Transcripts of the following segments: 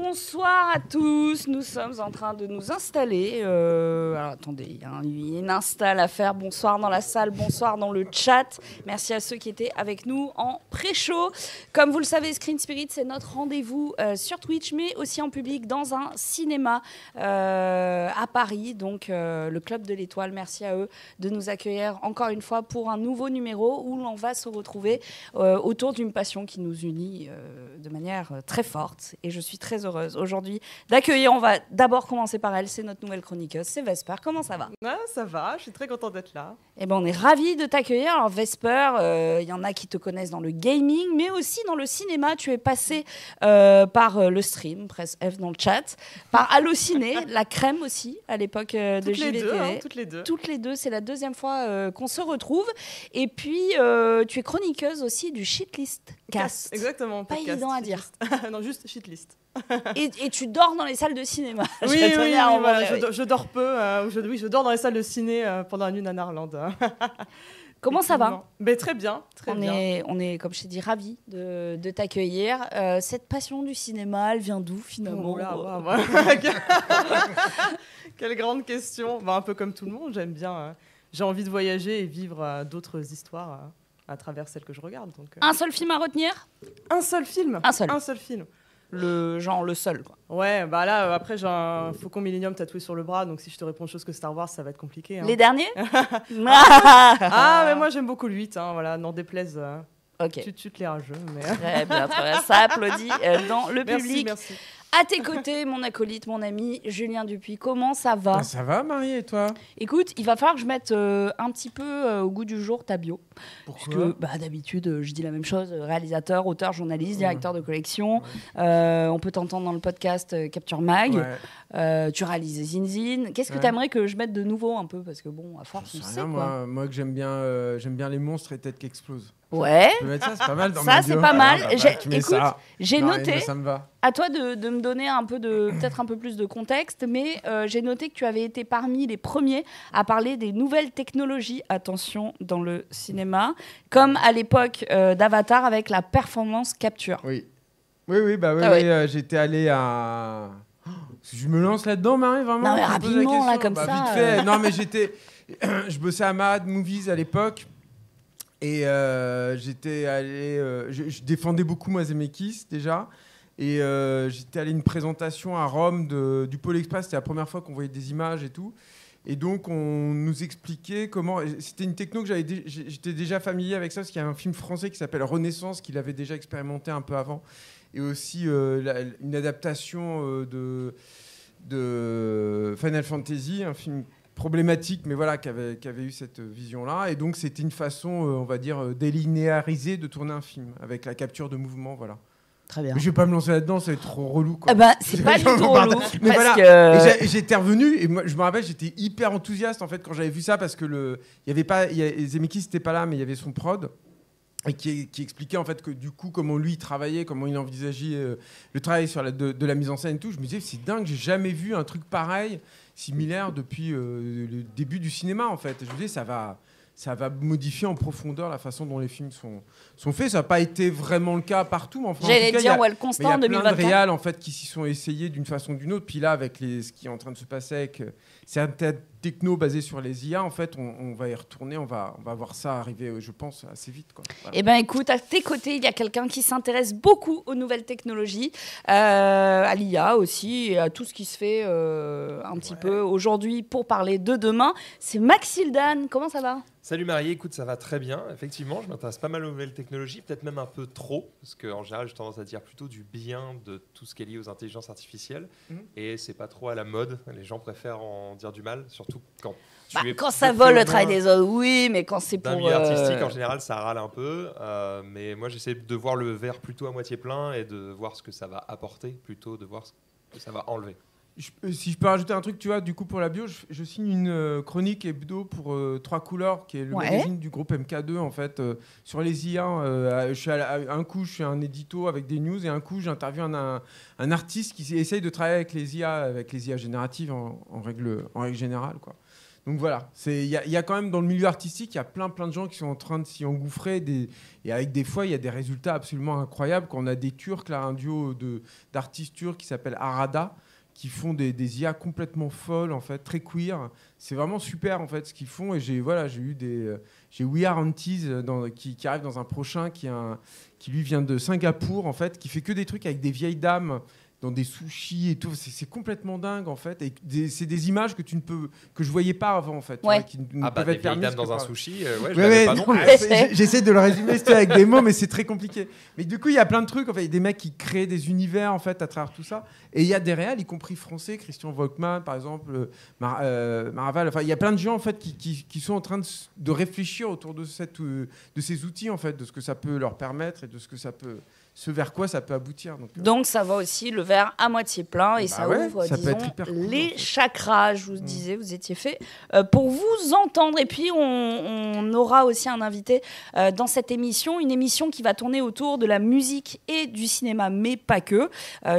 bonsoir à tous. Nous sommes en train de nous installer. Euh, attendez, il y a une install à faire. Bonsoir dans la salle, bonsoir dans le chat. Merci à ceux qui étaient avec nous en pré-show. Comme vous le savez, Screen Spirit, c'est notre rendez-vous euh, sur Twitch, mais aussi en public dans un cinéma euh, à Paris. Donc le Club de l'Étoile, merci à eux de nous accueillir encore une fois pour un nouveau numéro où l'on va se retrouver autour d'une passion qui nous unit de manière très forte. Et je suis très heureuse aujourd'hui d'accueillir. On va d'abord commencer par elle, c'est notre nouvelle chroniqueuse, c'est Vesper. Comment ça va? Ah, ça va, je suis très contente d'être là. Eh ben, on est ravis de t'accueillir. Alors Vesper, euh, il y en a qui te connaissent dans le gaming, mais aussi dans le cinéma. Tu es passé euh, par euh, le stream, presse F dans le chat, par Allociné, la crème aussi à l'époque euh, de Toutes les deux, hein, toutes les deux. Toutes les deux, c'est la deuxième fois euh, qu'on se retrouve. Et puis, euh, tu es chroniqueuse aussi du Shitlist Cast. Exactement. Pas podcast, évident à dire. non, juste shitlist. Et, et tu dors dans les salles de cinéma. Oui, Je oui, oui, en voilà, je, dors peu. euh, je, oui, je dors dans les salles de ciné euh, pendant la nuit à Narland. Comment ça va ben, Très bien, très on bien. est, on est, comme je t'ai dit, ravis de, de t'accueillir. Euh, cette passion du cinéma, elle vient d'où finalement Oh là. Quelle grande question. Ben, un peu comme tout le monde, j'aime bien. euh, J'ai envie de voyager et vivre euh, d'autres histoires euh, à travers celles que je regarde. Donc, euh. Un seul film à retenir? Un seul film. Un seul. Un seul film. Le genre le seul. Quoi. Ouais, bah là, euh, après, j'ai un Faucon Millennium tatoué sur le bras, donc si je te réponds chose que Star Wars, ça va être compliqué. hein. Les derniers Ah, Ah, mais moi, j'aime beaucoup le 8, hein, voilà, n'en déplaise. euh, Ok. tu tu te les rageux, mais... Très bien, très bien. Ça applaudit euh, dans le merci, public. merci. À tes côtés, mon acolyte, mon ami Julien Dupuis. Comment ça va Ah, ça va, Marie, et toi? Écoute, il va falloir que je mette euh, un petit peu euh, au goût du jour ta bio. Parce que bah, d'habitude, euh, je dis la même chose réalisateur, auteur, journaliste, directeur de collection. On peut t'entendre dans le podcast Capture Mag. Ouais, tu réalises Zinzin. Qu'est-ce que Ouais. tu aimerais que je mette de nouveau un peu? Parce que bon, à force, on sait rien, quoi. moi, moi que j'aime bien, j'aime bien les monstres et têtes qui explosent. Ouais, Tu peux mettre ça, c'est pas mal dans Ça, c'est pas mal. Ah, bah, J'ai- tu mets écoute, j'ai noté. Ça me va. À toi de, de me donner un peu de, peut-être un peu plus de contexte, mais euh, j'ai noté que tu avais été parmi les premiers à parler des nouvelles technologies, attention, dans le cinéma, comme à l'époque euh, d'Avatar avec la performance capture. Oui. Oui, oui, bah oui, Ah oui, euh, j'étais allé à. Oh, Je me lance là-dedans, Marie, vraiment Non, mais rapidement, là, comme Bah, ça, Vite fait. euh. Non, mais j'étais. je bossais à Mad Movies à l'époque. Et euh, j'étais allé. euh, je, je défendais beaucoup moi Zemeckis déjà. Et euh, j'étais allé à une présentation à Rome du Pôle Express. C'était la première fois qu'on voyait des images et tout. Et donc, on nous expliquait comment. C'était une techno que J'étais déjà familier avec ça parce qu'il y a un film français qui s'appelle Renaissance qu'il avait déjà expérimenté un peu avant. Et aussi euh, une adaptation euh, de, Final Fantasy, un film problématique, mais voilà, qui avait, eu cette vision-là. Et donc, c'était une façon, on va dire, délinéarisée de tourner un film avec la capture de mouvement. Voilà. Très bien. Mais je vais pas me lancer là-dedans, ça va être trop relou. Quoi. Eh ben, c'est pas du tout Pardon. relou. Mais parce voilà. que... J'étais revenu et moi, je me rappelle, j'étais hyper enthousiaste en fait quand j'avais vu ça parce que le, il y avait pas, y Zemeckis n'était pas là, mais il y avait son prod et qui, qui expliquait en fait que du coup comment lui il travaillait, comment il envisageait euh, le travail sur la, de, de la mise en scène et tout. Je me disais c'est dingue, j'ai jamais vu un truc pareil, similaire depuis euh, le début du cinéma en fait. Et je me disais ça va. Ça va modifier en profondeur la façon dont les films sont, sont faits. Ça n'a pas été vraiment le cas partout, enfin, en J'allais dire, ouais, le mais il y constant a en plein de 2024. réals en fait qui s'y sont essayés d'une façon ou d'une autre. Puis là, avec les, ce qui est en train de se passer avec euh, certaines techno basées sur les IA, en fait, on, on va y retourner. On va, on va voir ça arriver, je pense, assez vite. Quoi. Voilà. Eh ben écoute, à tes côtés, il y a quelqu'un qui s'intéresse beaucoup aux nouvelles technologies, euh, à l'IA aussi, et à tout ce qui se fait euh, un petit peu aujourd'hui pour parler de demain. C'est Maxil Dan, comment ça va? Salut Marie, écoute, ça va très bien. Effectivement, je m'intéresse pas mal aux nouvelles technologies, peut-être même un peu trop, parce qu'en général, j'ai tendance à dire plutôt du bien de tout ce qui est lié aux intelligences artificielles. Mhm. Et c'est pas trop à la mode. Les gens préfèrent en dire du mal, surtout quand Bah, Quand ça vole le travail des autres, oui, mais quand c'est pour... euh, artistique, en général, ça râle un peu. euh, mais moi, j'essaie de voir le verre plutôt à moitié plein et de voir ce que ça va apporter, plutôt de voir ce que ça va enlever. Je- euh, si je peux rajouter un truc, tu vois, du coup, pour la bio, je, je signe une euh, chronique hebdo pour euh, Trois Couleurs, qui est le Ouais. magazine du groupe MK2, en fait, euh, sur les IA. euh, je suis à la- à un coup, je suis un édito avec des news, et un coup, j'interviewe un, artiste qui essaye de travailler avec les IA, avec les IA génératives en, en règle, en règle générale, quoi. Donc voilà, il y, a- il y a quand même dans le milieu artistique, il y a plein plein de gens qui sont en train de s'y engouffrer. Des, et avec des fois, il y a des résultats absolument incroyables. Quand on a des Turcs, là, un duo d'artistes turcs qui s'appelle Arada, qui font des, IA complètement folles, en fait, très queer. C'est vraiment super, en fait, ce qu'ils font. Et j'ai voilà, eu des... euh, J'ai We Are Aunties euh, qui, arrive dans un prochain, qui, qui lui vient de Singapour, en fait, qui fait que des trucs avec des vieilles dames dans des sushis et tout. C'est c'est complètement dingue, en fait. Et c'est des images que tu ne peux... que je voyais pas avant, en fait. tu vois, qui ne Ah bah peuvent des être permises dames dans un sushi, euh, ouais, Ouais, ouais, J'essaie de le résumer avec des mots, mais c'est très compliqué. Mais du coup, il y a plein de trucs. En fait, il y a des mecs qui créent des univers en fait à travers tout ça. Et il y a des réels, y compris français, Christian Volkmann, par exemple, euh, Mar- euh, Maraval. Enfin, il y a plein de gens en fait qui, qui- qui sont en train de, réfléchir autour de cette, de ces outils en fait, de ce que ça peut leur permettre et de ce que ça peut, ce vers quoi ça peut aboutir. Donc, euh, Donc ça va aussi le verre à moitié plein et Bah ça ouais, ouvre, ça disons, cool, les chakras. Je vous Mm. disais, vous étiez fait euh, pour vous entendre. Et puis on, on aura aussi un invité euh, dans cette émission, une émission qui va tourner autour de la musique et du cinéma, mais pas que.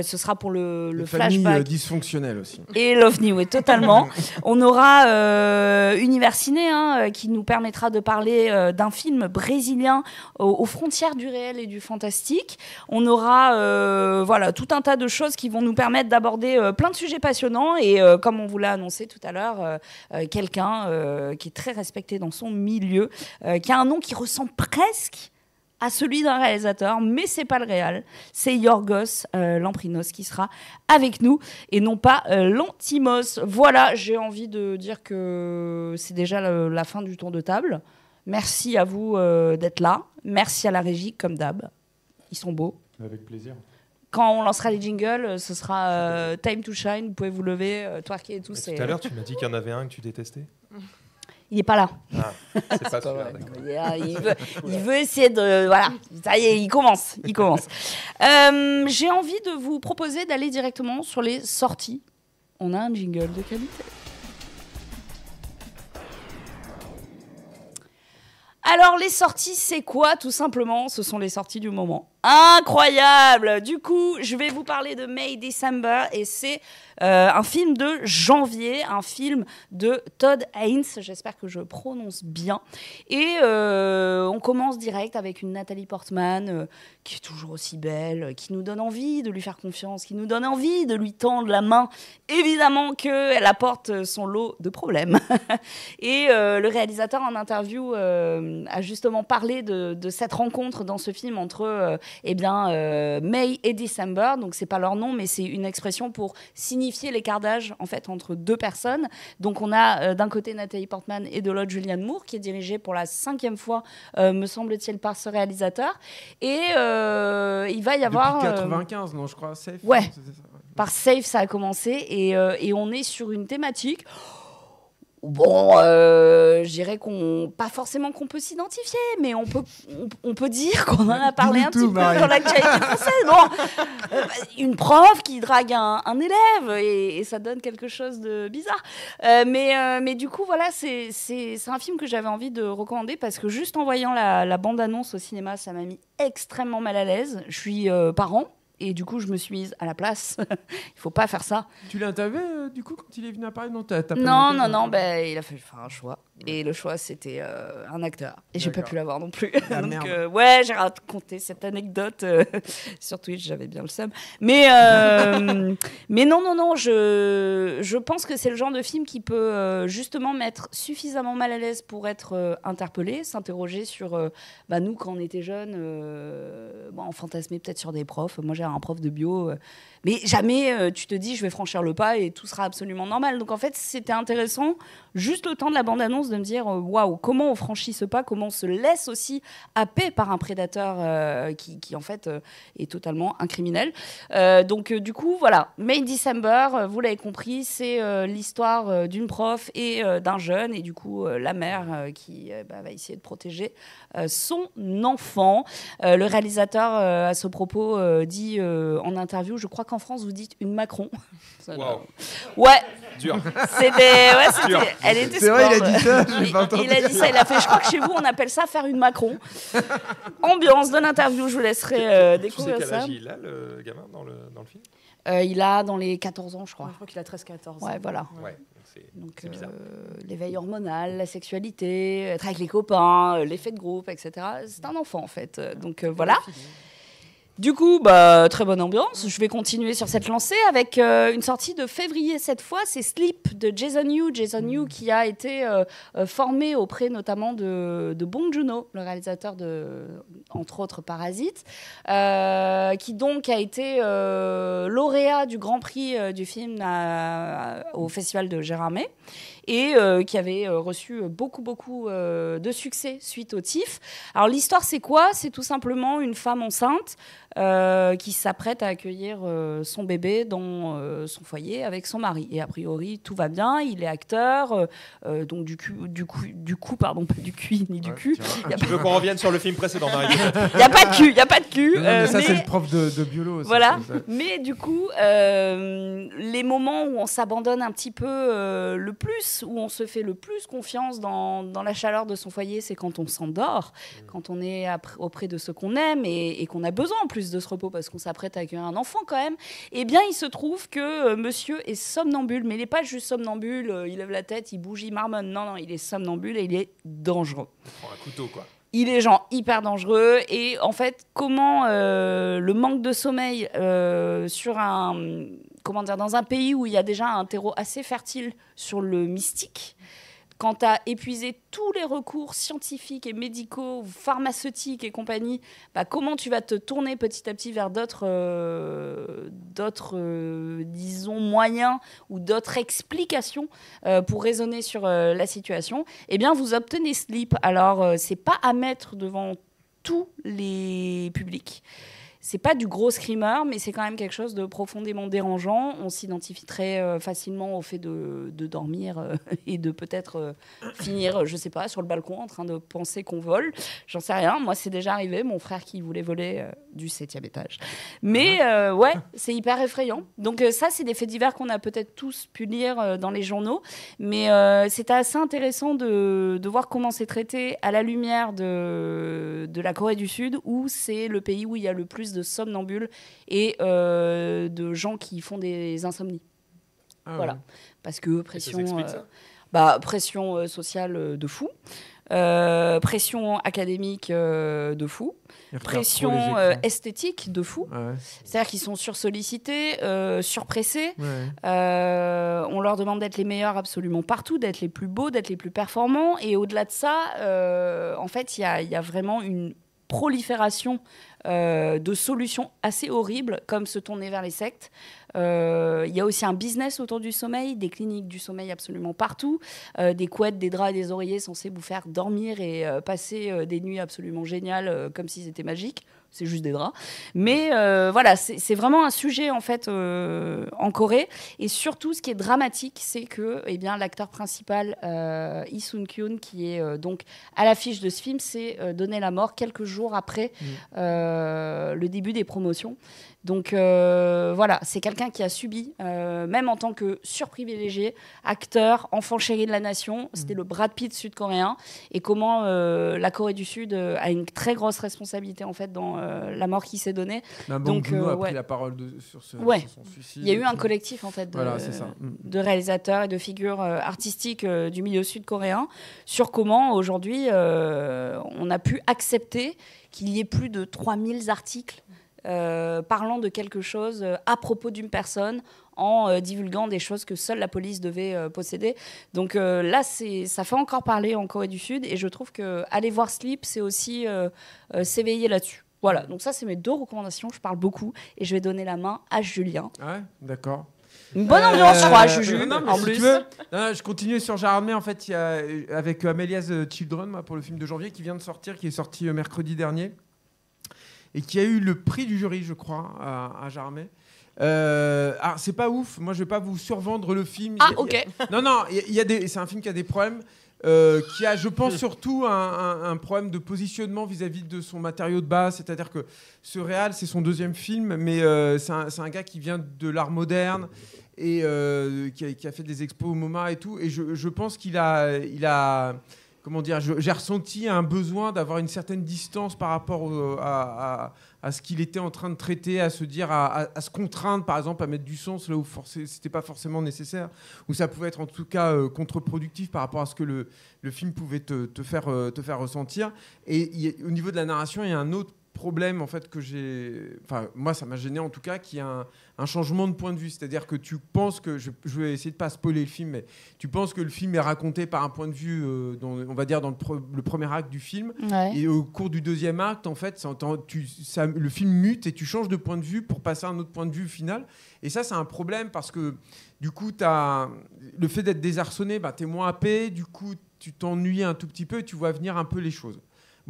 Ce sera pour le, le euh, flashback dysfonctionnelles aussi. et l'OVNI, oui, totalement. On aura Univers Ciné, hein, qui nous permettra de parler d'un film brésilien aux, aux frontières du réel et du fantastique. On aura euh, voilà, tout un tas de choses qui vont nous permettre d'aborder euh, plein de sujets passionnants. Et euh, comme on vous l'a annoncé tout à l'heure, quelqu'un qui est très respecté dans son milieu, qui a un nom qui ressemble presque à celui d'un réalisateur, mais c'est pas le réal. C'est Yorgos Lamprinos qui sera avec nous et non pas l'Antimos. Voilà, j'ai envie de dire que c'est déjà la fin du tour de table. Merci à vous d'être là. Merci à la régie, comme d'hab. Ils sont beaux. Avec plaisir. Quand on lancera les jingles, euh, ce sera euh, Time to Shine. Vous pouvez vous lever, euh, twerker et tout. Tout à l'heure, tu m'as dit qu'il y en avait un que tu détestais. Il est pas là. Ah, c'est pas Pas celui-là, vrai. d'accord. Il, est- il veut, il veut essayer de. Voilà, ça y est, il commence. Il commence. Euh, J'ai envie de vous proposer d'aller directement sur les sorties. On a un jingle de qualité. Alors, les sorties, c'est quoi Tout simplement, ce sont les sorties du moment. Incroyable Du coup, je vais vous parler de May December et c'est euh, un film de janvier, un film de Todd Haynes, j'espère que je prononce bien. Et euh, on commence direct avec une Nathalie Portman euh, qui est toujours aussi belle, qui nous donne envie de lui faire confiance, qui nous donne envie de lui tendre la main. Évidemment qu'elle apporte son lot de problèmes. Et le réalisateur en interview a justement parlé de, cette rencontre dans ce film entre eh bien, euh, May et December. Donc c'est pas leur nom, mais c'est une expression pour signifier l'écart d'âge en fait entre deux personnes. Donc on a euh, d'un côté Nathalie Portman et de l'autre Julianne Moore, qui est dirigée pour la cinquième fois, euh, me semble-t-il, par ce réalisateur. Et euh, il va y avoir Depuis euh, 95, non, je crois. Safe, Ouais. ça, par Safe, ça a commencé et, et on est sur une thématique. Bon, euh, je dirais qu'on pas forcément qu'on peut s'identifier, mais on peut on, on peut dire qu'on en a parlé un tout, petit peu Marie. dans l'actualité française. Bon, euh, une prof qui drague un, un élève et, et ça donne quelque chose de bizarre. Euh, mais mais du coup voilà, c'est un film que j'avais envie de recommander parce que juste en voyant la, la bande annonce au cinéma, ça m'a mis extrêmement mal à l'aise. Je suis parent. Et du coup, je me suis mise à la place. Il faut pas faire ça. Tu l'as interviewé euh, du coup quand il est venu à Paris Non, pas Non, non, non, ben, il a fallu faire un choix. Et le choix, c'était euh, un acteur. Et j'ai pas pu l'avoir non plus. Ah, Donc, euh, ouais, j'ai raconté cette anecdote euh, sur Twitch, j'avais bien le seum. Mais, mais non, non, non, je, je pense que c'est le genre de film qui peut justement mettre suffisamment mal à l'aise pour être interpellé, s'interroger sur, bah, nous, quand on était jeunes, bon, on fantasmait peut-être sur des profs. Moi, j'ai un prof de bio. Mais jamais euh, tu te dis, je vais franchir le pas et tout sera absolument normal. Donc en fait, c'était intéressant, juste le temps de la bande-annonce, de me dire, euh, waouh, comment on franchit ce pas, comment on se laisse aussi happer par un prédateur euh, qui, qui, en fait est totalement un criminel. Donc du coup, voilà, May December, vous l'avez compris, c'est l'histoire d'une prof et d'un jeune, et du coup, la mère qui bah, va essayer de protéger son enfant. Le réalisateur, à ce propos, dit en interview, je crois qu'en France, vous dites une Macron. Ça, Ouais, dur. c'était. Ouais, c'était- elle était C'est vrai, il a dit ça, j'ai Il, pas entendu. il a dit ça, il a fait. Je crois que chez vous, on appelle ça faire une Macron. Ambiance de l'interview, je vous laisserai euh, Tu sais découvrir quel ça. âge il a, le gamin, dans le, dans le film? Euh, il a dans les 14 ans, je Je crois. crois qu'il a 13-14 ans. Ouais, voilà. Ouais. c'est Donc, c'est bizarre. euh, l'éveil hormonal, la sexualité, être avec les copains, euh, l'effet de groupe, etc. C'est un enfant en fait. Donc euh, voilà. Du coup, bah, très bonne ambiance. Je vais continuer sur cette lancée avec euh, une sortie de février cette fois. C'est Sleep de Jason Yu. Jason Yu qui a été euh, euh, formé auprès notamment de, de Joon-ho, le réalisateur de, entre autres, Parasite, qui donc a été lauréat du Grand Prix du film au Festival de Gérardmer et euh, qui avait euh, reçu beaucoup, beaucoup euh, de succès suite au TIFF. Alors l'histoire, c'est quoi? C'est tout simplement une femme enceinte euh, qui s'apprête à accueillir euh, son bébé dans euh, son foyer avec son mari. Et a priori, tout va bien, il est acteur, donc du, cul, du, coup, du coup, pardon, pas du cul ni du Ouais, cul. Il n'y Je veux qu'on revienne sur le film précédent, Marie. pas- y a pas de cul, il n'y a pas de cul. Non, mais ça, c'est le prof de, de biolo. ça, voilà. Mais du coup, euh, les moments où on s'abandonne un petit peu euh, le plus, où on se fait le plus confiance dans, dans la chaleur de son foyer, c'est quand on s'endort, quand on est auprès de ceux qu'on aime et, et qu'on a besoin en plus de ce repos parce qu'on s'apprête à accueillir un enfant quand même. Eh bien, il se trouve que euh, monsieur est somnambule, mais il n'est pas juste somnambule, euh, il lève la tête, il bouge, il marmonne. Non, non, il est somnambule et il est dangereux On prend un couteau, quoi. il est genre hyper dangereux et en fait comment euh, le manque de sommeil euh, sur un comment dire dans un pays où il y a déjà un terreau assez fertile sur le mystique quand tu as épuisé tous les recours scientifiques et médicaux, pharmaceutiques et compagnie, bah, comment tu vas te tourner petit à petit vers d'autres, euh, euh, disons, moyens ou d'autres explications euh, pour raisonner sur la situation? Eh bien, vous obtenez Sleep. Alors, c'est pas à mettre devant tous les publics. C'est pas du gros screamer, mais c'est quand même quelque chose de profondément dérangeant. On s'identifie très euh, facilement au fait de, de dormir euh, et de peut-être euh, finir, je sais pas, sur le balcon en train de penser qu'on vole. J'en sais rien. Moi, c'est déjà arrivé. Mon frère qui voulait voler du septième étage. Mais euh, ouais, c'est hyper effrayant. Donc ça, c'est des faits divers qu'on a peut-être tous pu lire dans les journaux. Mais euh, c'était assez intéressant de, de voir comment c'est traité à la lumière de, de la Corée du Sud, où c'est le pays où il y a le plus de somnambules et euh, de gens qui font des insomnies. Ah, Voilà. ouais. Parce que ça pression, s'explique, euh, ça bah, pression euh, sociale de fou, euh, pression académique euh, de fou, pression euh, esthétique de fou. Ouais, C'est-à-dire qu'ils sont sursollicités, surpressés. ouais. On leur demande d'être les meilleurs absolument partout, d'être les plus beaux, d'être les plus performants. Et au-delà de ça, en fait, il y a, il y a vraiment une prolifération euh, de solutions assez horribles, comme se tourner vers les sectes. Euh, Il y a aussi un business autour du sommeil, des cliniques du sommeil absolument partout, euh, des couettes, des draps et des oreillers censés vous faire dormir et passer des nuits absolument géniales, comme s'ils étaient magiques. C'est juste des draps. Mais euh, voilà, c'est vraiment un sujet en fait euh, en Corée. Et surtout, ce qui est dramatique, c'est que eh bien l'acteur principal, euh, Lee Sun Kyun, qui est euh, donc à l'affiche de ce film, s'est donné la mort quelques jours après euh, le début des promotions. Donc euh, voilà, c'est quelqu'un qui a subi, euh, même en tant que surprivilégié, acteur, enfant chéri de la nation, c'était le Brad Pitt sud-coréen, et comment euh, la Corée du Sud a une très grosse responsabilité en fait dans la mort qui s'est donnée. Bah, Donc, a ouais. pris la parole de- sur, ce, Ouais. sur son suicide. Il y a eu un collectif en fait de, Voilà, c'est ça. Mm. de réalisateurs et de figures artistiques du milieu sud-coréen sur comment aujourd'hui on a pu accepter qu'il y ait plus de 3000 articles euh, parlant de quelque chose euh, à propos d'une personne en euh, divulguant des choses que seule la police devait posséder. Donc là, ça fait encore parler en Corée du Sud et je trouve que aller voir Sleep, c'est aussi s'éveiller là-dessus. Voilà, donc ça, c'est mes deux recommandations. Je parle beaucoup et je vais donner la main à Julien. Ah Ouais, d'accord. Une bonne ambiance, je crois, Juju. non, mais en si plus. tu veux, non, je continue sur Gérardmer. En fait, il y a, avec Amelia's Children, moi, pour le film de janvier, qui vient de sortir, qui est sorti mercredi dernier, et qui a eu le prix du jury, je crois, à, à Gérardmer. Euh, alors, c'est pas ouf. Moi, je vais pas vous survendre le film. Ah, a- ok. Non, non, il y a- des, c'est un film qui a des problèmes. euh, qui a, je pense, surtout un, un- un problème de positionnement vis-à-vis de son matériau de base. C'est-à-dire que ce réal, c'est son deuxième film, mais euh, c'est un, gars qui vient de l'art moderne et euh, qui, a, qui a fait des expos au MoMA et tout. Et je, je pense qu'il a, il a, comment dire, j'ai ressenti un besoin d'avoir une certaine distance par rapport au- à, ce qu'il était en train de traiter, à se dire, à, se contraindre, par exemple, à mettre du sens là où c'était pas forcément nécessaire, où ça pouvait être en tout cas euh, contre-productif par rapport à ce que le, film pouvait te, te faire, euh, te faire ressentir. Et au niveau de la narration, il y a un autre problème en fait que j'ai enfin moi ça m'a gêné en tout cas qui a un, un changement de point de vue c'est-à-dire que tu penses que je, je vais essayer de pas spoiler le film mais tu penses que le film est raconté par un point de vue euh, dans, on va dire dans le, pre- le premier acte du film Ouais. et au cours du deuxième acte, en fait, ça entend- tu, ça- le film mute et tu changes de point de vue pour passer à un autre point de vue final. Et ça, c'est un problème parce que du coup, as, le fait d'être désarçonné, bah, tu es moins happé, du coup, tu t'ennuies un tout petit peu et tu vois venir un peu les choses.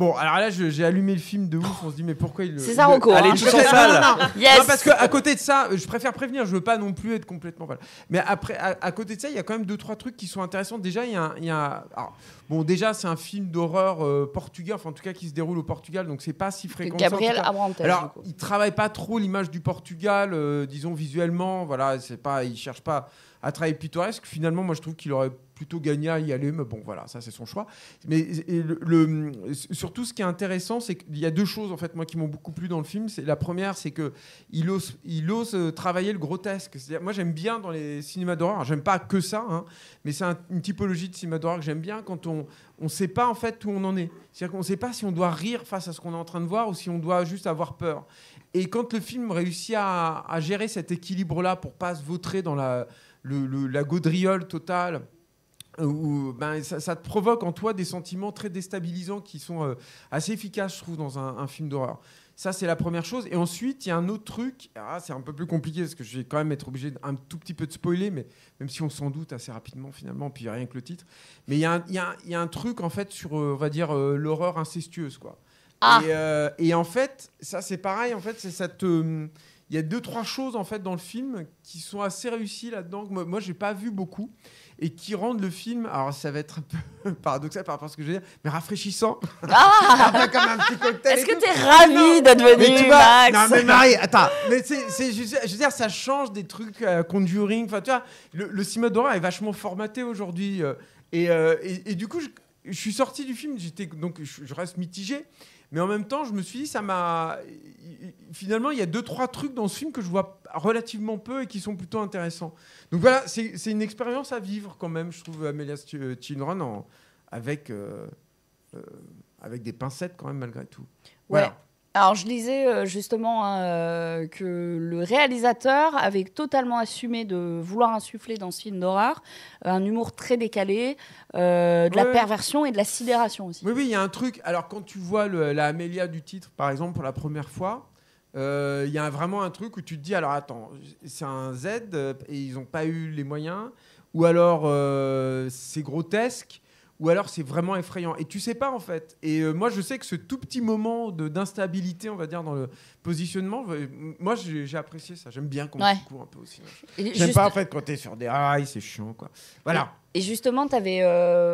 Bon, alors là, j'ai allumé le film de ouf. On se dit, mais pourquoi il le. C'est ça, Rocco. Allez, tous en salle. non, non, non. Yes. Non, parce qu'à côté de ça, je préfère prévenir, je veux pas non plus être complètement. Voilà. Mais après, à, à côté de ça, il y a quand même deux, trois trucs qui sont intéressants. Déjà, il y a. un- il y a alors, bon, déjà, c'est un film d'horreur euh, portugais, enfin, en tout cas, qui se déroule au Portugal, donc c'est pas si fréquent. Gabriel. Abrantes. Alors, il travaille pas trop l'image du Portugal, euh, disons visuellement. Voilà, c'est pas, il cherche pas à travailler pittoresque. Finalement, moi, je trouve qu'il aurait plutôt gagné à y aller, mais bon, voilà, ça, c'est son choix. Mais le, surtout, ce qui est intéressant, c'est qu'il y a deux choses en fait, moi, qui m'ont beaucoup plu dans le film. La première, c'est que il ose, il ose euh, travailler le grotesque. Moi, j'aime bien dans les cinémas d'horreur. J'aime pas que ça, hein, mais c'est un- une typologie de cinéma d'horreur que j'aime bien quand on on sait pas en fait où on en est. C'est-à-dire qu'on sait pas si on doit rire face à ce qu'on est en train de voir ou si on doit juste avoir peur. Et quand le film réussit à, à gérer cet équilibre-là pour pas se vautrer dans la, le- le- la gaudriole totale, euh, où, ben, ça, ça te provoque en toi des sentiments très déstabilisants qui sont euh, assez efficaces, je trouve, dans un, un film d'horreur. Ça, c'est la première chose. Et ensuite, il y a un autre truc. Ah, c'est un peu plus compliqué parce que je vais quand même être obligé d'un tout petit peu de spoiler, mais même si on s'en doute assez rapidement finalement, puis rien que le titre. Mais il y, a un- y un- y a un truc en fait sur, euh, on va dire, euh, l'horreur incestueuse, quoi. Ah. Et, euh, et en fait, ça c'est pareil. En fait, c'est ça te. Il y a deux trois choses en fait dans le film qui sont assez réussies là-dedans. que Moi, moi j'ai pas vu beaucoup et qui rendent le film. Alors ça va être un peu paradoxal par rapport à ce que je veux dire, mais rafraîchissant. Ah Un peu comme un petit cocktail. Est-ce que t'es ravi d'être venu, Max non mais Marie, attends, mais c'est, c'est- je, veux dire- je veux dire, ça change des trucs euh, Conjuring, enfin tu vois, le, le cinéma d'horreur est vachement formaté aujourd'hui, euh, et, euh, et, et du coup, je, je suis sorti du film, j'étais donc je, je reste mitigé, mais en même temps, je me suis dit, ça m'a, finalement, il y a deux trois trucs dans ce film que je vois relativement peu et qui sont plutôt intéressants. Donc voilà, c'est, une expérience à vivre quand même, je trouve, Amelia Ch- Children, en- avec euh, euh, avec des pincettes quand même malgré tout. Ouais. Voilà. Alors, je lisais euh, justement hein, euh, que le réalisateur avait totalement assumé de vouloir insuffler dans ce film d'horreur un humour très décalé, euh, de la Ouais. perversion et de la sidération aussi. Oui, oui, il y a un truc. Alors, quand tu vois le- la Amélia du titre, par exemple, pour la première fois, euh, il y a vraiment un truc où tu te dis alors attends, c'est un Z euh, et ils n'ont pas eu les moyens, ou alors euh, c'est grotesque, ou alors c'est vraiment effrayant. Et tu sais pas en fait. Et euh, moi, je sais que ce tout petit moment d'instabilité, on va dire, dans le positionnement, euh, moi j'ai apprécié ça. J'aime bien qu'on Ouais. court un peu aussi. J'aime juste- pas en fait quand t'es sur des rails, c'est chiant quoi. Voilà. et justement, tu avais,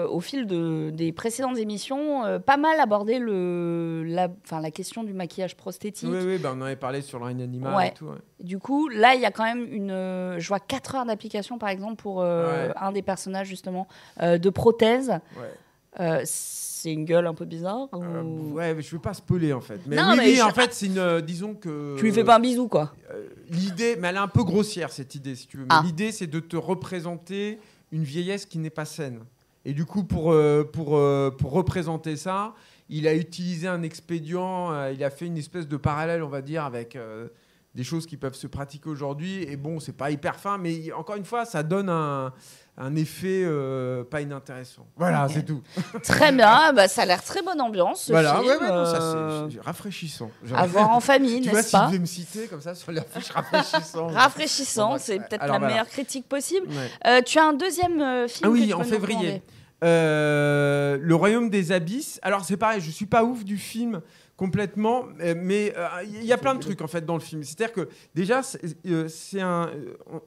au fil de, des précédentes émissions, euh, pas mal abordé le, la, la question du maquillage prosthétique. Oui, oui, bah, on en avait parlé sur le règne animal Ouais. et tout. ouais. Du coup, là, il y a quand même une. euh, je vois 4 heures d'application, par exemple, pour euh, un des personnages, justement, euh, de prothèse. Ouais. Euh, c'est une gueule un peu bizarre. Euh, ou- ouais, mais je veux pas spoiler en fait. Mais Non, oui, mais oui, je- en fait, c'est une. euh, disons que. Tu lui fais pas un bisou, quoi. Euh, l'idée, mais elle est un peu grossière cette idée, si tu veux. Mais Ah. l'idée, c'est de te représenter une vieillesse qui n'est pas saine. Et du coup, pour, euh, pour, euh, pour représenter ça, il a utilisé un expédient, euh, il a fait une espèce de parallèle, on va dire, avec euh, des choses qui peuvent se pratiquer aujourd'hui. Et bon, c'est pas hyper fin, mais encore une fois, ça donne un, un effet euh, pas inintéressant. Voilà, c'est tout. Très bien, bah, ça a l'air très bonne ambiance. Ce voilà, film, ouais, ouais, non, ça, euh, c'est- c'est rafraîchissant. à voir en famille, n'est-ce si tu pas me citer comme ça sur les affiches rafraîchissant. Rafraîchissant, c'est peut-être la voilà. meilleure critique possible. Ouais. Euh, tu as un deuxième euh, film Ah oui, que tu en février. Euh, le Royaume des Abysses. Alors c'est pareil, je suis pas ouf du film complètement, euh, mais euh, il y a plein de trucs en fait dans le film. C'est-à-dire que déjà, c'est euh, un,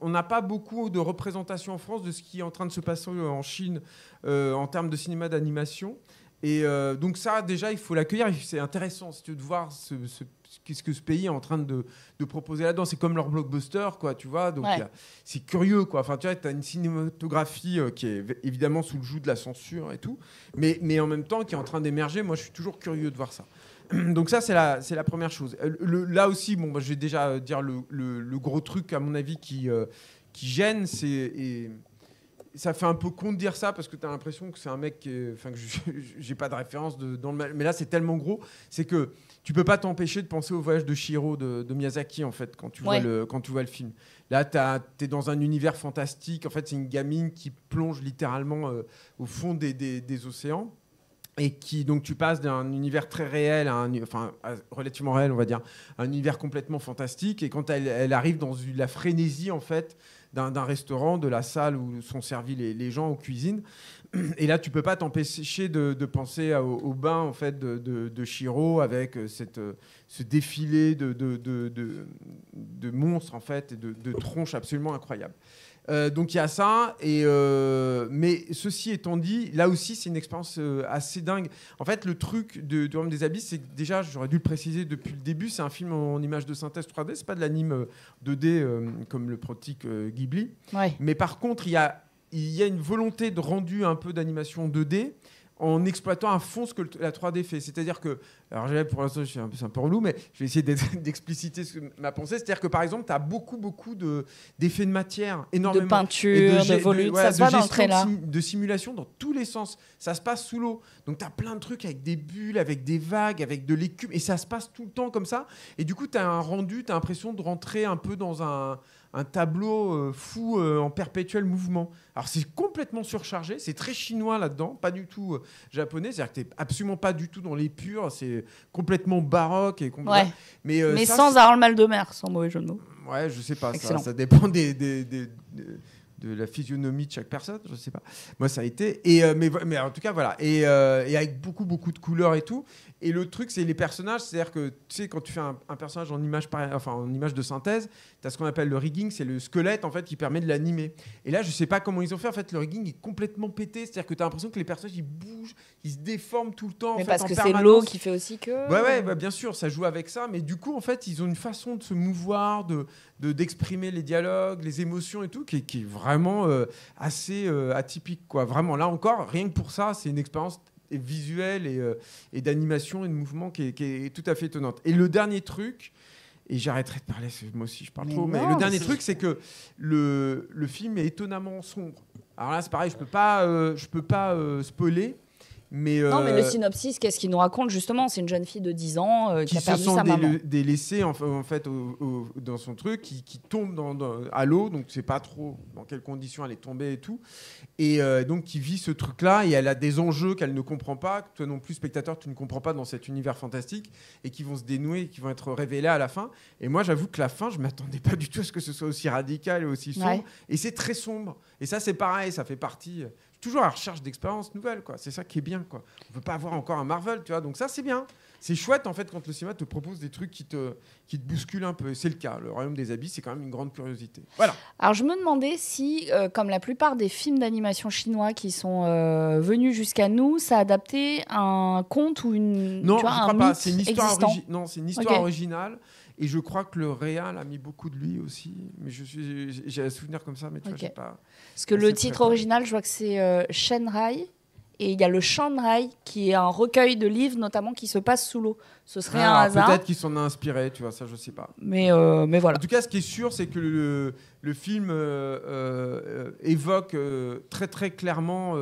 on- n'a pas beaucoup de représentation en France de ce qui est en train de se passer en Chine euh, en termes de cinéma d'animation. Et euh, donc ça, déjà, il faut l'accueillir. C'est intéressant si tu veux, de voir ce, ce- qu'est-ce que ce pays est en train de, de proposer là-dedans. C'est comme leur blockbuster, quoi, tu vois. Donc Ouais. c'est curieux, quoi. Enfin, tu vois, as une cinématographie euh, qui est évidemment sous le joug de la censure et tout, mais, mais en même temps qui est en train d'émerger. Moi, je suis toujours curieux de voir ça. Donc ça, c'est la, c'est la première chose. Euh, le- là aussi, bon, bah, je vais déjà euh, dire le, le- le gros truc, à mon avis, qui, euh, qui gêne, c'est... et ça fait un peu con de dire ça parce que tu as l'impression que c'est un mec enfin que je- j'ai pas de référence de, dans le mal- mais là c'est tellement gros c'est que tu peux pas t'empêcher de penser au voyage de Shiro de, de Miyazaki en fait quand tu vois le quand tu vois le film. Là tu es dans un univers fantastique en fait c'est une gamine qui plonge littéralement euh, au fond des, des- des océans et qui donc tu passes d'un univers très réel enfin relativement réel on va dire à un univers complètement fantastique et quand elle, arrive dans la frénésie en fait d'un restaurant, de la salle où sont servis les, gens aux cuisines. Et là, tu peux pas t'empêcher de, penser au, bain en fait de, de, de Shiro avec euh, cette, euh, ce défilé de, de, monstres en fait et de tronches absolument incroyables. Euh, donc il y a ça, et euh, mais ceci étant dit, là aussi c'est une expérience euh, assez dingue. En fait, le truc de, du Royaume des Abysses, c'est que déjà, j'aurais dû le préciser depuis le début, c'est un film en image de synthèse 3D, c'est pas de l'anime euh, 2D euh, comme le pratique Ghibli. Ouais. Mais par contre, il y a, il y a une volonté de rendu un peu d'animation 2D en exploitant à fond ce que la 3D fait. C'est-à-dire que, alors pour l'instant, je suis un peu, un peu relou, mais je vais essayer d'expliciter ma pensée. C'est-à-dire que, par exemple, tu as beaucoup, beaucoup de- d'effets de matière, De énormément. Et peinture, de, voilà, ça se voit de dans le de de simulation dans tous les sens. Ça se passe sous l'eau. Donc tu as plein de trucs avec des bulles, avec des vagues, avec de l'écume. Et ça se passe tout le temps comme ça. Et du coup, tu as un rendu, tu as l'impression de rentrer un peu dans un, un tableau euh, fou euh, en perpétuel mouvement. Alors c'est complètement surchargé, c'est très chinois là-dedans, pas du tout euh, japonais. C'est-à-dire que tu absolument pas du tout dans les purs, c'est complètement baroque. Et complètement- Ouais. Mais, Mais ça, sans avoir le mal de mer, sans mauvais jeu de mots. Ouais, je sais pas, ça, ça dépend des, des- des- de, de la physionomie de chaque personne, je sais pas. Moi, ça a été. Et, euh, mais, en tout cas, voilà. Et, euh, et avec beaucoup, beaucoup de couleurs et tout. Et le truc, c'est les personnages. C'est-à-dire que, tu sais, quand tu fais un, un personnage en image, par- enfin, en image de synthèse, tu as ce qu'on appelle le rigging, c'est le squelette, en fait, qui permet de l'animer. Et là, je sais pas comment ils ont fait. En fait, le rigging est complètement pété. C'est-à-dire que tu as l'impression que les personnages, ils bougent, ils se déforment tout le temps. Mais parce que c'est l'eau qui fait aussi que. Ouais, ouais, bah, bien sûr, ça joue avec ça, mais du coup, en fait, ils ont une façon de se mouvoir, de de- d'exprimer les dialogues, les émotions et tout, qui, est- qui est vraiment euh, assez euh, atypique, quoi. Vraiment, là encore, rien que pour ça, c'est une expérience visuelle et, euh, et d'animation et de mouvement qui est, qui est tout à fait étonnante. Et le dernier truc, et j'arrêterai de parler, moi aussi je parle Mais trop, mais le dernier truc, c'est que le, le film est étonnamment sombre. Alors là, c'est pareil, je peux pas, euh, je peux pas euh, spoiler, mais Non, mais le euh, synopsis, qu'est-ce qu'il nous raconte justement? C'est une jeune fille de 10 ans euh, qui, qui a se perdu sent sa maman. déle- délaissée en, fa- en fait au- au- dans son truc, qui, qui tombe dans, dans- à l'eau, donc c'est pas trop dans quelles conditions elle est tombée et tout, et euh, donc qui vit ce truc-là et elle a des enjeux qu'elle ne comprend pas, que toi non plus spectateur tu ne comprends pas dans cet univers fantastique et qui vont se dénouer, et qui vont être révélés à la fin. Et moi j'avoue que la fin, je m'attendais pas du tout à ce que ce soit aussi radical et aussi sombre, Ouais. et c'est très sombre. Et ça c'est pareil, ça fait partie. Toujours à la recherche d'expériences nouvelles, quoi. C'est ça qui est bien, quoi. On veut pas avoir encore un Marvel, tu vois. Donc ça, c'est bien. C'est chouette, en fait, quand le cinéma te propose des trucs qui te, qui te bousculent un peu. C'est le cas. Le Royaume des Abysses, c'est quand même une grande curiosité. Voilà. Alors je me demandais si, euh, comme la plupart des films d'animation chinois qui sont euh, venus jusqu'à nous, ça adaptait un conte ou une, Non, tu vois, je un crois pas. C'est une histoire, existant. origi- non, c'est une histoire Ok. originale. Et je crois que le réal a mis beaucoup de lui aussi. Mais je suis, j'ai- un souvenir comme ça, mais tu vois, j'ai pas. Parce que le titre original, je vois que c'est euh, Shenrai. Et il y a le Shanrai, qui est un recueil de livres, notamment, qui se passe sous l'eau. Ce serait un Ah, hasard. Peut-être qu'il s'en a inspiré, tu vois, ça, je sais pas. Mais, euh, mais voilà. En tout cas, ce qui est sûr, c'est que le, le film euh, euh, évoque très très clairement,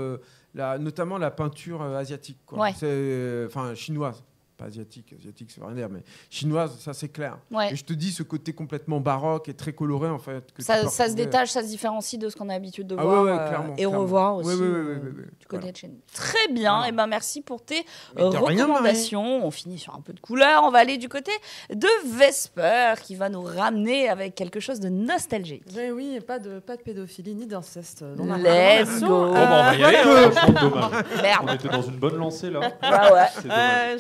la, notamment la peinture asiatique, quoi. Ouais. C'est, enfin chinoise, pas asiatique, asiatique, ça veut rien dire, mais chinoise, ça c'est clair. Ouais. Et je te dis, ce côté complètement baroque et très coloré, en fait. Que tu Ça, se retrouver- détache, ça se différencie de ce qu'on a l'habitude de Ah voir ouais, ouais, euh, clairement, et clairement. revoir aussi Ouais, ouais, ouais, euh, ouais, ouais, ouais. du côté Voilà. de chez nous. Très bien, Voilà. et ben merci pour tes Mais euh, rien, recommandations. On finit sur un peu de couleur. On va aller du côté de Vesper qui va nous ramener avec quelque chose de nostalgique. Ouais, oui, pas de, pas de pédophilie ni d'inceste dans la Let's go. Bon, bah, on va y aller, hein, dommage. On Merde. était dans une bonne lancée là. Ah ouais.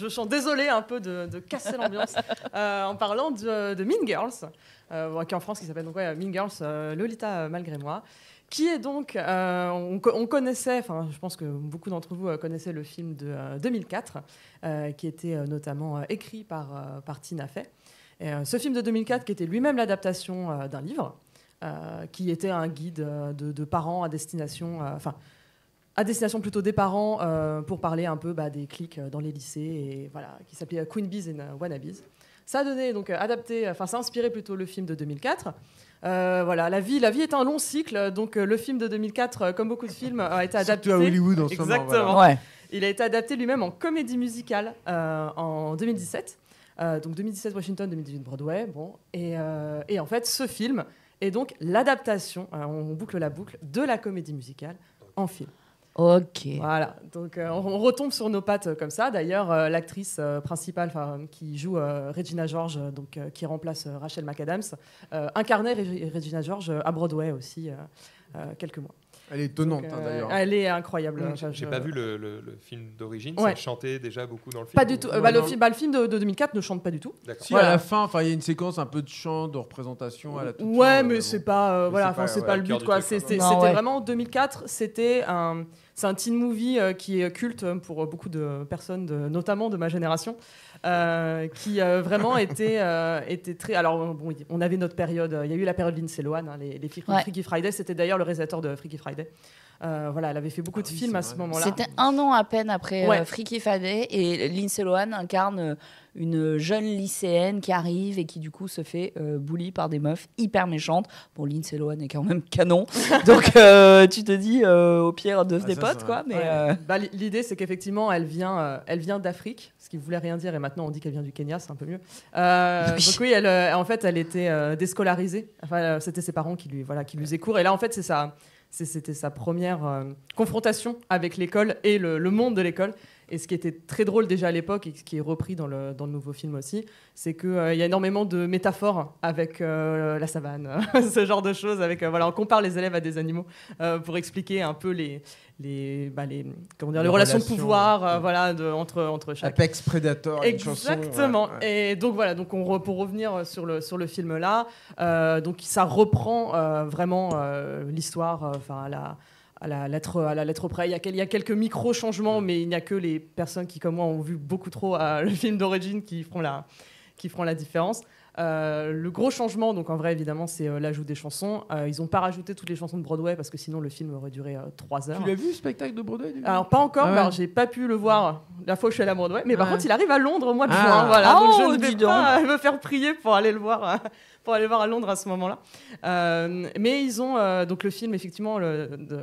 Je, je chante désolé un peu de, de casser l'ambiance euh, en parlant de, de Mean Girls, euh, qui en France qui s'appelle donc ouais, Mean Girls, euh, Lolita euh, malgré moi, qui est donc, on, on, connaissait, enfin je pense que beaucoup d'entre vous connaissaient le film de 2004, qui était notamment écrit par, par Tina Fey. Et, ce film de 2004 qui était lui-même l'adaptation d'un livre, qui était un guide de, de parents à destination, enfin à destination plutôt des parents euh, pour parler un peu bah, des clics euh, dans les lycées et voilà qui s'appelait Queen Bees and Wannabes. Ça a donné donc adapté, enfin ça a inspiré plutôt le film de 2004. Euh, voilà, la vie, la vie est un long cycle, donc le film de 2004, comme beaucoup de films, a été adapté. à Hollywood en ce Exactement. moment. Il a été adapté lui-même en comédie musicale en 2017. donc 2017 Washington, 2018 Broadway. Bon, et, et en fait, ce film est donc l'adaptation, on boucle la boucle, de la comédie musicale en film. Ok. Voilà, donc euh, on, retombe sur nos pattes comme ça. D'ailleurs, euh, l'actrice euh, principale qui joue Regina George, donc, qui remplace Rachel McAdams, incarnait Regina George à Broadway aussi quelques mois. Elle est étonnante hein, d'ailleurs. Elle est incroyable. J'ai pas vu le, film d'origine. Ça chantait déjà beaucoup dans le film. Pas du tout. Bah, le, film, bah, le, film de, 2004 ne chante pas du tout. Si à la fin, il y a une séquence un peu de chant, de représentation à la toute Ouais, mais c'est pas, voilà, c'est pas, le but quoi. C'était vraiment 2004. C'était un c'est un teen movie euh, qui est culte pour beaucoup de personnes, notamment de ma génération, euh, qui euh, vraiment était, était très. Alors, bon, on avait notre période. Il y a eu la période Lindsay Lohan, hein, les, les Freaky Friday. C'était d'ailleurs le réalisateur de Freaky Friday. Voilà, elle avait fait beaucoup de ah films à ce moment-là. C'était un an à peine après Freaky Friday et Lindsay Lohan incarne une jeune lycéenne qui arrive et qui du coup se fait euh, bully par des meufs hyper méchantes. Bon, Lindsay Lohan est quand même canon, donc euh, tu te dis euh, au pire devenez ah, potes quoi. Mais bah, l'idée c'est qu'effectivement elle vient, elle vient d'Afrique, ce qui voulait rien dire et maintenant on dit qu'elle vient du Kenya, c'est un peu mieux. Donc oui, elle, en fait elle était déscolarisée. Enfin, c'était ses parents qui lui voilà qui lui faisaient cours et là en fait c'est ça. C'était sa première confrontation avec l'école et le monde de l'école. Et ce qui était très drôle déjà à l'époque et ce qui est repris dans le, dans le nouveau film aussi, c'est qu'il euh, y a énormément de métaphores avec euh, la savane, ce genre de choses. Avec, euh, voilà, on compare les élèves à des animaux pour expliquer un peu les, les, bah, les, comment dire, les, relations, de pouvoir voilà, de, entre, entre chaque. Apex Predator, Exactement. Chanson, Et donc voilà, donc on pour revenir sur le, sur le film là, donc ça reprend vraiment l'histoire, enfin la à la lettre, à la lettre près. Il y a, il y a quelques micro-changements, mais il n'y a que les personnes qui, comme moi, ont vu beaucoup trop euh, le film d'origine qui feront la, qui feront la différence. Euh, le gros changement, donc en vrai évidemment, c'est euh, l'ajout des chansons. ils n'ont pas rajouté toutes les chansons de Broadway parce que sinon le film aurait duré 3 heures. Tu l'as vu le spectacle de Broadway Alors pas encore, ah j'ai pas pu le voir la fois où je suis allée à Broadway, mais par contre il arrive à Londres au mois de ah. juin. Voilà, donc je oh, ne vais pas me faire prier pour aller le voir pour aller voir à Londres à ce moment-là. Euh, mais ils ont euh, donc le film effectivement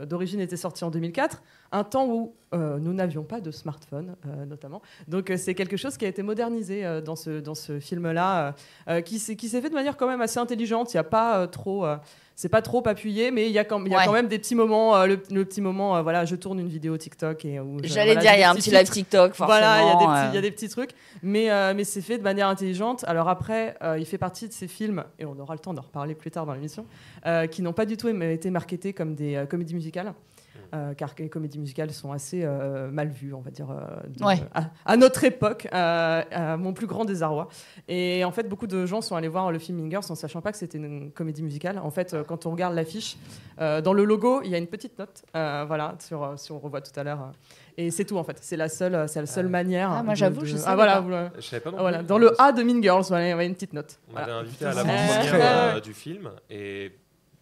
d'origine était sorti en 2004, un temps où euh, nous n'avions pas de smartphone notamment. Donc c'est quelque chose qui a été modernisé dans ce dans ce film-là, qui s'est qui s'est fait de manière quand même assez intelligente. Il n'y a pas trop c'est pas trop appuyé, mais il y a quand, y a quand même des petits moments. Euh, le, petit moment, euh, voilà, je tourne une vidéo TikTok et j'allais dire, il y a un petit live TikTok, forcément. Voilà, il y, a des, petits trucs, mais euh, mais c'est fait de manière intelligente. Alors après, il fait partie de ces films et on aura le temps d'en reparler plus tard dans l'émission, qui n'ont pas du tout été marketés comme des comédies musicales. Euh, car les comédies musicales sont assez euh, mal vues, on va dire, euh, à, notre époque, à mon plus grand désarroi. Et en fait, beaucoup de gens sont allés voir le film Mingers en sachant pas que c'était une comédie musicale. En fait, quand on regarde l'affiche, dans le logo, il y a une petite note, voilà, sur, si on revoit tout à l'heure. Et c'est tout en fait. C'est la seule, c'est la seule manière. Ah, moi j'avoue, je sais ah, voilà, Je savais pas non voilà. Dans le A de Mean Girls, voilà, il y avait une petite note. On m'avait invité à la première du film et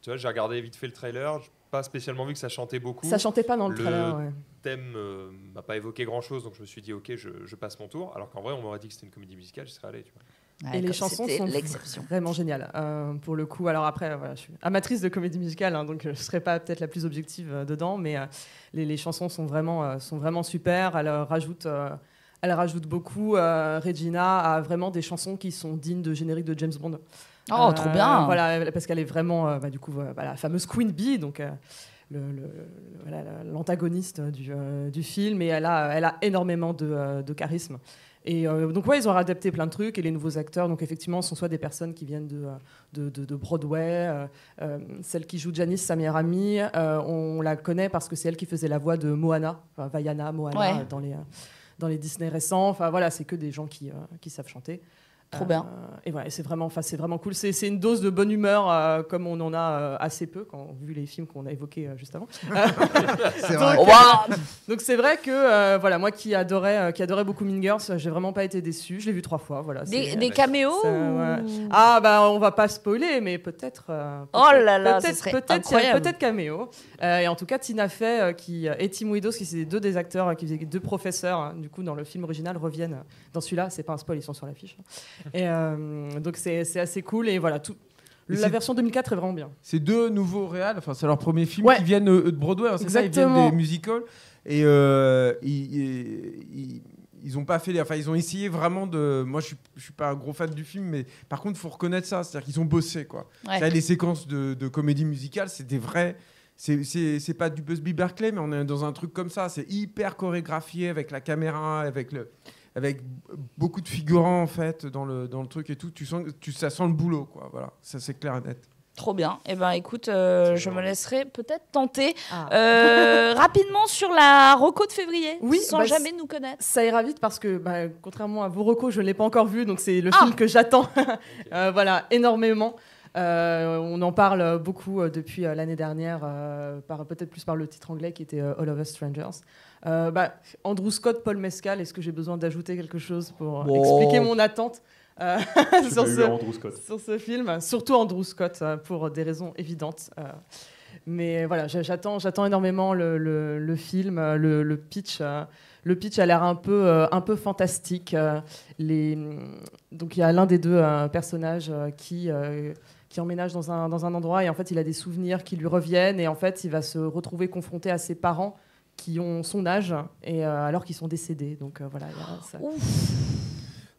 tu vois, j'ai regardé vite fait le trailer pas spécialement vu que ça chantait beaucoup. Ça chantait pas dans le, trailer. Le thème euh, m'a pas évoqué grand chose, donc je me suis dit ok, je, passe mon tour. Alors qu'en vrai, on m'aurait dit que c'était une comédie musicale, je serais allé. Tu vois. et les chansons sont vraiment géniales. Euh, pour le coup, alors après, voilà, je suis amatrice de comédie musicale, hein, donc je ne serai pas peut-être la plus objective euh, dedans, mais les, chansons sont vraiment, sont vraiment super. Elles rajoutent, elle rajoute beaucoup. Regina a vraiment des chansons qui sont dignes de générique de James Bond. Oh, trop bien. Voilà, parce qu'elle est vraiment, euh, bah, du coup, la fameuse Queen Bee, donc euh, l'antagoniste du, euh, du, film, et elle a, elle a énormément de, de charisme. Et donc, ouais, ils ont adapté plein de trucs, et les nouveaux acteurs, donc effectivement, sont soit des personnes qui viennent de, de, de Broadway. celle qui joue Janice, sa meilleure amie, on la connaît parce que c'est elle qui faisait la voix de Moana, enfin, Vaiana, Moana, dans, les, dans les Disney récents. Enfin, voilà, c'est que des gens qui, qui savent chanter. Trop bien. Et voilà, c'est vraiment, enfin, c'est vraiment cool. C'est c'est une dose de bonne humeur euh, comme on en a euh, assez peu quand vu les films qu'on a évoqués euh, juste avant. C'est vrai. Waouh Donc c'est vrai que euh, voilà, moi qui adorais, euh, qui adorais beaucoup Mean Girls, j'ai vraiment pas été déçu. Je l'ai vu trois fois. Voilà. des, des caméos ça, ou-. Ah bah on va pas spoiler, mais peut-être. euh, Oh là là, ce peut-être serait peut-être il y a incroyable. peut-être caméo. Euh, et en tout cas Tina Fey euh, qui et Tim Widows qui c'est deux des acteurs euh, qui faisaient deux professeurs hein, du coup dans le film original reviennent dans celui-là. C'est pas un spoil, ils sont sur l'affiche. Et euh, donc c'est c'est assez cool et voilà tout. La version 2004 est vraiment bien. C'est deux nouveaux réals, enfin c'est leur premier film Ouais. qui viennent euh, de Broadway, hein, c'est ça, ils viennent des musicals et euh, ils, ils, ils- ont pas fait, les- enfin ils ont essayé vraiment de. Moi je suis, je suis pas un gros fan du film, mais par contre faut reconnaître ça, c'est-à-dire qu'ils ont bossé quoi. Ouais. Ça, les séquences de, de comédie musicale, c'est des vrais. C'est- C'est c'est pas du Busby Berkeley, mais on est dans un truc comme ça. C'est hyper chorégraphié avec la caméra, avec le, avec beaucoup de figurants en fait dans le dans le truc et tout. Tu sens, tu, ça sent le boulot quoi. Voilà, ça c'est clair et net. Trop bien. Eh ben, écoute, euh, je me laisserai peut-être tenter. Ah. Euh, rapidement sur la Reco de février, Oui, sans bah, jamais nous connaître. Ça ira vite parce que, bah, contrairement à vos recos, je ne l'ai pas encore vu, donc c'est le Ah. film que j'attends Euh, voilà, énormément. Euh, on en parle beaucoup euh, depuis euh, l'année dernière, euh, par- peut-être plus par le titre anglais qui était euh, All of Us Strangers. Euh, bah, Andrew Scott, Paul Mescal, est-ce que j'ai besoin d'ajouter quelque chose pour expliquer mon attente euh, sur, ce, Scott. sur ce film? Surtout Andrew Scott, euh, pour des raisons évidentes. euh. mais voilà, j'a- j'attends, j'attends énormément le, le- le film, le, le pitch. le pitch a l'air un peu, un peu fantastique. les, donc il y a l'un des deux personnages qui, qui emménage dans un, dans un endroit et en fait il a des souvenirs qui lui reviennent et en fait il va se retrouver confronté à ses parents qui ont son âge et euh, alors qu'ils sont décédés. Donc euh, voilà, il y a ça. Ouf.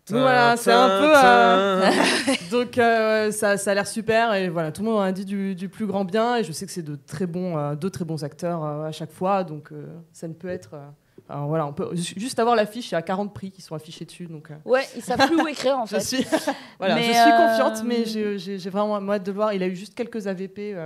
Donc voilà, c'est un peu. euh, Donc euh, ça, ça a l'air super et voilà, tout le monde en a dit du, du plus grand bien et je sais que c'est de très bons, euh, deux très bons acteurs euh, à chaque fois, donc euh, ça ne peut être. euh, alors voilà, on peut ju- juste avoir l'affiche, il y a 40 prix qui sont affichés dessus, donc euh, Ouais, ils savent plus où écrire en je fait. suis, voilà, Mais, je suis euh, confiante, mais j'ai vraiment hâte de le voir. Il a eu juste quelques AVP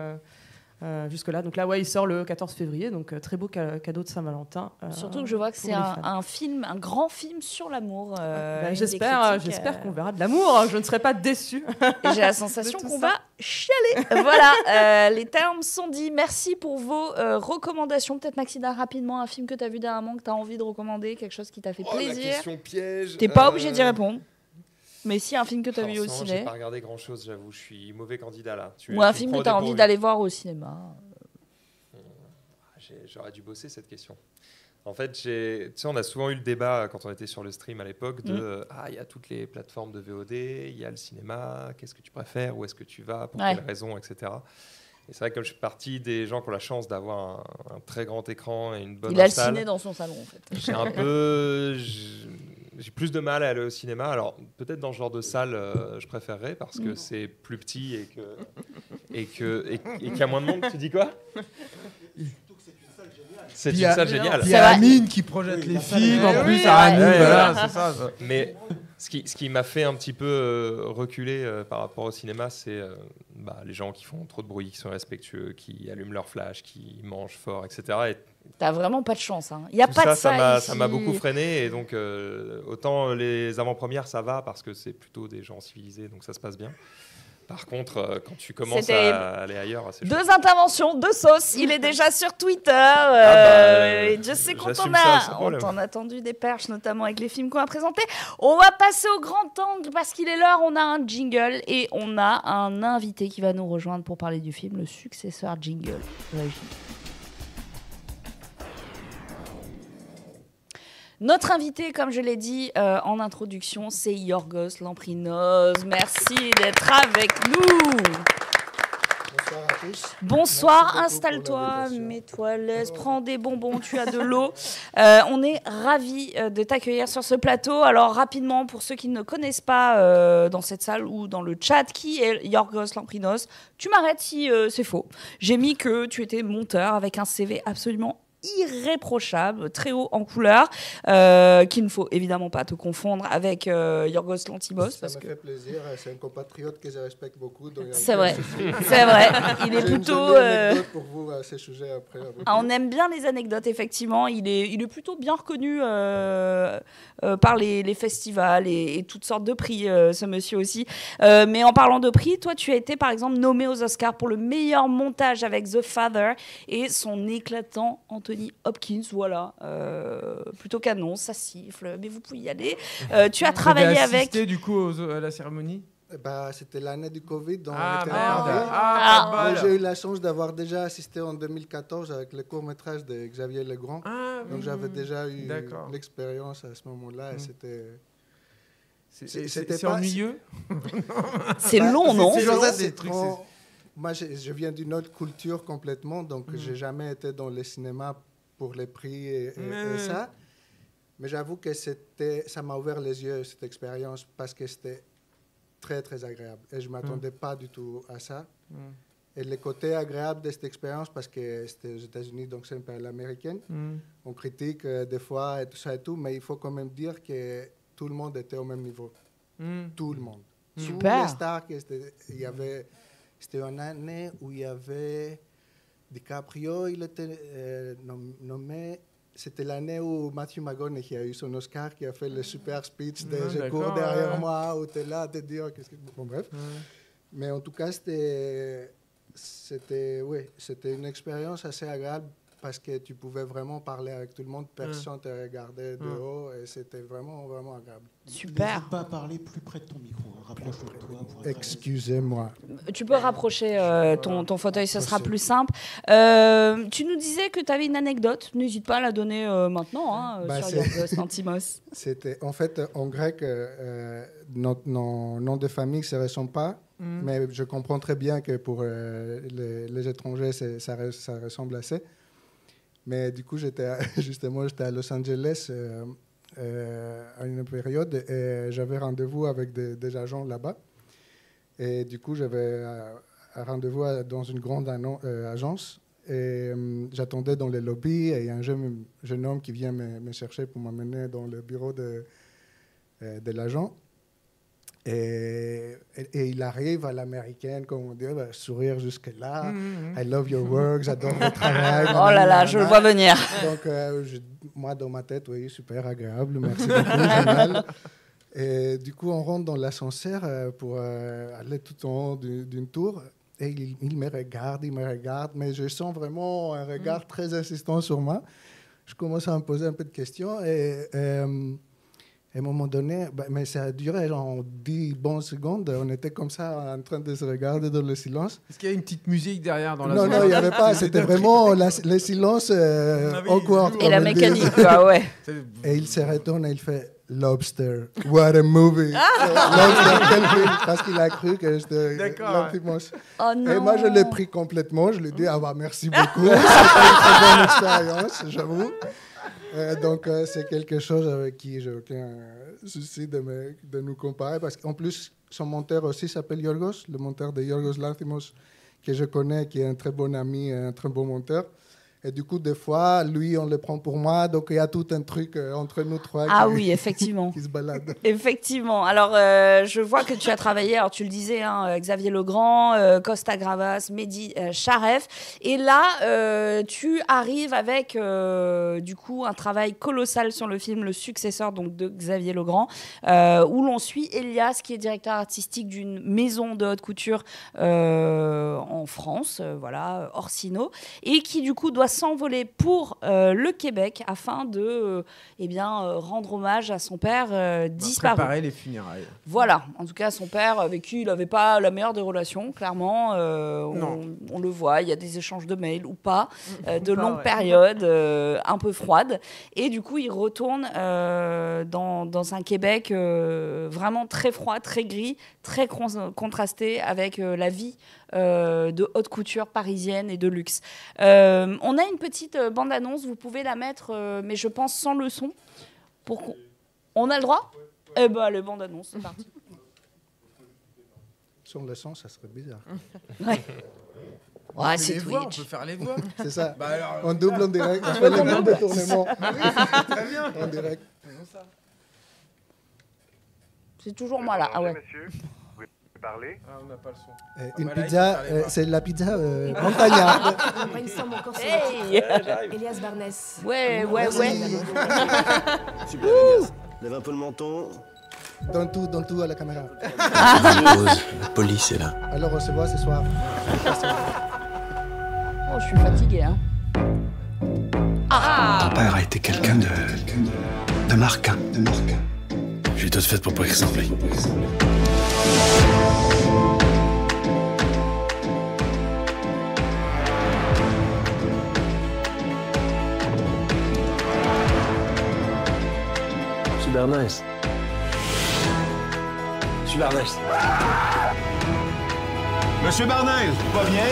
euh, jusque-là, donc là, ouais, il sort le 14 février, donc euh, très beau ca- cadeau de Saint-Valentin. euh, Surtout que je vois que c'est un, film, un grand film sur l'amour. avec des j'espère, j'espère euh, qu'on verra de l'amour. hein, Je ne serai pas déçue. J'ai la sensation qu'on va chialer. voilà, euh, les termes sont dits. Merci pour vos euh, recommandations. Peut-être Maxida, rapidement, un film que tu as vu dernièrement, que tu as envie de recommander, quelque chose qui t'a fait Oh, la plaisir. question piège. T'es pas euh, obligé d'y répondre. Mais si un film que tu as vu au moment, ciné, J'ai pas regardé grand chose, j'avoue. Je suis mauvais candidat là. Tu- ou un tu film que tu as envie d'aller voir au cinéma. J'ai- J'aurais dû bosser cette question. En fait, tu sais, on a souvent eu le débat quand on était sur le stream à l'époque de Mhm. euh, ah, il y a toutes les plateformes de VOD, il y a le cinéma, qu'est-ce que tu préfères, où est-ce que tu vas, pour Ouais. quelles raisons, etc. Et c'est vrai que comme je suis partie des gens qui ont la chance d'avoir un, un très grand écran et une bonne Il a le ciné dans son salon en fait. j'ai un peu j'ai plus de mal à aller au cinéma alors peut-être dans ce genre de salle euh, je préférerais parce que Mm. c'est plus petit et que et que et, et qu'il y a moins de monde tu dis quoi? C'est une salle géniale Il y C'est a. Amine qui projette Oui, les films en plus. Amine, voilà, c'est ça. ça. mais ce qui, ce qui m'a fait un petit peu euh, reculer euh, par rapport au cinéma, c'est euh, bah, les gens qui font trop de bruit, qui sont respectueux, qui allument leur flash, qui mangent fort, etc. Et T'as vraiment pas de chance. Il n'y a tout pas ça, de ça. m'a, ici. ça m'a beaucoup freiné. Et donc, euh, autant les avant-premières, ça va parce que c'est plutôt des gens civilisés, donc ça se passe bien. Par contre, euh, quand tu commences à aller ailleurs, c'est chaud. Deux interventions, deux sauces. Il est déjà sur Twitter. Dieu sait qu'on t'en a, on problème. t'en a tendu des perches, notamment avec les films qu'on a présentés. On va passer au grand angle parce qu'il est l'heure. On a un jingle et on a un invité qui va nous rejoindre pour parler du film, le successeur jingle. Notre invité, comme je l'ai dit euh, en introduction, c'est Yorgos Lamprinos. Merci d'être avec nous. Bonsoir à tous. Bonsoir, installe-toi, mets-toi à l'aise, prends des bonbons, tu as de l'eau. Euh, on est ravis euh, de t'accueillir sur ce plateau. Alors rapidement, pour ceux qui ne connaissent pas euh, dans cette salle ou dans le chat, qui est Yorgos Lamprinos Tu m'arrêtes si euh, c'est faux. J'ai mis que tu étais monteur avec un CV absolument irréprochable, très haut en couleur, euh, qu'il ne faut évidemment pas te confondre avec euh, Yorgos Lantimos. Ça parce me que fait plaisir. C'est un compatriote que je respecte beaucoup. a C'est vrai, c'est vrai. Il est plutôt. euh, pour vous à ce sujet après. ah, on aime bien les anecdotes, effectivement. Il est, il est plutôt bien reconnu euh, euh, par les, les festivals et, et toutes sortes de prix, euh, ce monsieur aussi. Euh, mais en parlant de prix, toi, tu as été par exemple nommé aux Oscars pour le meilleur montage avec The Father et son éclatant Anthony Hopkins. Voilà, Euh, plutôt canon, ça siffle, mais vous pouvez y aller. Euh, tu as travaillé avec. assisté, du coup aux- à la cérémonie Bah, C'était l'année du Covid. Donc Ah on. Ah, Ah. J'ai eu la chance d'avoir déjà assisté en 2014 avec le court métrage de Xavier Legrand. Ah, Donc j'avais déjà eu l'expérience à ce moment-là et Mm. c'était. C'est- ennuyeux? C'est Bah, long, non? c'est trucs, Moi, je, je viens d'une autre culture complètement, donc Mhm. j'ai jamais été dans le cinéma pour les prix et, et- et Ouais. ça. Mais j'avoue que c'était, ça m'a ouvert les yeux cette expérience parce que c'était très très agréable et je m'attendais pas du tout à ça. Mm. Et le côté agréable de cette expérience, parce que c'était aux États-Unis, donc c'est une période américaine, Mm. on critique euh, des fois et tout ça et tout, mais il faut quand même dire que tout le monde était au même niveau. Mm. Tout le monde. Tous Super. les stars, qui étaient- il y avait, c'était une année où il y avait DiCaprio, il était euh, nom- nommé. C'était l'année où Matthew McConaughey a eu son Oscar, qui a fait le super speech de Ah, Je cours derrière ouais. moi, où tu es là à te dire. qu'est-ce que- Bon, bref. Ouais. Mais en tout cas, c'était, c'était, c'était une expérience assez agréable parce que tu pouvais vraiment parler avec tout le monde, personne ne te regardait de Mm. haut et c'était vraiment, vraiment agréable. Super. N'hésite pas à parler plus près de ton micro. hein. Rapproche-le de toi. pour être Excusez-moi. Tu peux rapprocher euh, ton, ton fauteuil, ce sera plus simple. Euh, tu nous disais que tu avais une anecdote. N'hésite pas à la donner euh, maintenant hein, Bah, sur Yorgos. C'était, en fait, en grec, euh, notre nos noms de famille ne se ressemblent pas, Mm. mais je comprends très bien que pour euh, les, les étrangers, ça ressemble assez. Mais du coup, j'étais justement j'étais à Los Angeles euh, euh, à une période et j'avais rendez-vous avec des, agents là-bas. Et du coup, j'avais euh, un rendez-vous dans une grande agence. Et j'attendais dans le lobby et il y a un jeune, jeune homme qui vient me, chercher pour m'amener dans le bureau de, de l'agent. Et, il arrive à l'américaine, comme on dit, bah, sourire jusque-là. Mm. I love your work, j'adore votre travail. Oh là là, je le vois venir. Donc, euh, je- moi, dans ma tête, oui, super agréable, merci beaucoup, génial. Et du coup, on rentre dans l'ascenseur euh, pour euh, aller tout en haut du- d'une tour. Et il, il me regarde, il me regarde, mais je sens vraiment un regard très insistant sur moi. Je commence à me poser un peu de questions et euh, à un moment donné, bah, mais ça a duré genre 10 bonnes secondes. On était comme ça en train de se regarder dans le silence. Est-ce qu'il y a une petite musique derrière dans la Non, non, il n'y avait pas. C'était vraiment la- le silence euh, Ah oui, awkward. Et la mécanique, quoi, ouais. Et il se retourne et il fait Lobster, what a movie. Euh, Lobster, quel film Parce qu'il a cru que j'étais D'accord, Lantimos. Oh non. Et moi, je l'ai pris complètement. Je lui ai dit, ah bah merci beaucoup. C'était une très bonne expérience, j'avoue. Euh, donc, euh, c'est quelque chose avec qui j'ai aucun souci de, de nous comparer. Parce qu'en plus, son monteur aussi s'appelle Yorgos, le monteur de Yorgos Lanthimos, que je connais, qui est un très bon ami et un très bon monteur. Et du coup, des fois, lui, on le prend pour moi. Donc, il y a tout un truc euh, entre nous trois Ah qui, oui, effectivement. qui se balade. Effectivement. Alors, euh, je vois que tu as travaillé, alors tu le disais, hein, euh, Xavier Legrand, euh, Costa Gravas, Mehdi euh, Charef. Et là, tu arrives avec, du coup, un travail colossal sur le film, le successeur donc, de Xavier Legrand, où l'on suit Elias, qui est directeur artistique d'une maison de haute couture en France, voilà, Orsino, et qui, du coup, doit s'envoler pour euh, le Québec afin de euh, eh bien, euh, rendre hommage à son père euh, disparu. Préparer les funérailles. Voilà, en tout cas, son père, avec qui il n'avait pas la meilleure des relations, clairement. on, Non. on le voit, il y a des échanges de mails ou pas, euh, de Pas, longues ouais. périodes un peu froides. Et du coup, il retourne dans, dans un Québec vraiment très froid, très gris, très con- contrasté avec la vie euh, de haute couture parisienne et de luxe. Euh, on a une petite euh, bande-annonce, vous pouvez la mettre, euh, mais je pense sans le son. Pour qu'on- On a le droit? Eh ben, le bande-annonce, c'est parti. Sans le son, ça serait bizarre. Ouais. Ouais, On fait c'est les voix, on peut faire les voix. C'est ça. bah alors, On double en direct. On fait les mêmes détournements très bien. en direct. C'est toujours moi là. Ah ouais. Parler Ah, on n'a pas le son. Euh, une là, pizza, euh, c'est la pizza euh, montagnarde. Brainstorm encore sur Hey Elias Barnès. Ouais, ouais, ouais. Super Elias. Lève un peu le menton. Dans tout, dans tout à la caméra. La police est là. Alors on se voit ce soir. Oh, je suis fatiguée. Hein. Ah père a été quelqu'un de. de marquant. De marquant. J'ai tout fait pour pas ressembler. Super nice. Super nice. Monsieur Barnel, pas bien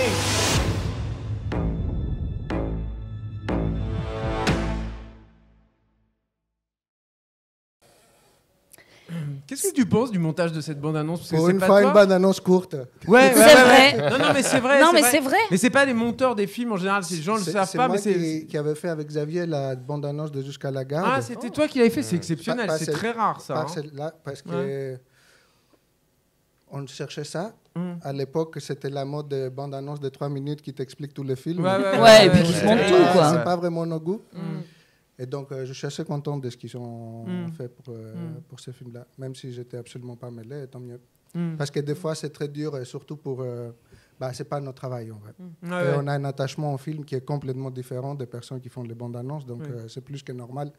Qu'est-ce que tu penses du montage de cette bande-annonce? Pour une fois, une bande annonce courte. Ouais, ouais, C'est ouais, vrai. ouais. Non, non, mais c'est vrai. Non, mais c'est vrai. Mais c'est pas les monteurs des films en général. C'est les gens le savent c'est pas, moi mais c'est. qui, qui avait fait avec Xavier la bande annonce de Jusqu'à la garde. Ah, c'était toi qui l'avais fait. C'est exceptionnel. Pas- pas C'est très rare ça. Hein. parce que Ouais. on cherchait ça. Hum. À l'époque, c'était la mode de bande annonce de 3 minutes qui t'explique tout le film. Ouais, ouais, Ouais, et puis qui se ouais, montre ouais, tout, ouais, quoi. C'est ouais. pas vraiment nos goûts. Hum. Et donc, euh, je suis assez content de ce qu'ils ont Mm. fait pour, euh, Mm. pour ce film-là, même si j'étais absolument pas mêlé, tant mieux. Hum. Parce que des fois, c'est très dur, et surtout pour. Euh, bah, c'est pas notre travail, en vrai. Ouais. on a un attachement au film qui est complètement différent des personnes qui font les bandes annonces, donc euh, c'est plus que normal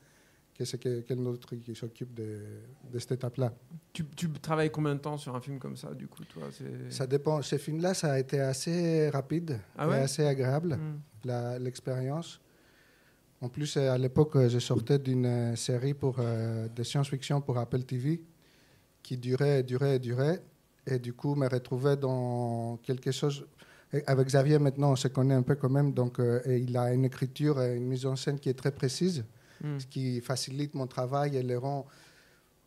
que c'est quelqu'un d'autre qui s'occupe de, de cette étape-là. Tu, tu travailles combien de temps sur un film comme ça, du coup, toi Ça dépend. Ce film-là, ça a été assez rapide Ah et assez agréable, l'expérience. En plus, euh, à l'époque, euh, je sortais d'une euh, série pour, euh, de science-fiction pour Apple TV qui durait, durait, durait. Et du coup, me retrouvais dans quelque chose. et avec Xavier, maintenant, on se connaît un peu quand même. Donc, euh, et il a une écriture et une mise en scène qui est très précise, Hum. ce qui facilite mon travail et les rend.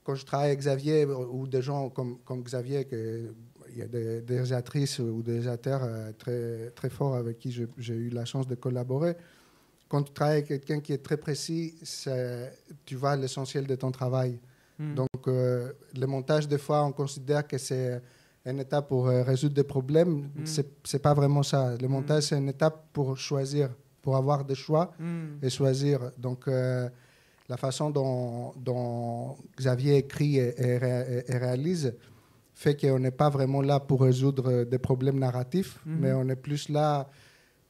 Quand je travaille avec Xavier ou des gens comme, comme Xavier, que, il y a des, des réalisatrices ou des euh, très, très forts avec qui j'ai eu la chance de collaborer. Quand tu travailles avec quelqu'un qui est très précis, tu vas à l'essentiel de ton travail. Hum. Donc, euh, le montage, des fois, on considère que c'est une étape pour euh, résoudre des problèmes. Mm. C'est C'est pas vraiment ça. Le montage, c'est une étape pour choisir, pour avoir des choix Hum. et choisir. Donc, euh, la façon dont, dont Xavier écrit et, et ré- et réalise fait qu'on n'est pas vraiment là pour résoudre des problèmes narratifs, mais on est plus là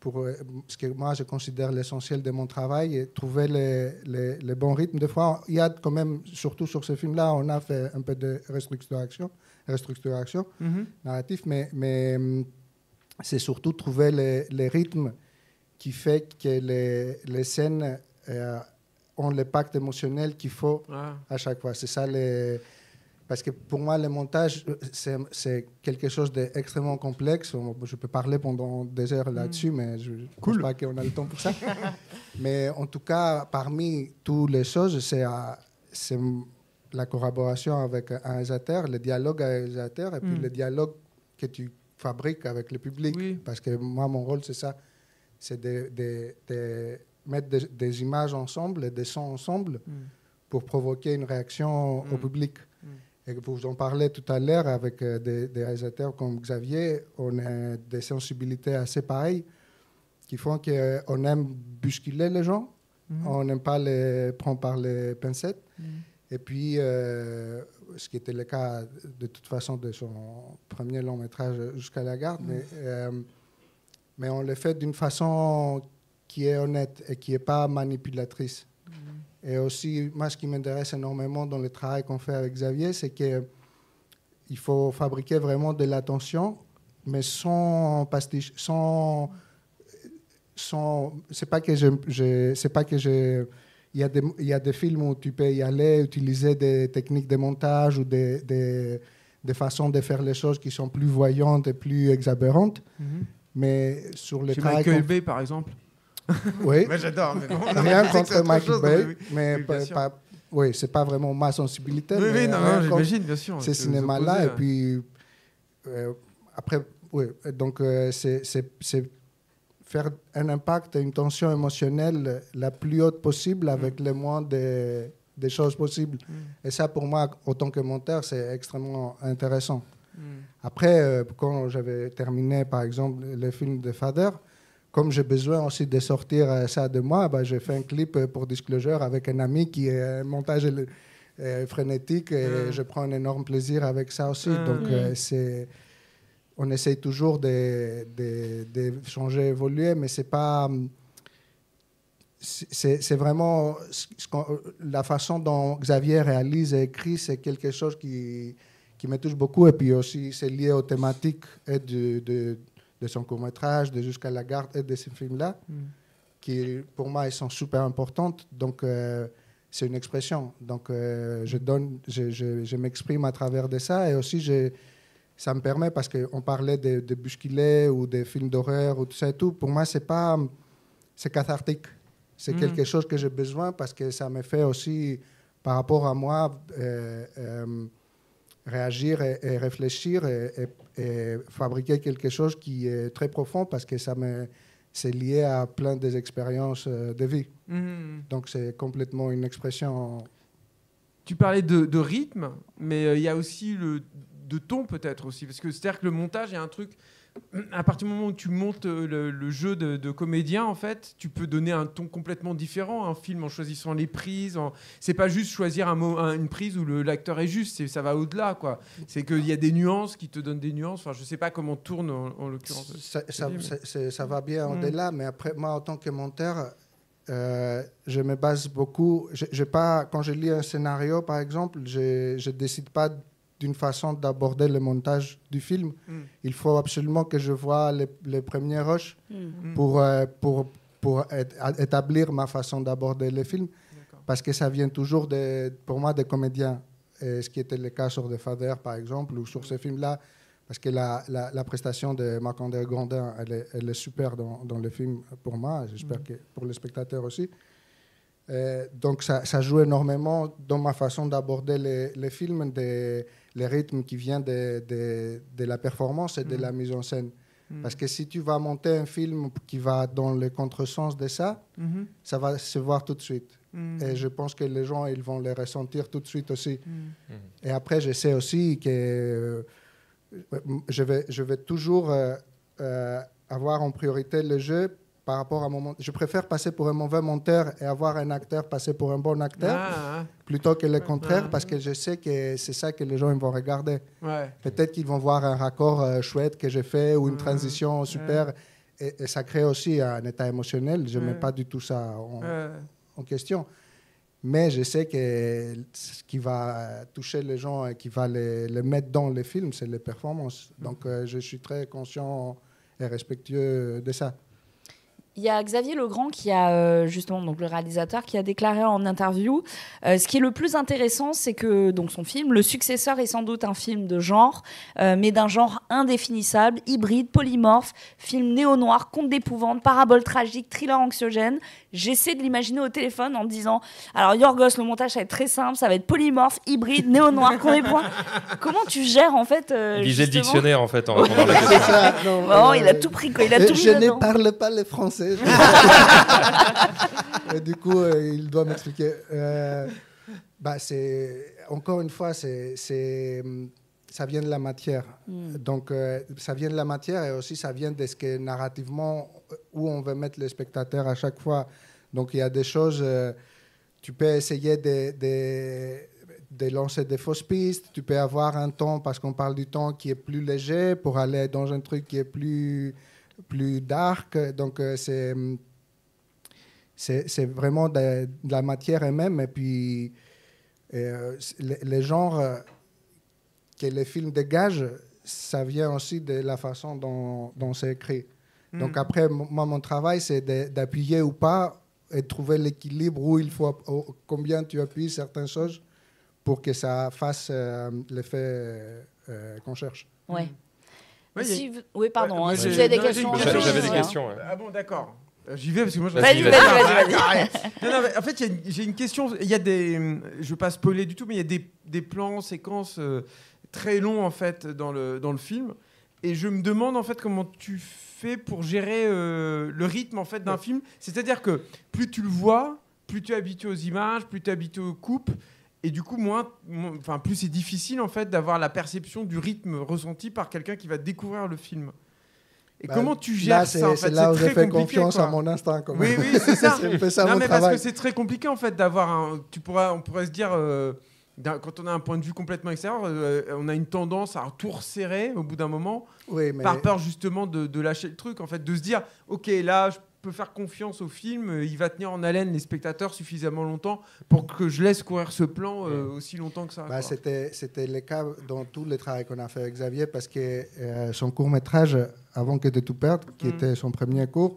pour euh, ce que moi je considère l'essentiel de mon travail et trouver les, les, les bons rythmes. Des fois, il y a quand même, surtout sur ce film-là, on a fait un peu de restructuration, restructuration narratif, mais, mais hum, c'est surtout trouver les, les rythmes qui fait que les, les scènes euh, ont l'impact émotionnel qu'il faut Ah. à chaque fois. C'est ça les... Parce que pour moi, le montage, euh, c'est quelque chose d'extrêmement complexe. Je peux parler pendant des heures là-dessus, mais je ne pense pas qu'on a le temps pour ça. mais en tout cas, parmi toutes les choses, c'est euh, la collaboration avec un réalisateur, le dialogue avec un réalisateur, et puis Mm. le dialogue que tu fabriques avec le public. Oui. Parce que moi, mon rôle, c'est ça. C'est de, de- de mettre des, des images ensemble et des sons ensemble Mm. pour provoquer une réaction au Mm. public. Et vous en parlez tout à l'heure avec euh, des, des réalisateurs comme Xavier, on a des sensibilités assez pareilles qui font qu'on aime bousculer les gens, Mhm. on n'aime pas les prendre par les pincettes. Mhm. Et puis, euh, ce qui était le cas de toute façon de son premier long métrage jusqu'à la garde, mais, euh, mais on le fait d'une façon qui est honnête et qui n'est pas manipulatrice. Et aussi, moi, ce qui m'intéresse énormément dans le travail qu'on fait avec Xavier, c'est que il faut fabriquer vraiment de l'attention, mais sans pastiche, sans, sans. C'est pas que je, je- c'est pas que je. Il y, a des, il y a des films où tu peux y aller, utiliser des techniques de montage ou des, des, des façons de faire les choses qui sont plus voyantes et plus exabérantes. Mhm. Mais sur le Chez travail Michael Bay, par exemple? Oui. J'adore. mais bon, Rien contre Mike chose, Bay, oui, mais oui, pas, oui, c'est pas vraiment ma sensibilité. Oui, mais non, j'imagine, bien sûr, Ces cinémas-là, et puis euh, après, oui, donc euh, c'est- faire un impact et une tension émotionnelle la plus haute possible avec le moins de, de choses possibles. Et ça, pour moi, autant que monteur, c'est extrêmement intéressant. Après, euh, quand j'avais terminé, par exemple, le film de Fader, comme j'ai besoin aussi de sortir euh, ça de moi, bah, j'ai fait un clip euh, pour Disclosure avec un ami qui est un montage euh, frénétique et je prends un énorme plaisir avec ça aussi. Mm. Donc, euh, c'est on essaye toujours de, de, de changer, évoluer, mais c'est pas. hum, C'est vraiment ce la façon dont Xavier réalise et écrit, c'est quelque chose qui, qui me touche beaucoup. Et puis aussi, c'est lié aux thématiques et de, de, son court-métrage, de Jusqu'à la garde et de ces films-là, qui pour moi, ils sont super importantes. Donc, euh, c'est une expression. Donc, euh, je, donne, je, je, je m'exprime à travers de ça. Et aussi, je, ça me permet, parce qu'on parlait de, de ou des films d'horreur ou tout ça et tout, pour moi, c'est pas. C'est cathartique. C'est Mhm. quelque chose que j'ai besoin parce que ça me fait aussi, par rapport à moi, euh, réagir et, et réfléchir et, fabriquer quelque chose qui est très profond parce que ça me, c'est lié à plein des expériences euh, de vie. Mhm. Donc c'est complètement une expression. Tu parlais de, de rythme, mais euh, il y a aussi le de ton peut-être aussi, parce que c'est-à-dire que le montage, il y a un truc. À partir du moment où tu montes euh, le, le jeu de, de comédien, en fait, tu peux donner un ton complètement différent à un film en choisissant les prises. En... C'est pas juste choisir un mot, un- une prise où l'acteur est juste, ça va au-delà, quoi. C'est qu'il y a des nuances qui te donnent des nuances. Enfin, je sais pas comment tourne en, en l'occurrence. Ça, ça, Mais- c'est- c'est- ça va bien Mm. au-delà, mais après, moi, en tant que monteur, euh, je me base beaucoup. Je, je pas, quand je lis un scénario, par exemple, je ne décide pas d'une façon d'aborder le montage du film. Mm. Il faut absolument que je vois les, les premiers rushs Mm. pour, euh, pour, pour à- établir ma façon d'aborder le film. Parce que ça vient toujours, de, pour moi, des comédiens. Et ce qui était le cas sur The Father, par exemple, ou sur ce film-là. Parce que la, la, la prestation de Marc-André Grandin, elle est, elle est super dans, dans le film pour moi. J'espère que pour les spectateurs aussi. Donc ça, ça joue énormément dans ma façon d'aborder les, les films, des, les rythmes qui viennent de, de, de la performance et de la mise en scène. Mhm. Parce que si tu vas monter un film qui va dans le contresens de ça, Mhm. ça va se voir tout de suite. Mhm. Et je pense que les gens, ils vont le ressentir tout de suite aussi. Et après, je sais aussi que euh, je, vais, je vais toujours euh, euh, avoir en priorité le jeu par rapport à mon... Je préfère passer pour un mauvais monteur et avoir un acteur passer pour un bon acteur Ah, plutôt que le contraire Ah. parce que je sais que c'est ça que les gens ils vont regarder. Ouais. Peut-être qu'ils vont voir un raccord euh, chouette que j'ai fait ou une Ouais. transition super. Et, et ça crée aussi un état émotionnel. Je ne mets pas du tout ça en, question. Mais je sais que ce qui va toucher les gens et qui va les, les mettre dans les films, c'est les performances. Donc euh, je suis très conscient et respectueux de ça. Il y a Xavier Legrand qui a euh, justement donc le réalisateur qui a déclaré en interview euh, ce qui est le plus intéressant c'est que donc son film le successeur est sans doute un film de genre euh, mais d'un genre indéfinissable hybride polymorphe film néo-noir conte d'épouvante parabole tragique thriller anxiogène j'essaie de l'imaginer au téléphone en me disant alors Yorgos le montage ça va être très simple ça va être polymorphe hybride néo-noir conte d'épouvante comment tu gères en fait euh, Il lisait le dictionnaire en fait en répondant à la C'est question. ça, non, euh, il a tout pris quoi il a tout mis je ne dedans. parle pas le français. et du coup, euh, il doit m'expliquer. Euh, bah, c'est encore une fois, c'est, c'est, ça vient de la matière. Mm. Donc, euh, ça vient de la matière et aussi ça vient de ce que narrativement, où on veut mettre le spectateur à chaque fois. Donc, il y a des choses, euh, tu peux essayer de, de, de lancer des fausses pistes, tu peux avoir un ton, parce qu'on parle du ton qui est plus léger, pour aller dans un truc qui est plus, plus dark. Donc, euh, c'est, hum, c'est, c'est vraiment de, de la matière elle-même. Et puis, euh, les, les genres euh, que les films dégagent, ça vient aussi de la façon dont, dont c'est écrit. Donc Mm. après, mo- moi, mon travail, c'est de- d'appuyer ou pas et de trouver l'équilibre où il faut, combien tu appuies certaines choses pour que ça fasse euh, l'effet euh, qu'on cherche. ouais Si vous- oui pardon Ouais, hein, si vous avez des non, questions J'avais des hein. questions. ouais. Ah bon, d'accord. J'y vais parce que moi je Vas-y, Vas-y, vas-y. vas-y, vas-y. Arrête. Non, non, mais en fait, j'ai une question. Il y a des, je veux pas spoiler du tout, mais il y a des, des plans, séquences euh, très longs en fait dans le dans le film. Et je me demande en fait comment tu fais pour gérer euh, le rythme en fait d'un film C'est-à-dire que plus tu le vois, plus tu es habitué aux images, plus tu es habitué aux coupes. Et du coup, moins, moins- enfin, plus c'est difficile en fait d'avoir la perception du rythme ressenti par quelqu'un qui va découvrir le film. Et Bah, comment tu là, gères c'est- ça en c'est fait? là où j'ai fait confiance quoi. à mon instinct, quand Oui, même. oui, c'est ça. C'est ça, non, parce que c'est très compliqué en fait d'avoir un. Tu pourrais, on pourrait se dire. euh, quand on a un point de vue complètement extérieur, euh, on a une tendance à tout resserrer au bout d'un moment, Oui, mais- par peur justement de, de lâcher le truc, en fait, de se dire, ok, là, je peux faire confiance au film, euh, il va tenir en haleine les spectateurs suffisamment longtemps pour que je laisse courir ce plan euh, aussi longtemps que ça. Bah, c'était, c'était le cas dans tous les travaux qu'on a fait avec Xavier parce que euh, son court métrage, Avant que de tout perdre, qui Mm. était son premier cours,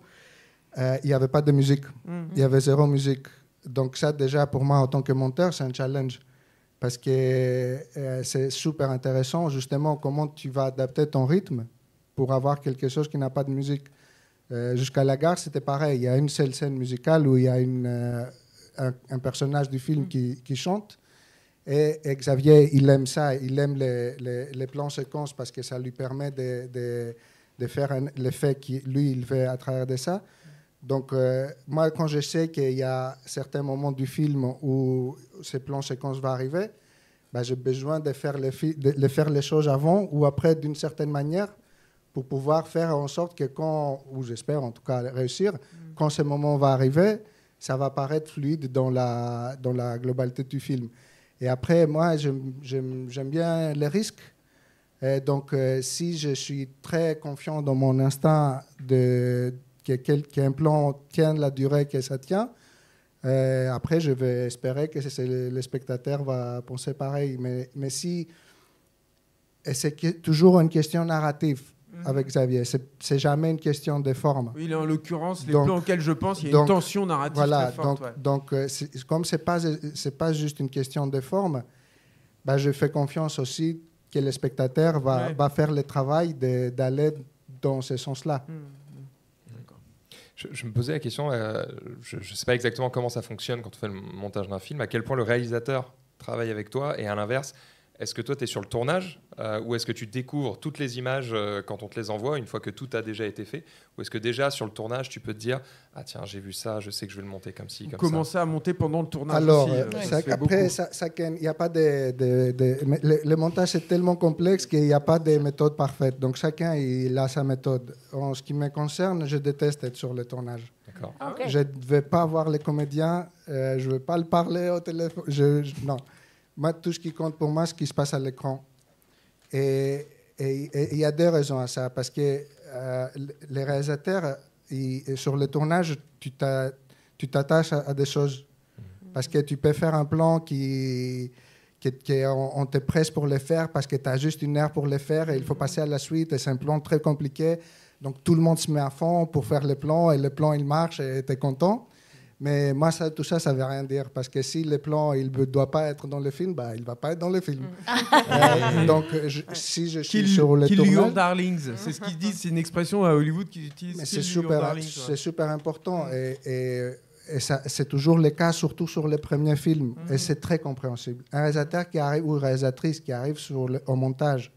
euh, il n'y avait pas de musique. Mm. Il y avait zéro musique. Donc ça, déjà, pour moi, en tant que monteur, c'est un challenge. Parce que c'est super intéressant, justement, comment tu vas adapter ton rythme pour avoir quelque chose qui n'a pas de musique. Euh, Jusqu'à la gare, c'était pareil. Il y a une seule scène musicale où il y a euh, un, personnage du film qui, qui chante. Et, Xavier, il aime ça. Il aime les, les- les plans séquences parce que ça lui permet de, faire l'effet que lui, il fait à travers de ça. Donc, euh, moi, quand je sais qu'il y a certains moments du film où ces plans séquences vont arriver, bah, j'ai besoin de faire les choses avant ou après d'une certaine manière pour pouvoir faire en sorte que quand, ou j'espère en tout cas réussir, quand ce moment va arriver, ça va paraître fluide dans la, dans la globalité du film. Et après, moi, j'aime bien les risques. Et donc, euh, si je suis très confiant dans mon instinct de, qu'un plan tienne la durée que ça tient, euh, après, je vais espérer que le, spectateur va penser pareil. Mais, mais si. C'est toujours une question narrative avec Xavier. C'est jamais une question de forme. Oui, là, en l'occurrence, les Donc- plans auxquels je pense, il y a donc, une tension narrative Voilà, très forte. donc, ouais. donc euh, c'est- comme ce n'est pas, c'est pas juste une question de forme, bah, je fais confiance aussi que le spectateur va, Ouais. va faire le travail de- d'aller dans ce sens-là. Je, je me posais la question, euh, je ne sais pas exactement comment ça fonctionne quand on fait le montage d'un film, à quel point le réalisateur travaille avec toi, et à l'inverse, est-ce que toi tu es sur le tournage, euh, ou est-ce que tu découvres toutes les images euh, quand on te les envoie, une fois que tout a déjà été fait, ou est-ce que déjà sur le tournage tu peux te dire, ah tiens j'ai vu ça, je sais que je vais le monter comme ci, comme Commencer ça à monter pendant le tournage Alors, aussi. euh, euh, ça après, beaucoup. ça- ça il n'y a pas de... de- de- mais le, le montage est tellement complexe qu'il n'y a pas de méthode parfaite. Donc chacun il a sa méthode. En ce qui me concerne, je déteste être sur le tournage. D'accord. Ah. Je ne vais pas voir les comédiens, euh, je ne vais pas le parler au téléphone. Je, je- non. Moi, tout ce qui compte pour moi, c'est ce qui se passe à l'écran. Et il y a deux raisons à ça. Parce que euh, les réalisateurs, sur le tournage, tu t'a- tu t'attaches à, des choses. Parce que tu peux faire un plan qui, qui, on te presse pour le faire parce que tu as juste une heure pour le faire et il faut passer à la suite et c'est un plan très compliqué. Donc tout le monde se met à fond pour faire le plan et le plan il marche et tu es content. Mais moi, ça, tout ça, ça ne veut rien dire parce que si le plan il ne doit pas être dans le film, bah, il ne va pas être dans le film. Euh, donc je- si je suis Kill, sur le kill your tournage, darlings, c'est ce qu'ils disent, c'est une expression à Hollywood qu'ils utilisent. c'est your super, c'est super important et, et- et ça, c'est toujours le cas, surtout sur les premiers films. Mhm. Et c'est très compréhensible. Un réalisateur qui arrive ou une réalisatrice qui arrive sur le- au montage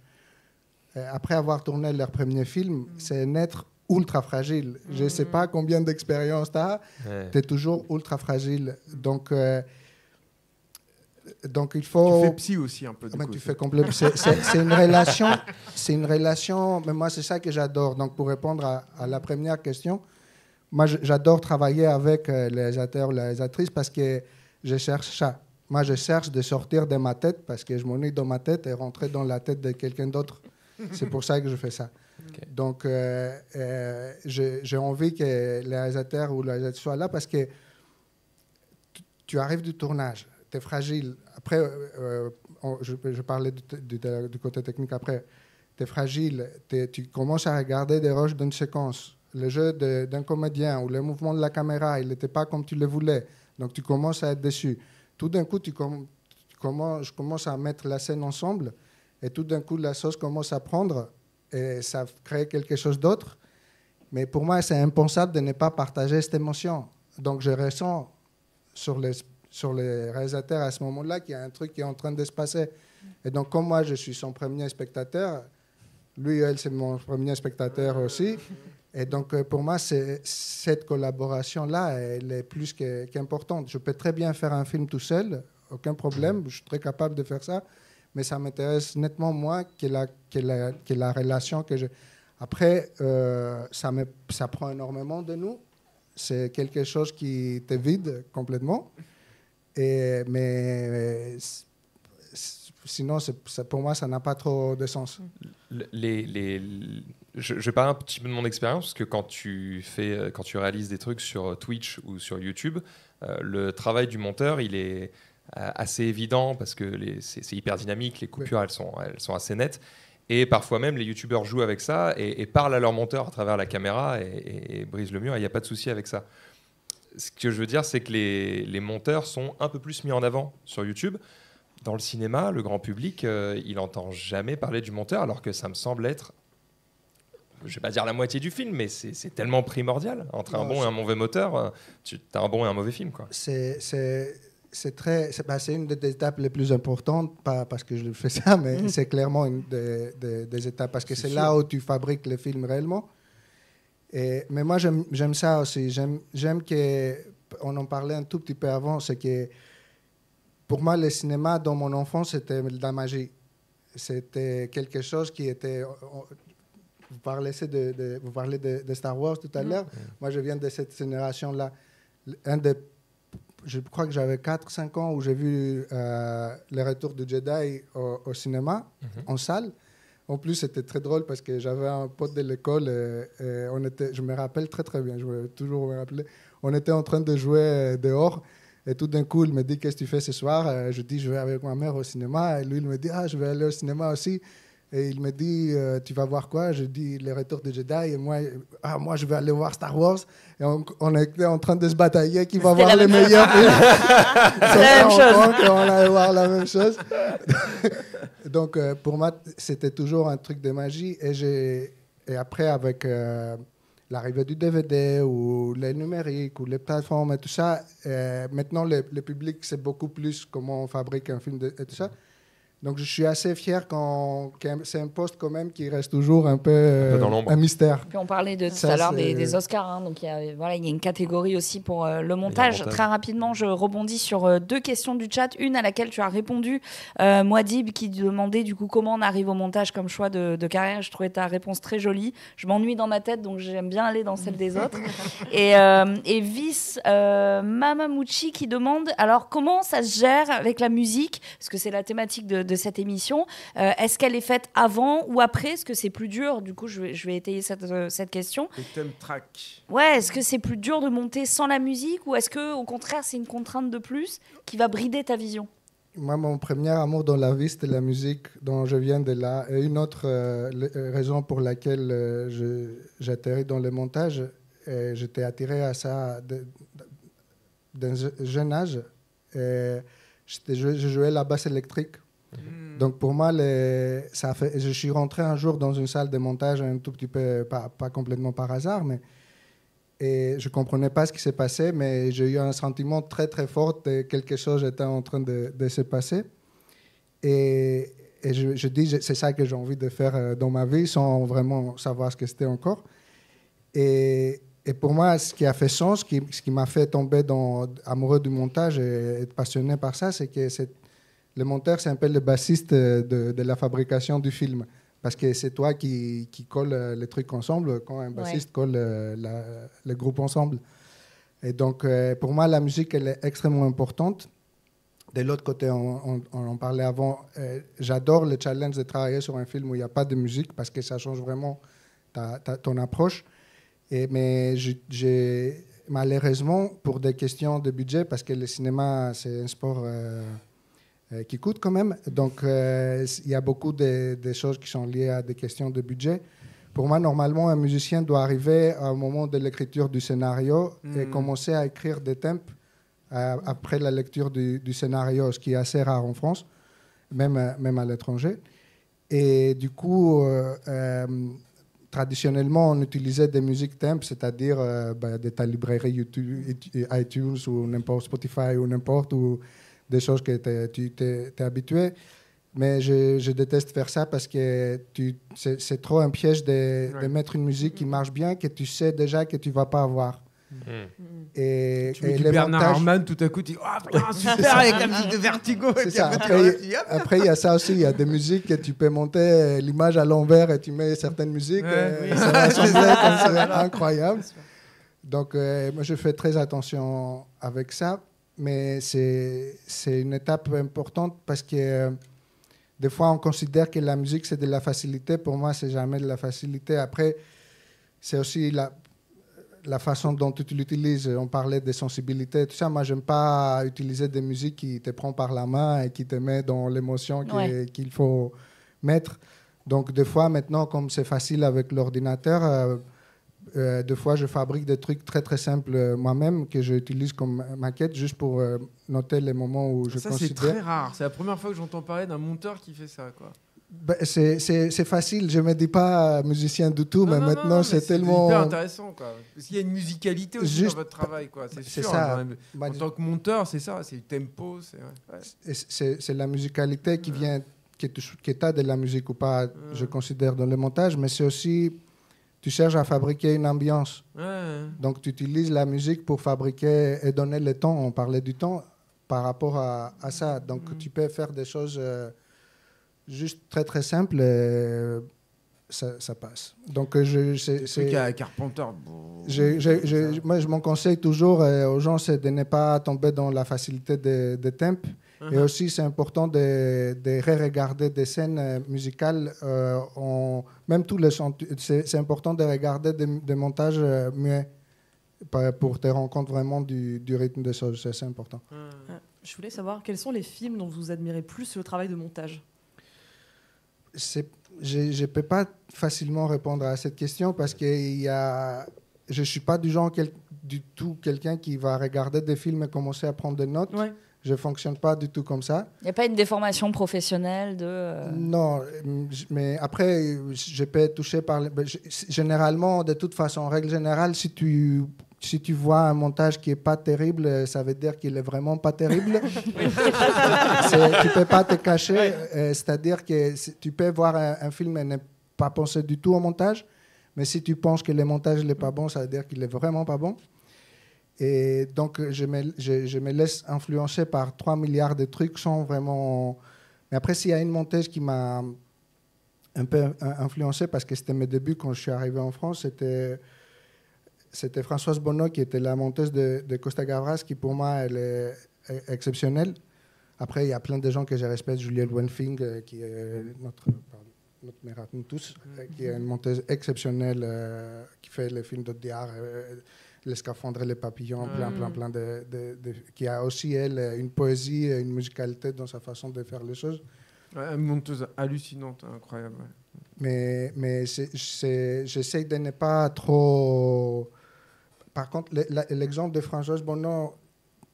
euh, après avoir tourné leur premier film, Mhm. c'est un être ultra fragile. Je ne sais pas combien d'expérience tu as, Ouais. tu es toujours ultra fragile. Donc, euh, donc il faut. Tu fais psy aussi un peu. du Mais coup, tu c'est- fais complètement. C'est une relation. C'est une relation. Mais moi, c'est ça que j'adore. Donc, pour répondre à, à la première question, moi, j'adore travailler avec euh, les réalisateurs, les réalisatrices parce que je cherche ça. Moi, je cherche de sortir de ma tête parce que je m'ennuie dans ma tête et rentrer dans la tête de quelqu'un d'autre. C'est pour ça que je fais ça. Donc, euh, euh, j'ai envie que les réalisateurs ou les réalisateurs soient là parce que tu- arrives du tournage, tu es fragile. Après, euh, je, je parlais du, côté technique après. Tu es fragile, tu commences à regarder des rushs d'une séquence. Le jeu d'un comédien ou le mouvement de la caméra, il n'était pas comme tu le voulais. Donc tu commences à être déçu. Tout d'un coup, tu commences, je commence à mettre la scène ensemble et tout d'un coup, la sauce commence à prendre et ça crée quelque chose d'autre. Mais pour moi, c'est impensable de ne pas partager cette émotion. Donc je ressens sur les, sur les réalisateurs à ce moment-là qu'il y a un truc qui est en train de se passer. Et donc, comme moi, je suis son premier spectateur, Lui, elle, c'est mon premier spectateur aussi. Et donc, euh, pour moi, cette collaboration-là, elle est plus qu'importante. Je peux très bien faire un film tout seul, aucun problème, je suis très capable de faire ça, mais ça m'intéresse nettement moins que la, que la, que la relation que je... Après, euh, ça, me, ça prend énormément de nous. C'est quelque chose qui te vide complètement. Et, mais c- c- sinon, ça- pour moi, ça n'a pas trop de sens. Le- Les, les- je, je vais parler un petit peu de mon expérience parce que quand tu fais, euh, quand tu réalises des trucs sur Twitch ou sur YouTube, euh, le travail du monteur il est euh, assez évident parce que c'est hyper dynamique, les coupures elles sont, elles sont assez nettes et parfois même les YouTubeurs jouent avec ça et, et parlent à leur monteur à travers la caméra et, et- et brisent le mur. Il n'y a pas de souci avec ça. Ce que je veux dire, c'est que les, les monteurs sont un peu plus mis en avant sur YouTube. Dans le cinéma, le grand public, euh, il entend jamais parler du monteur, alors que ça me semble être, je vais pas dire la moitié du film, mais c'est tellement primordial. Entre un Non, bon et un mauvais moteur, euh, tu as un bon et un mauvais film. C'est- C'est très, c'est bah, c'est une des étapes les plus importantes, pas parce que je fais ça, mais c'est clairement une des, des- des étapes parce que C'est là où tu fabriques le film réellement. Et, mais moi, j'aime j'aime ça aussi. J'aime j'aime que, on en parlait un tout petit peu avant, c'est que pour moi, le cinéma dans mon enfance, c'était de la magie. C'était quelque chose qui était. Vous parlez de, de- vous parlez de, de Star Wars tout à l'heure. Moi, je viens de cette génération-là. Un des je crois que j'avais 4-5 ans où j'ai vu euh, le retour du Jedi au, au cinéma, en salle. En plus, c'était très drôle parce que j'avais un pote de l'école, et, et on était, je me rappelle très très bien, je vais toujours me rappeler, on était en train de jouer dehors et tout d'un coup, il me dit Qu'est-ce que tu fais ce soir? Euh, Je dis Je vais avec ma mère au cinéma. Et lui, il me dit Ah, je vais aller au cinéma aussi. Et il me dit Euh, Tu vas voir quoi? Je dis Le retour du Jedi. Et moi, ah, moi, je vais aller voir Star Wars. Et on, on était en train de se batailler qui va voir les meilleurs films. C'est la même On chose. compte et on allait voir la même chose. Donc, euh, pour moi, c'était toujours un truc de magie. Et, j'ai- et après, avec euh, l'arrivée du DVD ou les numériques ou les plateformes et tout ça, maintenant, le, le public sait beaucoup plus comment on fabrique un film de- et tout ça. Donc, je suis assez fier quand, c'est un poste quand même qui reste toujours un peu, euh, dans un mystère. Puis on parlait de tout Ça, à l'heure des, Oscars, hein, donc il y a, voilà, il y a une catégorie aussi pour euh, le montage. montage. Très rapidement, je rebondis sur euh, deux questions du chat. Une à laquelle tu as répondu, euh, Moadib, qui demandait du coup comment on arrive au montage comme choix de, de carrière. Je trouvais ta réponse très jolie. Je m'ennuie dans ma tête, donc j'aime bien aller dans celle des autres. et, euh, et Vis euh, Mamamuchi qui demande alors comment ça se gère avec la musique, parce que c'est la thématique de, de cette émission. Euh, Est-ce qu'elle est faite avant ou après? Est-ce que c'est plus dur? Du coup, je vais, je vais étayer cette, euh, cette question. Thèmes track. Ouais, est-ce que c'est plus dur de monter sans la musique ou est-ce que au contraire c'est une contrainte de plus qui va brider ta vision? Moi, mon premier amour dans la vie, c'était la musique dont je viens de là. Et une autre euh, le- raison pour laquelle euh, j'atterris dans le montage, j'étais attiré à ça d'un je- jeune âge. Et je jouais la basse électrique. Donc pour moi, les- ça fait, je suis rentré un jour dans une salle de montage un tout petit peu, pas, pas complètement par hasard, mais et je comprenais pas ce qui s'est passé, mais j'ai eu un sentiment très très fort que quelque chose était en train de, se passer. Et, et je, dis, c'est ça que j'ai envie de faire euh, dans ma vie, sans vraiment savoir ce que c'était encore. Et, et pour moi, ce qui a fait sens, ce qui, m'a fait tomber dans, amoureux du montage et être passionné par ça, c'est que c'est, le monteur, c'est un peu le bassiste de, de la fabrication du film. Parce que c'est toi qui, qui colle euh, les trucs ensemble quand un bassiste colle euh, la- le groupe ensemble. Et donc, euh, pour moi, la musique, elle est extrêmement importante. De l'autre côté, on, on- on en parlait avant, euh, j'adore le challenge de travailler sur un film où il n'y a pas de musique parce que ça change vraiment ta- ta- ton approche. Et, mais j'ai- malheureusement, pour des questions de budget, parce que le cinéma, c'est un sport euh, euh, qui coûte quand même, donc euh, il y a beaucoup de, de choses qui sont liées à des questions de budget. Pour moi, normalement, un musicien doit arriver au moment de l'écriture du scénario et Mm. commencer à écrire des thèmes euh, après la lecture du, du scénario, ce qui est assez rare en France, même, euh, même à l'étranger. Et du coup, euh, euh, traditionnellement, on utilisait des musiques temp, c'est-à-dire euh, ben, de ta librairie YouTube, iTunes ou n'importe Spotify ou n'importe, ou des choses que tu t'es t'es habitué. Mais je, je déteste faire ça parce que c'est trop un piège de, mettre une musique qui marche bien que tu sais déjà que tu vas pas avoir. Hmm. Et, Tu mets et du les Bernard montages- tout à coup, tu dis Oh putain, super, avec la musique de Vertigo. Et ça. après, il y a ça aussi. Il y a des musiques que tu peux monter euh, l'image à l'envers et tu mets certaines musiques. Ouais, euh, oui. Ça va c'est incroyable. Donc, euh, moi, je fais très attention avec ça. Mais c'est une étape importante parce que euh, des fois, on considère que la musique, c'est de la facilité. Pour moi, c'est jamais de la facilité. Après, c'est aussi la, la façon dont tu l'utilises. On parlait de sensibilité, tout ça. Moi, j'aime pas utiliser des musiques qui te prend par la main et qui te met dans l'émotion Ouais. qu'il faut mettre. Donc, des fois, maintenant, comme c'est facile avec l'ordinateur, euh, euh, des fois, je fabrique des trucs très, très simples euh, moi-même que j'utilise comme maquette juste pour euh, noter les moments où je Ça, c'est considère. très rare. C'est la première fois que j'entends parler d'un monteur qui fait ça. Quoi. Ben, c'est- c'est c'est facile, je me dis pas musicien du tout, Non, mais non, maintenant c'est tellement. hyper intéressant. Quoi. Parce qu'il y a une musicalité aussi Juste- dans votre travail. quoi. C'est c'est sûr. ça. hein. Bah, en tant que monteur, c'est ça. C'est du tempo. C'est ouais. C'est c'est la musicalité qui vient, que tu que as de la musique ou pas, je considère dans le montage, mais c'est aussi, tu cherches à fabriquer une ambiance. Ouais. Donc tu utilises la musique pour fabriquer et donner le temps, on parlait du temps, par rapport à, à ça. Donc Mm. tu peux faire des choses euh, juste très très simples et ça, ça passe. Donc euh, je, c'est- à Carpenter. je- je- moi, je m'en conseille toujours euh, aux gens, c'est de ne pas tomber dans la facilité des de Et Mhm. aussi, c'est important de, de re-regarder des scènes euh, musicales. euh, même tous les chants, c'est important de regarder des, des montages euh, muets pour te rendre compte vraiment du, du rythme des choses. C'est important. Euh, Je voulais savoir quels sont les films dont vous admirez plus le travail de montage? C'est- Je ne peux pas facilement répondre à cette question parce que il y a, je ne suis pas du genre quel- du tout quelqu'un qui va regarder des films et commencer à prendre des notes. Ouais. Je ne fonctionne pas du tout comme ça. Il n'y a pas une déformation professionnelle de. euh, Non, mais après, je peux être touché par... Généralement, de toute façon, en règle générale, si tu, si tu vois un montage qui n'est pas terrible, ça veut dire qu'il est vraiment pas terrible. Tu peux pas te cacher. euh, C'est-à-dire que tu peux voir un, un film et ne pas penser du tout au montage, mais si tu penses que le montage n'est pas bon, ça veut dire qu'il est vraiment pas bon. Et donc, je me, laisse influencer par 3 milliards de trucs sans vraiment... Mais après, s'il y a une monteuse qui m'a un peu in- influencé, parce que c'était mes débuts quand je suis arrivé en France, c'était, c'était Françoise Bonneau, qui était la monteuse de, Costa Gavras, qui pour moi, elle est exceptionnelle. Après, il y a plein de gens que je respecte, Juliette Wenfing, euh, qui est notre, nous tous, euh, qui est une monteuse exceptionnelle, euh, qui fait les films de Les scaphandres et les papillons, plein, plein, plein de, de- de- qui a aussi, elle, une poésie et une musicalité dans sa façon de faire les choses. Ouais, une monteuse hallucinante, incroyable. ouais. Mais, mais j'essaie de ne pas trop. Par contre, le- l'exemple de Françoise Bonneau,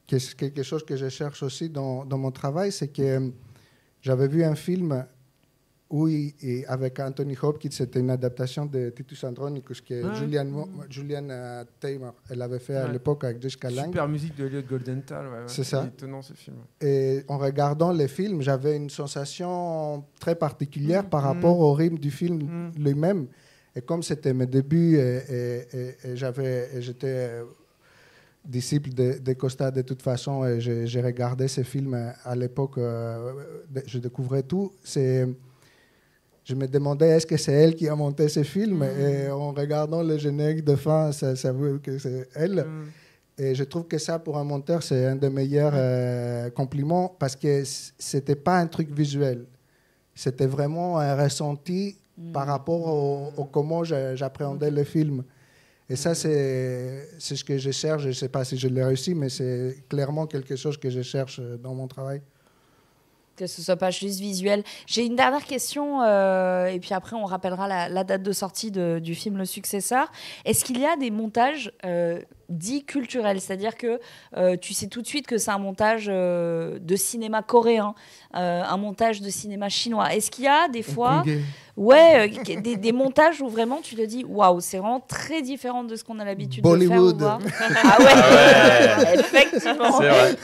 quelque chose que je cherche aussi dans, dans mon travail, c'est que euh, j'avais vu un film où, il- avec Anthony Hopkins, c'était une adaptation de Titus Andronicus que Ah. Julianne euh, Taymor, elle avait fait à l'époque avec Jessica Lange. Super musique de Elliot Goldenthal. ouais, ouais. C'est ça. étonnant ce film. Et en regardant le film, j'avais une sensation très particulière Mm. par rapport au rythme du film lui-même. Et comme c'était mes débuts et, et- et- et j'avais, j'étais euh, disciple de, de Costa de toute façon, et j'ai regardé ces films à l'époque, euh, je découvrais tout. C'est, je me demandais est-ce que c'est elle qui a monté ces films Et en regardant le générique de fin, ça, ça veut que c'est elle. Mm. Et je trouve que ça, pour un monteur, c'est un des meilleurs euh, compliments parce que c'était pas un truc visuel. C'était vraiment un ressenti par rapport au, au comment j'a- j'appréhendais le film. Et ça, c'est c'est ce que je cherche. Je ne sais pas si je l'ai réussi, mais c'est clairement quelque chose que je cherche euh, dans mon travail. Que ce soit pas juste visuel. J'ai une dernière question, euh, et puis après on rappellera la, date de sortie de- du film Le Successeur. Est-ce qu'il y a des montages euh, dit culturel, c'est-à-dire que euh, tu sais tout de suite que c'est un montage euh, de cinéma coréen, euh, un montage de cinéma chinois. Est-ce qu'il y a des fois, ouais, euh, des, des montages où vraiment tu te dis, waouh, c'est vraiment très différent de ce qu'on a l'habitude de faire ou. Ah ouais, Ah ouais. effectivement. C'est vrai.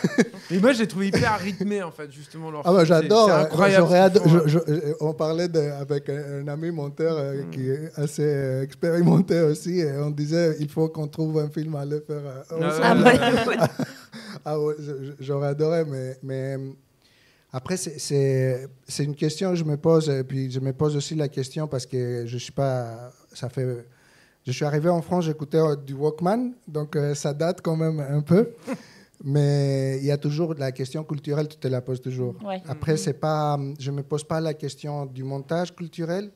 Et moi, j'ai trouvé hyper rythmé, en fait, justement. leur Ah bah, j'adore. C'est euh, incroyable. je- hein. je- on parlait de- avec un, un ami monteur euh, Mm. qui est assez euh, expérimenté aussi. Et on disait il faut qu'on trouve un film à le faire. euh, Ah ouais. Ah j'aurais adoré, mais, mais euh, après, c'est- une question que je me pose, et puis je me pose aussi la question parce que je suis pas. Ça fait. Je suis arrivé en France, j'écoutais euh, du Walkman, donc euh, ça date quand même un peu. Mais il y a toujours la question culturelle, tu te la poses toujours. Ouais. Après, c'est pas, je ne me pose pas la question du montage culturel.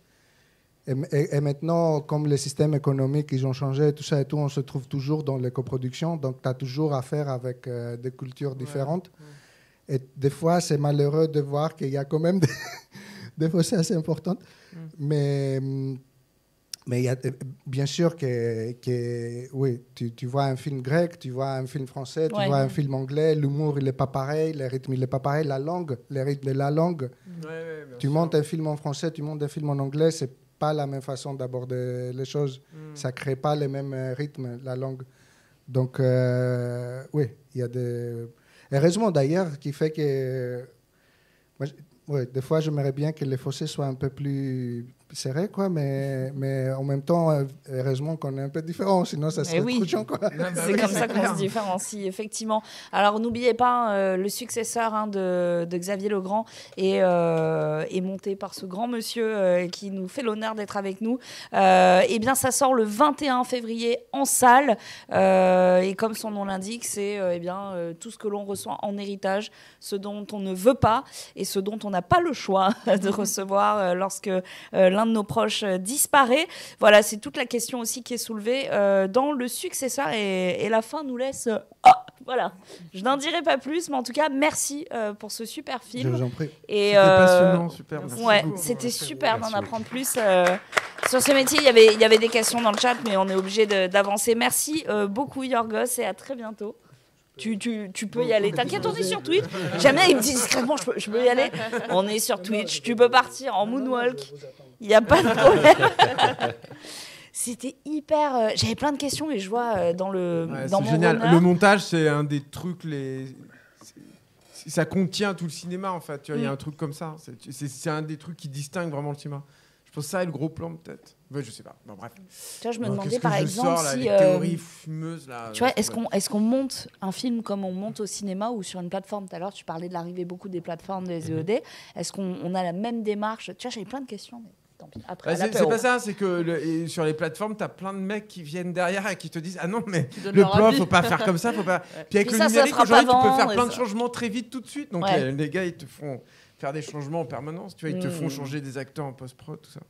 Et, et- et maintenant, comme les systèmes économiques, ils ont changé, tout ça et tout, on se trouve toujours dans les coproductions. Donc, tu as toujours affaire avec euh, des cultures différentes. Et des fois, c'est malheureux de voir qu'il y a quand même des, des fossés assez importantes. Mais, hum, mais il y a, euh, bien sûr que, que oui, tu, tu vois un film grec, tu vois un film français, tu Ouais. vois un film anglais, l'humour, il n'est pas pareil, le rythme, il n'est pas pareil, la langue, le rythme de la langue. Ouais, ouais, bien Tu sûr. montes un film en français, tu montes un film en anglais, c'est pas la même façon d'aborder les choses. Mm. Ça crée pas les mêmes euh, rythmes, la langue. Donc, euh, oui, il y a des. Heureusement d'ailleurs, qui fait que. Moi, ouais, des fois, j'aimerais bien que les fossés soient un peu plus serrés, quoi, mais, mais en même temps, heureusement qu'on est un peu différents, sinon ça serait Eh oui. trop chiant, quoi. Ah bah C'est oui, comme ça qu'on se différencie, effectivement. Alors, n'oubliez pas, euh, le successeur hein, de, de Xavier Legrand est, euh, est monté par ce grand monsieur euh, qui nous fait l'honneur d'être avec nous. Euh, eh bien, ça sort le 21 février en salle. Euh, et comme son nom l'indique, c'est euh, eh bien, euh, tout ce que l'on reçoit en héritage, ce dont on ne veut pas et ce dont on n'a pas le choix de recevoir euh, lorsque euh, l'un de nos proches euh, disparaît. Voilà, c'est toute la question aussi qui est soulevée euh, dans le successeur et, et la fin nous laisse. euh, ah, voilà, je n'en dirai pas plus, mais en tout cas, merci euh, pour ce super Je film. vous en prie. Et C'était euh, passionnant, super. Ouais, c'était super d'en apprendre plus euh, sur ce métier. Il y, avait, il y avait des questions dans le chat, mais on est obligé d'avancer. Merci euh, beaucoup, Yorgos, et à très bientôt. Tu, tu, tu peux y aller. T'inquiète, on est sur Twitch. Jamais il me dit discrètement, je peux, je peux y aller. On est sur Twitch. Tu peux partir en moonwalk. Il n'y a pas de problème. C'était hyper. euh, J'avais plein de questions et je vois euh, dans le Ouais, dans mon génial. runner- Le montage, c'est un des trucs les. Ça contient tout le cinéma en fait. Il y a un truc comme ça. C'est- C'est c'est un des trucs qui distingue vraiment le cinéma. Pense que ça et le gros plan peut-être. Ouais, je sais pas. Bon, bref. Tu vois, je me Alors, demandais par exemple sors, là, si. les euh, théories fumeuses là. Tu vois, est-ce qu'on est qu'on monte un film comme on monte au cinéma ou sur une plateforme? Tout à l'heure, tu parlais de l'arrivée beaucoup des plateformes des EED. Est-ce qu'on on a la même démarche? Tu vois, j'avais plein de questions, mais Bah, c'est pas ça, c'est que le- sur les plateformes, t'as plein de mecs qui viennent derrière et qui te disent Ah non, mais le plan, faut pas faire comme ça, faut pas. Puis avec Puis le ça, numérique, aujourd'hui, tu peux faire plein de ça. changements très vite tout de suite. Donc Ouais. les, les gars, ils te font faire des changements en permanence. Tu vois, ils te font changer des acteurs en post-prod, tout ça.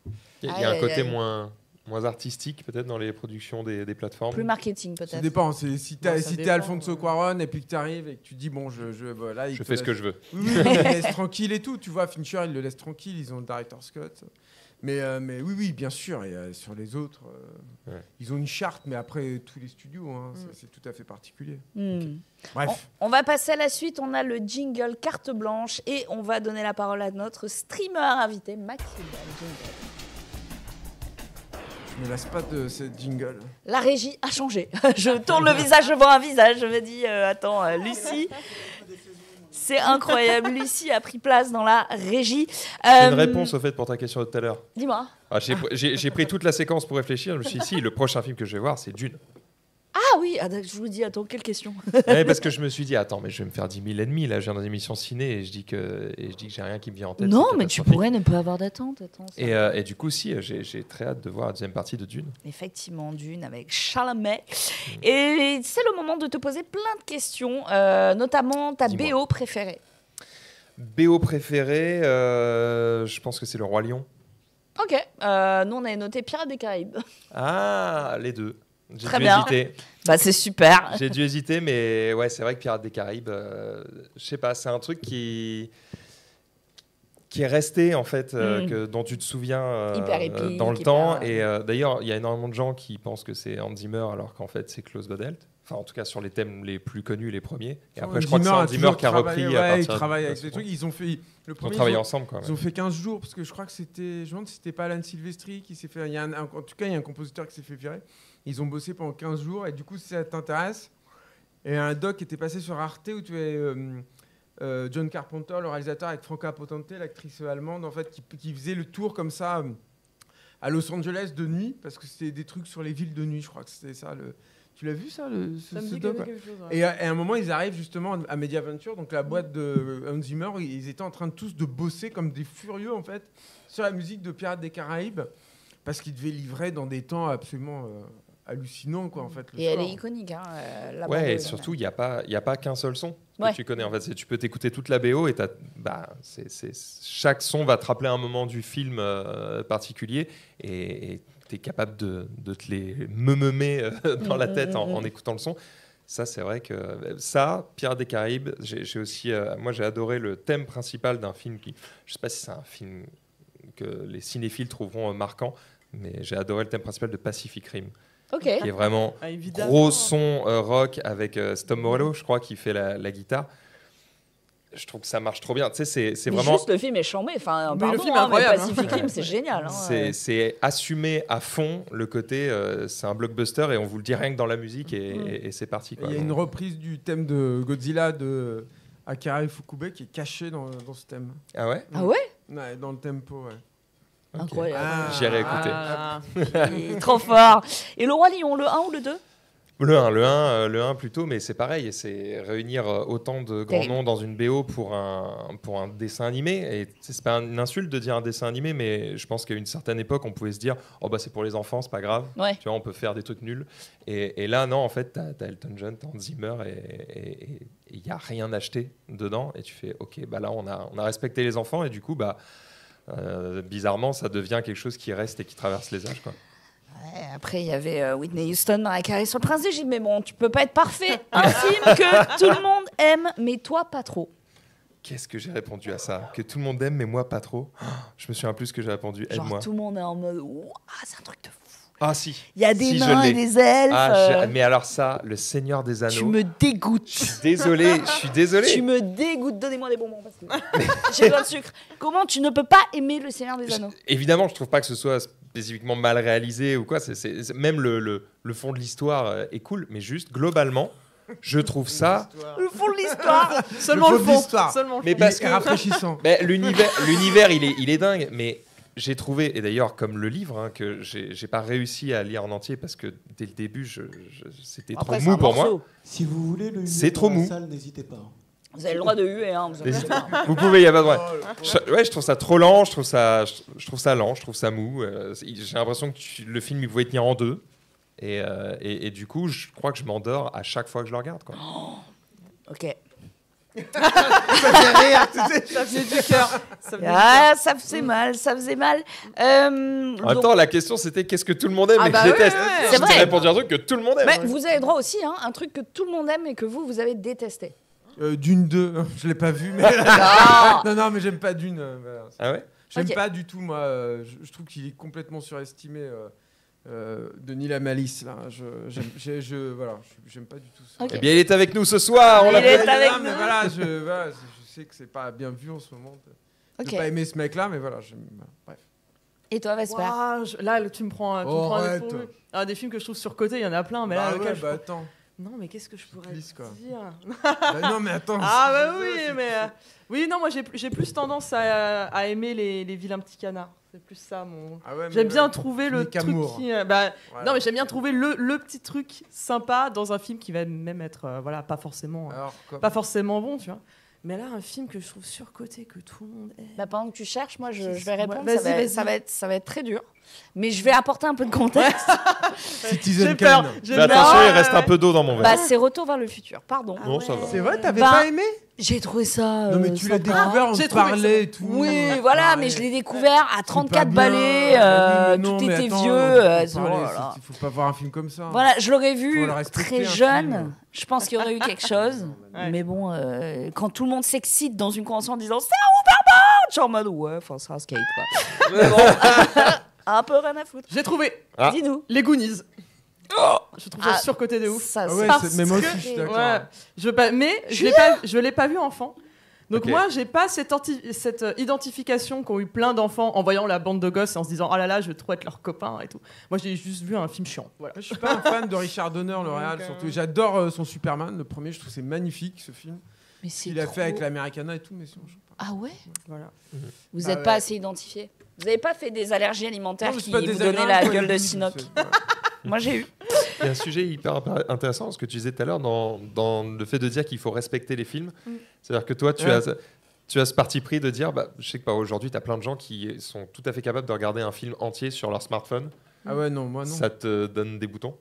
Il y a, y un côté moins, moins artistique peut-être dans les productions des, des plateformes. Plus marketing Ça peut-être. dépend. c'est- Si Ouais, ça si t'es dépend, Alfonso ouais. Cuaron et puis que t'arrives et que tu dis Bon, je, je, voilà, il Je fais ce que je veux. Oui, oui, il le laisse tranquille et tout. Tu vois, Fincher, il le laisse tranquille. Ils ont le director Scott. Mais, euh, mais oui, oui, bien sûr. Et euh, sur les autres, euh, Ouais. ils ont une charte, mais après, tous les studios, hein, c'est- c'est tout à fait particulier. Hmm. Bref. On, on va passer à la suite. On a le jingle carte blanche et on va donner la parole à notre streamer invité, Maxime. Jingle. Je me lasse pas de cette jingle. La régie a changé. je tourne le visage, je vois un visage. Je me dis, euh, attends, euh, Lucie. C'est incroyable. Lucie a pris place dans la régie. J'ai Euh, une réponse au fait pour ta question de tout à l'heure. Dis-moi. Ah, j'ai j'ai- j'ai pris toute la séquence pour réfléchir. Je me suis dit, si, le prochain film que je vais voir, c'est Dune. Ah oui, ah, je vous dis, attends, quelle question? Ouais, parce que je me suis dit, attends, mais je vais me faire 10 000 ennemis. Là, je viens dans une émission ciné et je dis que, et je dis que j'ai rien qui me vient en tête. Non, mais tu pourrais ne pas avoir d'attente. Et, euh, et du coup, si, j'ai j'ai très hâte de voir la deuxième partie de Dune. Effectivement, Dune avec Chalamet. Et c'est le moment de te poser plein de questions, euh, notamment ta. BO préférée. BO préféré, euh, je pense que c'est Le Roi Lion. Ok, euh, nous on avait noté Pirates des Caraïbes. Ah, les deux. J'ai Très dû bien. hésiter. Bah c'est super. J'ai dû hésiter, mais ouais, c'est vrai que Pirates des Caraïbes, euh, je sais pas, c'est un truc qui qui est resté en fait, euh, Mm. que, dont tu te souviens euh, Hyper euh, épique, dans le hyper, temps. Et euh, d'ailleurs, il y a énormément de gens qui pensent que c'est Hans Zimmer alors qu'en fait c'est Klaus Godelt. Enfin, en tout cas sur les thèmes les plus connus, les premiers. Et après, je crois que c'est Hans Zimmer qui a repris. travaillé, à ils de- travaillent avec de des ce trucs. Ils ont fait le Ils ont premier. travaillé ils ont- ensemble quand Ils même. ont fait 15 jours parce que je crois que c'était. Je me demande si c'était pas Alan Silvestri qui s'est fait. Il y a un- en tout cas, il y a un compositeur qui s'est fait virer. Ils ont bossé pendant 15 jours et du coup, si ça t'intéresse, et un doc était passé sur Arte où tu avais euh, euh, John Carpenter, le réalisateur, avec Franca Potente, l'actrice allemande, en fait, qui, qui faisait le tour comme ça euh, à Los Angeles de nuit parce que c'était des trucs sur les villes de nuit. Je crois que c'était ça. Le... Tu l'as vu ça, le, ce, Ça ce doc, chose, ouais. et à, et à un moment, ils arrivent justement à Mediaventure, donc la boîte de Hans Zimmer. Ils étaient en train de tous de bosser comme des furieux en fait sur la musique de Pirates des Caraïbes parce qu'ils devaient livrer dans des temps absolument euh, hallucinants quoi en fait. le Et elle est iconique. Hein, euh, la Ouais, et surtout, il n'y a pas, il y a pas qu'un seul son que Ouais. tu connais. En fait, tu peux t'écouter toute la BO et t'as- bah, c'est- c'est- chaque son va te rappeler un moment du film euh, particulier et tu es capable de, de te les meumer euh, dans la tête en, en écoutant le son. Ça, c'est vrai que ça, Pierre des Caraïbes, j'ai aussi, euh, moi, j'ai adoré le thème principal d'un film qui, je sais pas si c'est un film que les cinéphiles trouveront marquant, mais j'ai adoré le thème principal de Pacific Rim Qui est vraiment Ah, gros son euh, rock avec euh, Tom Morello, je crois, qui fait la, la guitare. Je trouve que ça marche trop bien. Tu sais, c'est, vraiment. juste le film est chambé. Enfin, Mais pardon, le film est hein, incroyable, hein. Pacific Rim, c'est génial. hein, C'est, ouais. c'est assumé à fond le côté, euh, c'est un blockbuster et on vous le dit rien que dans la musique et, Mm. et- et c'est parti. Il y a une reprise du thème de Godzilla de Akira Ifukube qui est cachée dans, dans ce thème. Ah ouais? Ah ouais? Ouais, dans le tempo, ouais. Ok. Incroyable. Ah. J'irai écouter. Ah, Il est trop fort. Et le roi lion, le 1 ou le 2 Le 1, le 1, euh, le 1 plutôt, mais c'est pareil, c'est réunir euh, autant de grands noms dans une BO pour un, pour un dessin animé. Et c'est pas une insulte de dire un dessin animé, mais je pense qu'à une certaine époque, on pouvait se dire Oh, bah c'est pour les enfants, c'est pas grave. Ouais. Tu vois, on peut faire des trucs nuls. Et, et là, non, en fait, t'as as Elton John, t'as Hans Zimmer, et il n'y a rien acheté dedans. Et tu fais Ok, bah là, on a, on a respecté les enfants, et du coup, bah. Euh, bizarrement, ça devient quelque chose qui reste et qui traverse les âges. Quoi. Ouais, Après, il y avait euh, Whitney Houston, Mariah Carey sur le Prince d'Égypte. Mais bon, tu peux pas être parfait. Un film que tout le monde aime, mais toi, pas trop. Qu'est-ce que j'ai répondu à ça? Que tout le monde aime, mais moi pas trop? Je me souviens plus ce que j'ai répondu. Aide-moi. tout le monde est en mode c'est un truc de fou. Ah si. Il y a des Si, nains et des elfes. Ah, euh, mais alors ça, le Seigneur des Anneaux. tu me dégoûtes. Je suis désolé, je suis désolé. Tu me dégoûtes. Donnez-moi des bonbons parce que j'ai besoin de sucre. Comment tu ne peux pas aimer le Seigneur des Anneaux? Évidemment, je trouve pas que ce soit spécifiquement mal réalisé ou quoi. C'est, même le, le- le fond de l'histoire euh, est cool, mais juste globalement, je trouve ça. Le fond de l'histoire. Seulement Le le fond de l'histoire. Seulement le Mais fond. parce que rafraîchissant. Mais l'univers, l'univers, il est, il est dingue. Mais j'ai trouvé, et d'ailleurs comme le livre, hein, que j'ai, pas réussi à lire en entier parce que dès le début, je, je- c'était trop mou pour moi. Si vous voulez le C'est huer trop dans la mou. salle, n'hésitez pas. Vous avez le droit de huer. Hein, vous avez- pas. Vous pouvez, il y a pas de problème. Je, ouais, je trouve ça trop lent, je trouve ça, je, je trouve ça lent, je trouve ça mou. euh, j'ai l'impression que tu- le film il pouvait tenir en deux. Et, euh, et, et du coup, je crois que je m'endors à chaque fois que je le regarde. Quoi. Ok. Ça faisait du cœur. Ça faisait du Ah, ça faisait mal, ça faisait mal. Euh, En même donc- temps, la question c'était qu'est-ce que tout le monde aime Ah et bah que je ouais, déteste. ouais, ouais. C'est répondu un truc que tout le monde aime. Mais vous avez droit aussi, hein, un truc que tout le monde aime et que vous, vous avez détesté. Euh, Dune 2, je l'ai pas vu, mais. Non. non, mais j'aime pas Dune. euh, voilà. Ah ouais? J'aime pas du tout, moi. euh, je, je trouve qu'il est complètement surestimé. Euh, euh, Denis Lamalisse, là. Je, j'aime, j'ai- je, voilà, j'aime pas du tout ça. Ok. Eh bien, il est avec nous ce soir. On Il est avec Non, mais nous. voilà, je, voilà, je sais que c'est pas bien vu en ce moment de, de Ok. pas aimer ce mec-là, mais voilà, j'aime. Bref. Et toi, Vesper? Je- Là, tu me prends, tu me Oh, prends arrête. dépourvu. Ah, des films que je trouve surcotés, il y en a plein, mais là, bah lequel ouais, bah attends. Non, mais qu'est-ce que je pourrais quoi. dire? Bah non, mais attends. Ah bah oui, mais euh, oui, non, moi j'ai j'ai plus tendance à, à aimer les, les vilains petits canards. C'est plus ça mon. Ah ouais, J'aime bien ouais. trouver le truc Amour. qui. euh, bah, Voilà. Non, mais j'aime bien trouver le, le petit truc sympa dans un film qui va même être, euh, voilà, pas forcément, euh, Alors, comme- pas forcément bon, tu vois. Mais là, un film que je trouve surcoté, que tout le monde aime. Bah, pendant que tu cherches, moi, je, Ouais, je vais répondre. vas-y, ça, va, vas-y. ça, va être, ça va être très dur. Mais je vais apporter un peu de contexte. Citizen. Kane. j'ai Mais attention, il reste un peu d'eau dans mon verre. bah, c'est Retour vers le futur, pardon. Non, ça va. C'est vrai, t'avais Bah, pas aimé J'ai trouvé ça. Non, mais euh, tu l'as découvert, on parlait et tout. Oui, voilà, mais je l'ai découvert à C'est 34 pas bien. balais, Bah euh, non, tout mais était attends, vieux. faut euh, parler, oh là là. c'est- Il faut pas voir un film comme ça. Voilà, je l'aurais Faut vu très un jeune. Je pense qu'il y aurait eu quelque chose. Ouais. Mais bon, euh, quand tout le monde s'excite dans une convention en disant c'est un je suis en mode ouais, enfin, c'est un skate quoi. Mais bon, un peu rien à foutre. J'ai trouvé Ah. Dis-nous. les Goonies. je trouve ça Ah, surcoté de ouf. Ça, Ah c'est ouais, parce mais moi aussi, que- je suis d'accord. Ouais. Je veux pas, mais je l'ai pas, je l'ai pas vu enfant. Donc Ok. moi, j'ai pas cette, anti- cette euh, identification qu'ont eu plein d'enfants en voyant la bande de gosses et en se disant oh là là, je veux trop être leur copain et tout. Moi, j'ai juste vu un film chiant. Voilà. Je suis pas un fan de Richard Donner, le réal, euh, surtout. J'adore euh, son Superman, le premier, je trouve que c'est magnifique ce film. Mais c'est Il a trop- fait avec l'Americana et tout, mais sinon, je. Ah ouais Voilà. Vous Ah n'êtes ouais. pas assez identifié. Vous n'avez pas fait des allergies alimentaires Non, qui vous donnaient la gueule de Sinoc. Moi j'ai eu. Il y a un sujet hyper intéressant, ce que tu disais tout à l'heure, dans, dans le fait de dire qu'il faut respecter les films. Mm. C'est-à-dire que toi, tu, Ouais. as, tu as ce parti pris de dire, bah, je sais que bah, aujourd'hui, tu as plein de gens qui sont tout à fait capables de regarder un film entier sur leur smartphone. Ah ouais, non, moi non. Ça te donne des boutons?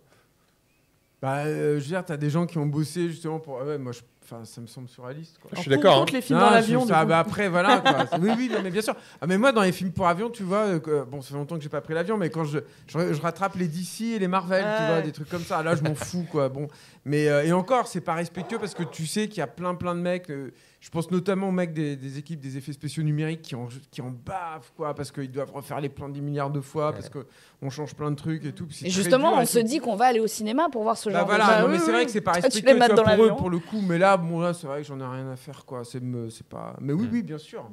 Bah, euh, je veux dire, t'as des gens qui ont bossé justement pour. ah ouais, moi, je... enfin, ça me semble surréaliste. Quoi. Je suis On d'accord. hein. les films Non, dans l'avion. coup. bah, après, voilà. Quoi. oui, oui, non, mais bien sûr. Ah, mais moi, dans les films pour avion, tu vois, euh, bon, ça fait longtemps que j'ai pas pris l'avion, mais quand je, je, je rattrape les DC et les Marvel, tu vois, des trucs comme ça, là, je m'en fous, quoi. Bon, mais euh, et encore, c'est pas respectueux parce que tu sais qu'il y a plein, plein de mecs. Je pense notamment aux mecs des, des équipes des effets spéciaux numériques qui en, qui en bavent, quoi, parce qu'ils doivent refaire les plans 10 milliards de fois, parce que on change plein de trucs et tout. Et justement, dur on et se dit qu'on va aller au cinéma pour voir ce Bah genre voilà, de non, choses. mais oui, c'est vrai oui. que c'est pas respectueux les mets tu vois, dans pour eux pour le coup, mais là, bon là, c'est vrai que j'en ai rien à faire quoi. C'est pas. Mais oui, oui, bien sûr.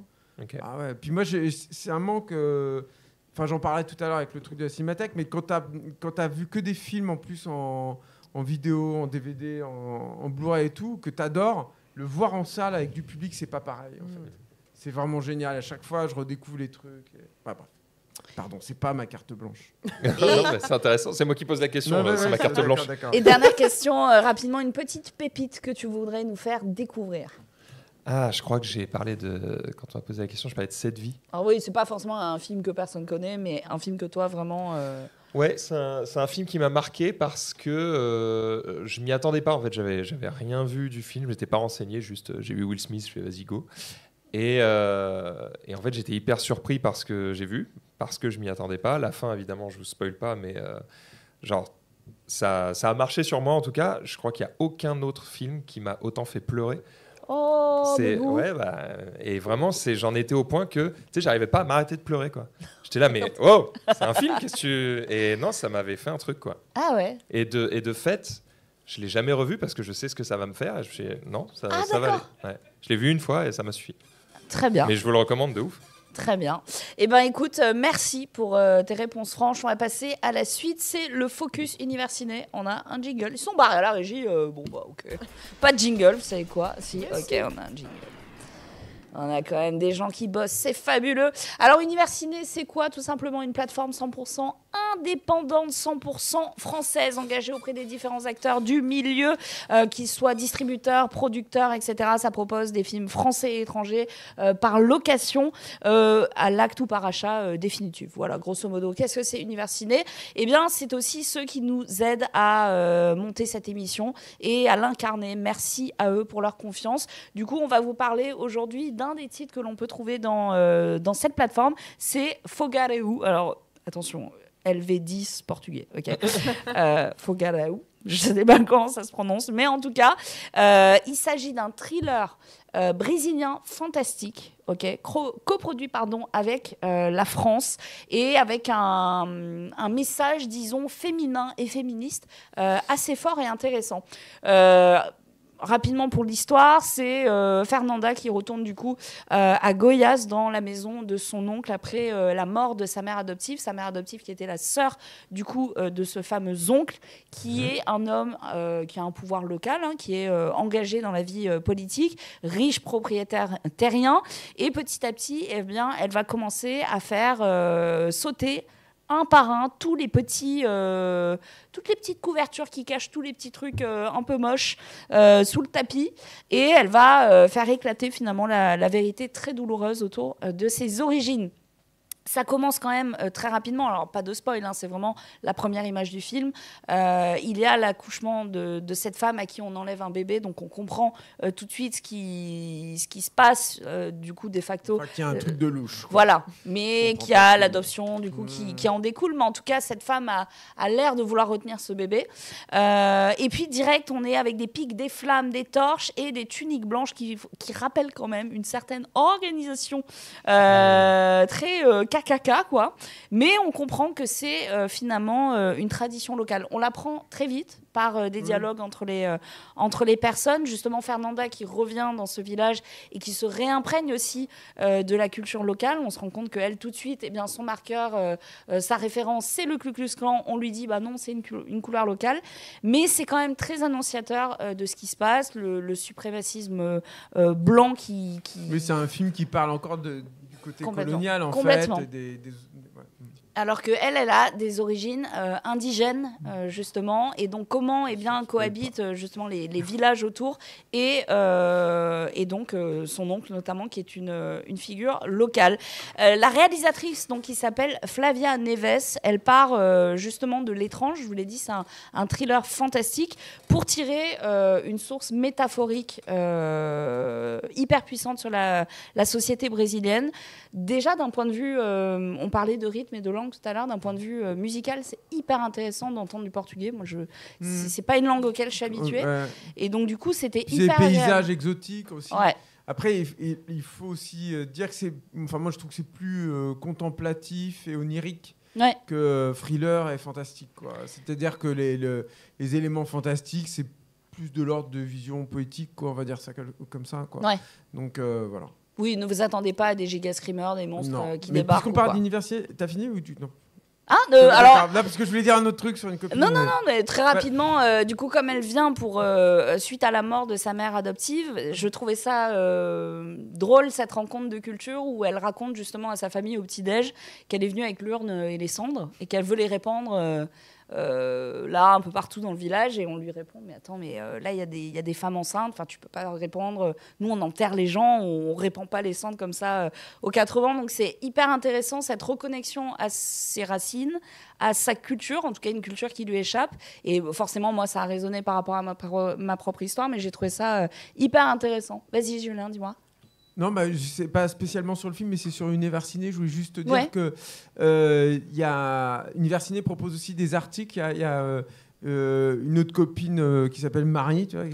Ah ouais. Puis moi, c'est un manque. euh, Enfin, j'en parlais tout à l'heure avec le truc de la cinémathèque, mais quand t'as quand t'as vu que des films en plus en, en vidéo, en DVD, en, en Blu-ray et tout, que t'adores, le voir en salle avec du public, c'est pas pareil. en fait. C'est vraiment génial. À chaque fois, je redécouvre les trucs. et- Enfin, bref. Pardon, c'est pas ma carte blanche. C'est intéressant. C'est moi qui pose la question. Non, ouais, c'est ouais, ma carte blanche. d'accord. Et dernière question, euh, rapidement, une petite pépite que tu voudrais nous faire découvrir. Ah, je crois que j'ai parlé de. Quand on m'a posé la question, je parlais de cette vie. Alors oui, c'est pas forcément un film que personne connaît, mais un film que toi vraiment. euh, Ouais, c'est un, film qui m'a marqué parce que euh, je m'y attendais pas. En fait, j'avais, j'avais rien vu du film, j'étais pas renseigné. Juste, euh, j'ai vu Will Smith, je fais vas-y go. Et, euh, et en fait, j'étais hyper surpris par ce que j'ai vu, parce que je m'y attendais pas. La fin, évidemment, je vous spoil pas, mais euh, genre ça, ça a marché sur moi en tout cas. Je crois qu'il y a aucun autre film qui m'a autant fait pleurer. Oh, c'est ouais, bah, et vraiment, c'est j'en étais au point que tu sais, j'arrivais pas à m'arrêter de pleurer quoi. J'étais là, mais oh, c'est un film, qu'est-ce que tu et non, ça m'avait fait un truc quoi. Ah ouais. Et de, et de fait, je l'ai jamais revu parce que je sais ce que ça va me faire. Et je me suis dit, non, ça, Ah, ça va aller. Ouais. Je l'ai vu une fois et ça m'a suffi. Très bien. Mais je vous le recommande de ouf. Très bien. Eh ben écoute, euh, merci pour euh, tes réponses franches. On va passer à la suite. C'est le Focus Univers Ciné. On a un jingle. Ils sont barrés à la régie. euh, bon bah ok. Pas de jingle, vous savez quoi? Si, ok, on a un jingle. On a quand même des gens qui bossent, c'est fabuleux. Alors Univers Ciné, c'est quoi Tout simplement une plateforme 100% indépendante, 100% française, engagée auprès des différents acteurs du milieu, euh, qu'ils soient distributeurs, producteurs, etc. Ça propose des films français et étrangers euh, par location euh, à l'acte ou par achat définitif. Voilà, grosso modo. Qu'est-ce que c'est Univers Ciné Eh bien, c'est aussi ceux qui nous aident à monter cette émission et à l'incarner. Merci à eux pour leur confiance. Du coup, on va vous parler aujourd'hui des titres que l'on peut trouver dans, euh, dans cette plateforme. C'est Fogareu. Alors, attention, LV10 portugais, ok euh, Fogareu. Je ne sais pas comment ça se prononce, mais en tout cas, euh, il s'agit d'un thriller euh, brésilien fantastique, ok, coproduit pardon avec euh, la France et avec un, un message, disons, féminin et féministe euh, assez fort et intéressant. Rapidement pour l'histoire, c'est euh, Fernanda qui retourne du coup euh, à Goiás dans la maison de son oncle après euh, la mort de sa mère adoptive, sa mère adoptive qui était la sœur du coup de ce fameux oncle, qui est un homme qui a un pouvoir local, hein, qui est engagé dans la vie politique, riche propriétaire terrien, et petit à petit, eh bien, elle va commencer à faire sauter un par un tous les petits, euh, toutes les petites couvertures qui cachent tous les petits trucs euh, un peu moches euh, sous le tapis, et elle va faire éclater finalement la, vérité très douloureuse autour de ses origines. Ça commence quand même euh, très rapidement. Alors, pas de spoil, hein, c'est vraiment la première image du film. Euh, il y a l'accouchement de, de cette femme à qui on enlève un bébé, donc on comprend euh, tout de suite ce qui, ce qui se passe, euh, du coup, de facto. Enfin, qu'il y a un truc de louche. quoi. Voilà, mais qui a l'adoption du coup qui, qui en découle. Mais en tout cas, cette femme a, a l'air de vouloir retenir ce bébé. Euh, et puis direct, on est avec des pics, des flammes, des torches et des tuniques blanches qui, qui rappellent quand même une certaine organisation euh, très KKK quoi. Mais on comprend que c'est euh, finalement euh, une tradition locale. On l'apprend très vite par euh, des dialogues entre les, entre les personnes. Justement, Fernanda qui revient dans ce village et qui se réimprègne aussi de la culture locale. On se rend compte qu'elle, tout de suite, eh bien, son marqueur, sa référence, c'est le Ku Klux Klan. On lui dit, bah non, c'est une, cou- une couleur locale. Mais c'est quand même très annonciateur de ce qui se passe, le, le suprémacisme blanc qui... qui... Mais c'est un film qui parle encore de- côté colonial, en fait. des- des-. Alors que elle, elle a des origines euh, indigènes euh, justement, et donc comment eh bien cohabitent euh, justement les, villages autour et et donc son oncle notamment qui est une, une figure locale. La réalisatrice donc qui s'appelle Flavia Neves, elle part justement de l'étrange. Je vous l'ai dit, c'est un, thriller fantastique pour tirer une source métaphorique hyper puissante sur la, la société brésilienne. Déjà d'un point de vue, on parlait de rythme et de langue tout à l'heure, d'un point de vue euh, musical, c'est hyper intéressant d'entendre du portugais. Moi, je, c'est c'est pas une langue auquel je suis habituée. Ouais. Et donc, du coup, c'était hyper des paysages agréable. exotiques aussi. Ouais. Après, il, faut aussi euh, dire que c'est. Enfin, moi, je trouve que c'est plus euh, contemplatif et onirique Ouais. que thriller et fantastique. quoi. C'est-à-dire que les, le- les éléments fantastiques, c'est plus de l'ordre de vision poétique, quoi, on va dire ça comme ça. Quoi. Ouais. Donc, euh, voilà. Oui, ne vous attendez pas à des giga screamers, des monstres Non. euh, qui Mais débarquent. puisqu'on ou parle d'université, t'as fini ou tu. Non. Ah, euh, alors, Là, parce que je voulais dire un autre truc sur une copine. Non, non, non, mais très rapidement, euh, du coup, comme elle vient pour euh, suite à la mort de sa mère adoptive, je trouvais ça drôle cette rencontre de culture où elle raconte justement à sa famille au petit déj qu'elle est venue avec l'urne et les cendres et qu'elle veut les répandre. Euh, là un peu partout dans le village et on lui répond mais attends mais euh, là il y, a des- il y a des femmes enceintes. Enfin tu peux pas répandre nous on enterre les gens on répand pas les cendres comme ça euh, aux 80 donc c'est hyper intéressant cette reconnexion à ses racines à sa culture en tout cas une culture qui lui échappe. Et forcément moi ça a résonné par rapport à ma, ma propre histoire mais j'ai trouvé ça euh, hyper intéressant. Vas-y Julien dis-moi Non, bah, je sais pas spécialement sur le film, mais c'est sur Universiné. Je voulais juste te dire Ouais. que euh, y a Universiné propose aussi des articles. Il y a, il y a, euh, une autre copine euh, qui s'appelle Marie, tu vois,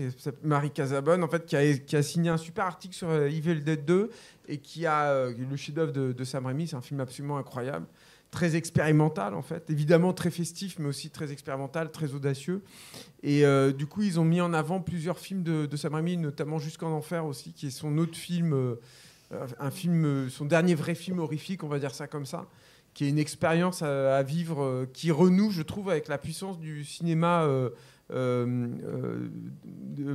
Marie Casabonne, en fait, qui a, qui a signé un super article sur euh, Evil Dead 2 et qui a le chef-d'œuvre de, de Sam Raimi. C'est un film absolument incroyable, très expérimental en fait, évidemment très festif, mais aussi très expérimental, très audacieux. Et euh, du coup, ils ont mis en avant plusieurs films de, de Sam Raimi, notamment Jusqu'en Enfer aussi, qui est son autre film, euh, un film, euh, son dernier vrai film horrifique, on va dire ça comme ça, qui est une expérience à, vivre, qui renoue, je trouve, avec la puissance du cinéma euh, euh,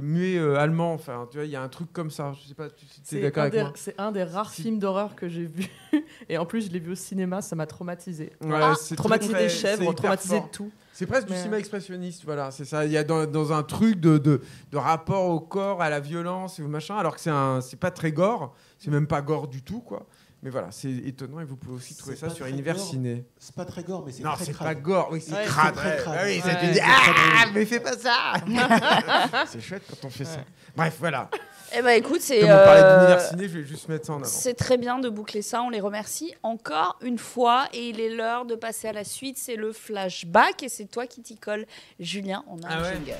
muet euh, allemand. Enfin, tu vois, il y a un truc comme ça. Je sais pas si tu es d'accord avec des- moi? c'est un des rares films d'horreur que j'ai vu. Et en plus, je l'ai vu au cinéma, ça m'a traumatisé. Ouais, c'est traumatisé très, des chèvres, traumatisé de tout. C'est presque du cinéma expressionniste, voilà, c'est ça. Il y a dans, dans un truc de, de, de rapport au corps, à la violence et au machin, alors que c'est pas très gore, c'est même pas gore du tout, quoi. Mais voilà, c'est étonnant et vous pouvez aussi trouver C'est ça sur Univers gore. Ciné. C'est pas très gore, mais c'est Non, très c'est crade. pas gore, oui, c'est Ouais, crade. très ouais. crade. Ah oui, ça Ouais, te dit, c'est ah, mais fais pas ça C'est chouette quand on fait ça. Bref, voilà. eh ben écoute c'est Comme on parlait euh, d'Univers Ciné, je vais juste mettre ça en avant. C'est très bien de boucler ça, on les remercie encore une fois et il est l'heure de passer à la suite, c'est le flashback et c'est toi qui t'y colle. Julien, on a Ah un ouais jingle.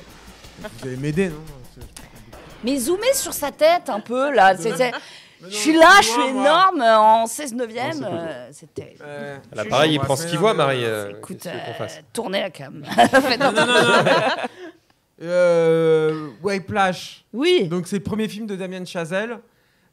Vous allez m'aider, non? Mais zoomez sur sa tête un peu là, c'est- je suis là, je suis énorme euh, en 16 neuvième, c'est euh, c'est terrible. Là, pareil, il prend ce qu'il voit, Marie. euh, Écoute, euh, tournez la cam. Non, non, non, non. Euh, Whiplash. Oui. Donc c'est le premier film de Damien Chazelle,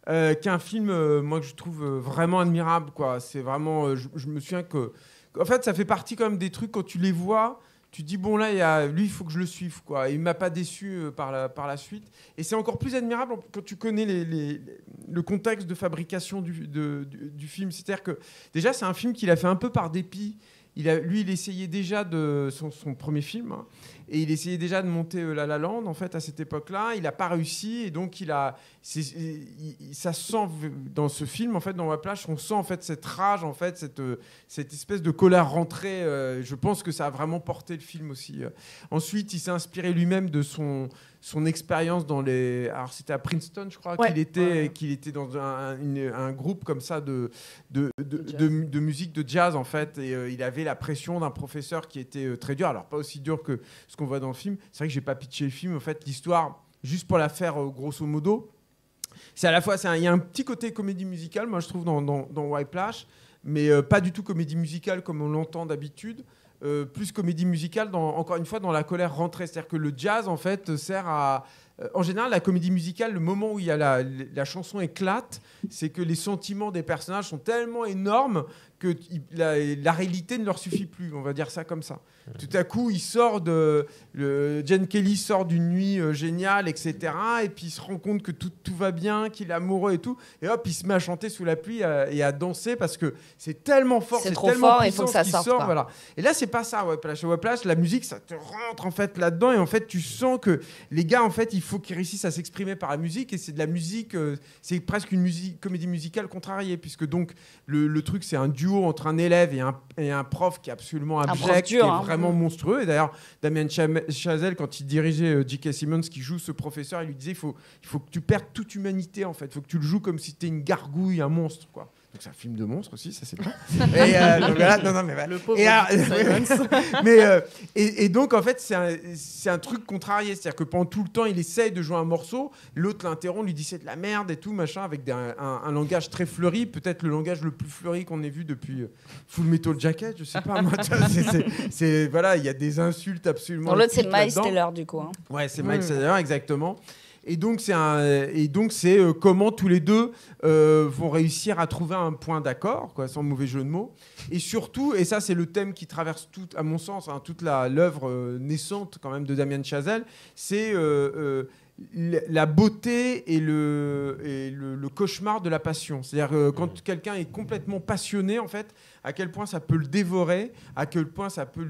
euh, qui est un film, euh, moi que je trouve euh, vraiment admirable. Quoi. C'est vraiment, euh, je, je me souviens que, en fait, ça fait partie quand même des trucs quand tu les vois. Tu dis bon là, il a, lui, il faut que je le suive quoi. Il m'a pas déçu euh, par la par la suite. Et c'est encore plus admirable quand tu connais le contexte de fabrication du, du, du film. C'est-à-dire que déjà c'est un film qu'il a fait un peu par dépit il a, lui, il essayait déjà de son, premier film. hein, et il essayait déjà de monter euh, La La Land en fait à cette époque-là. Il n'a pas réussi et donc il a, ça se sent dans ce film en fait dans Whiplash, on sent en fait cette rage en fait, cette, euh, cette espèce de colère rentrée. euh, je pense que ça a vraiment porté le film aussi. Ensuite, il s'est inspiré lui-même de son son expérience dans les. Alors c'était à Princeton, je crois Ouais. qu'il était Ouais. qu'il était dans un, groupe comme ça de de, de, musique de jazz en fait et euh, il avait la pression d'un professeur qui était euh, très dur alors pas aussi dur que ce qu'on voit dans le film c'est vrai que j'ai pas pitché le film en fait l'histoire juste pour la faire euh, grosso modo c'est à la fois il y a un petit côté comédie musicale moi je trouve dans dans, dans Whiplash mais pas du tout comédie musicale comme on l'entend d'habitude euh, plus comédie musicale dans, encore une fois dans la colère rentrée. C'est-à-dire que le jazz en fait sert à euh, en général, la comédie musicale, le moment où il y a la, la chanson éclate, c'est que les sentiments des personnages sont tellement énormes que il- la, la réalité ne leur suffit plus. On va dire ça comme ça. Tout à coup, il sort de. Le, Jen Kelly sort d'une nuit euh, géniale, etc. Et puis il se rend compte que tout, tout va bien, qu'il est amoureux et tout. Et hop, il se met à chanter sous la pluie à- et à danser parce que c'est tellement fort, C'est tellement fort, il puissant faut que ça sorte, sort, voilà. Et là, c'est pas ça, Whiplash. Whiplash, la musique, ça te rentre en fait là-dedans. Et en fait, tu sens que les gars, en fait, il faut qu'ils réussissent à s'exprimer par la musique. Et c'est de la musique, euh, c'est presque une musique, comédie musicale contrariée. Puisque donc, le, le truc, c'est un duo entre un élève et un, et un prof qui est absolument abject, dur, qui est hein. vraiment monstrueux. Et d'ailleurs, Damien Chazelle, quand il dirigeait euh, J.K. Simmons, qui joue ce professeur, il lui disait il faut, il faut que tu perdes toute humanité, en fait. Il faut que tu le joues comme si tu une gargouille, un monstre, quoi. Donc c'est un film de monstre aussi, ça c'est bien. et, euh, donc voilà, non, non, mais voilà. Le pauvre Et alors- Simons. mais euh, et, et donc en fait c'est un, truc contrarié, c'est-à-dire que pendant tout le temps il essaye de jouer un morceau, l'autre l'interrompt, lui dit c'est de la merde et tout machin avec des- un, un langage très fleuri, peut-être le langage le plus fleuri qu'on ait vu depuis euh, Full Metal Jacket, je sais pas moi. c'est- voilà, il y a des insultes absolument. L'autre, c'est Miles. Taylor, du coup. hein. Ouais, c'est Oui, Miles. Taylor, exactement. Et donc c'est un, et donc c'est euh, comment tous les deux euh, vont réussir à trouver un point d'accord, quoi, sans mauvais jeu de mots. Et surtout, et ça c'est le thème qui traverse tout, à mon sens, hein, toute la l'œuvre euh, naissante quand même de Damien Chazelle, c'est la- beauté et le, et le, le cauchemar de la passion. C'est-à-dire euh, quand quelqu'un est complètement passionné, en fait, à quel point ça peut le dévorer, à quel point ça peut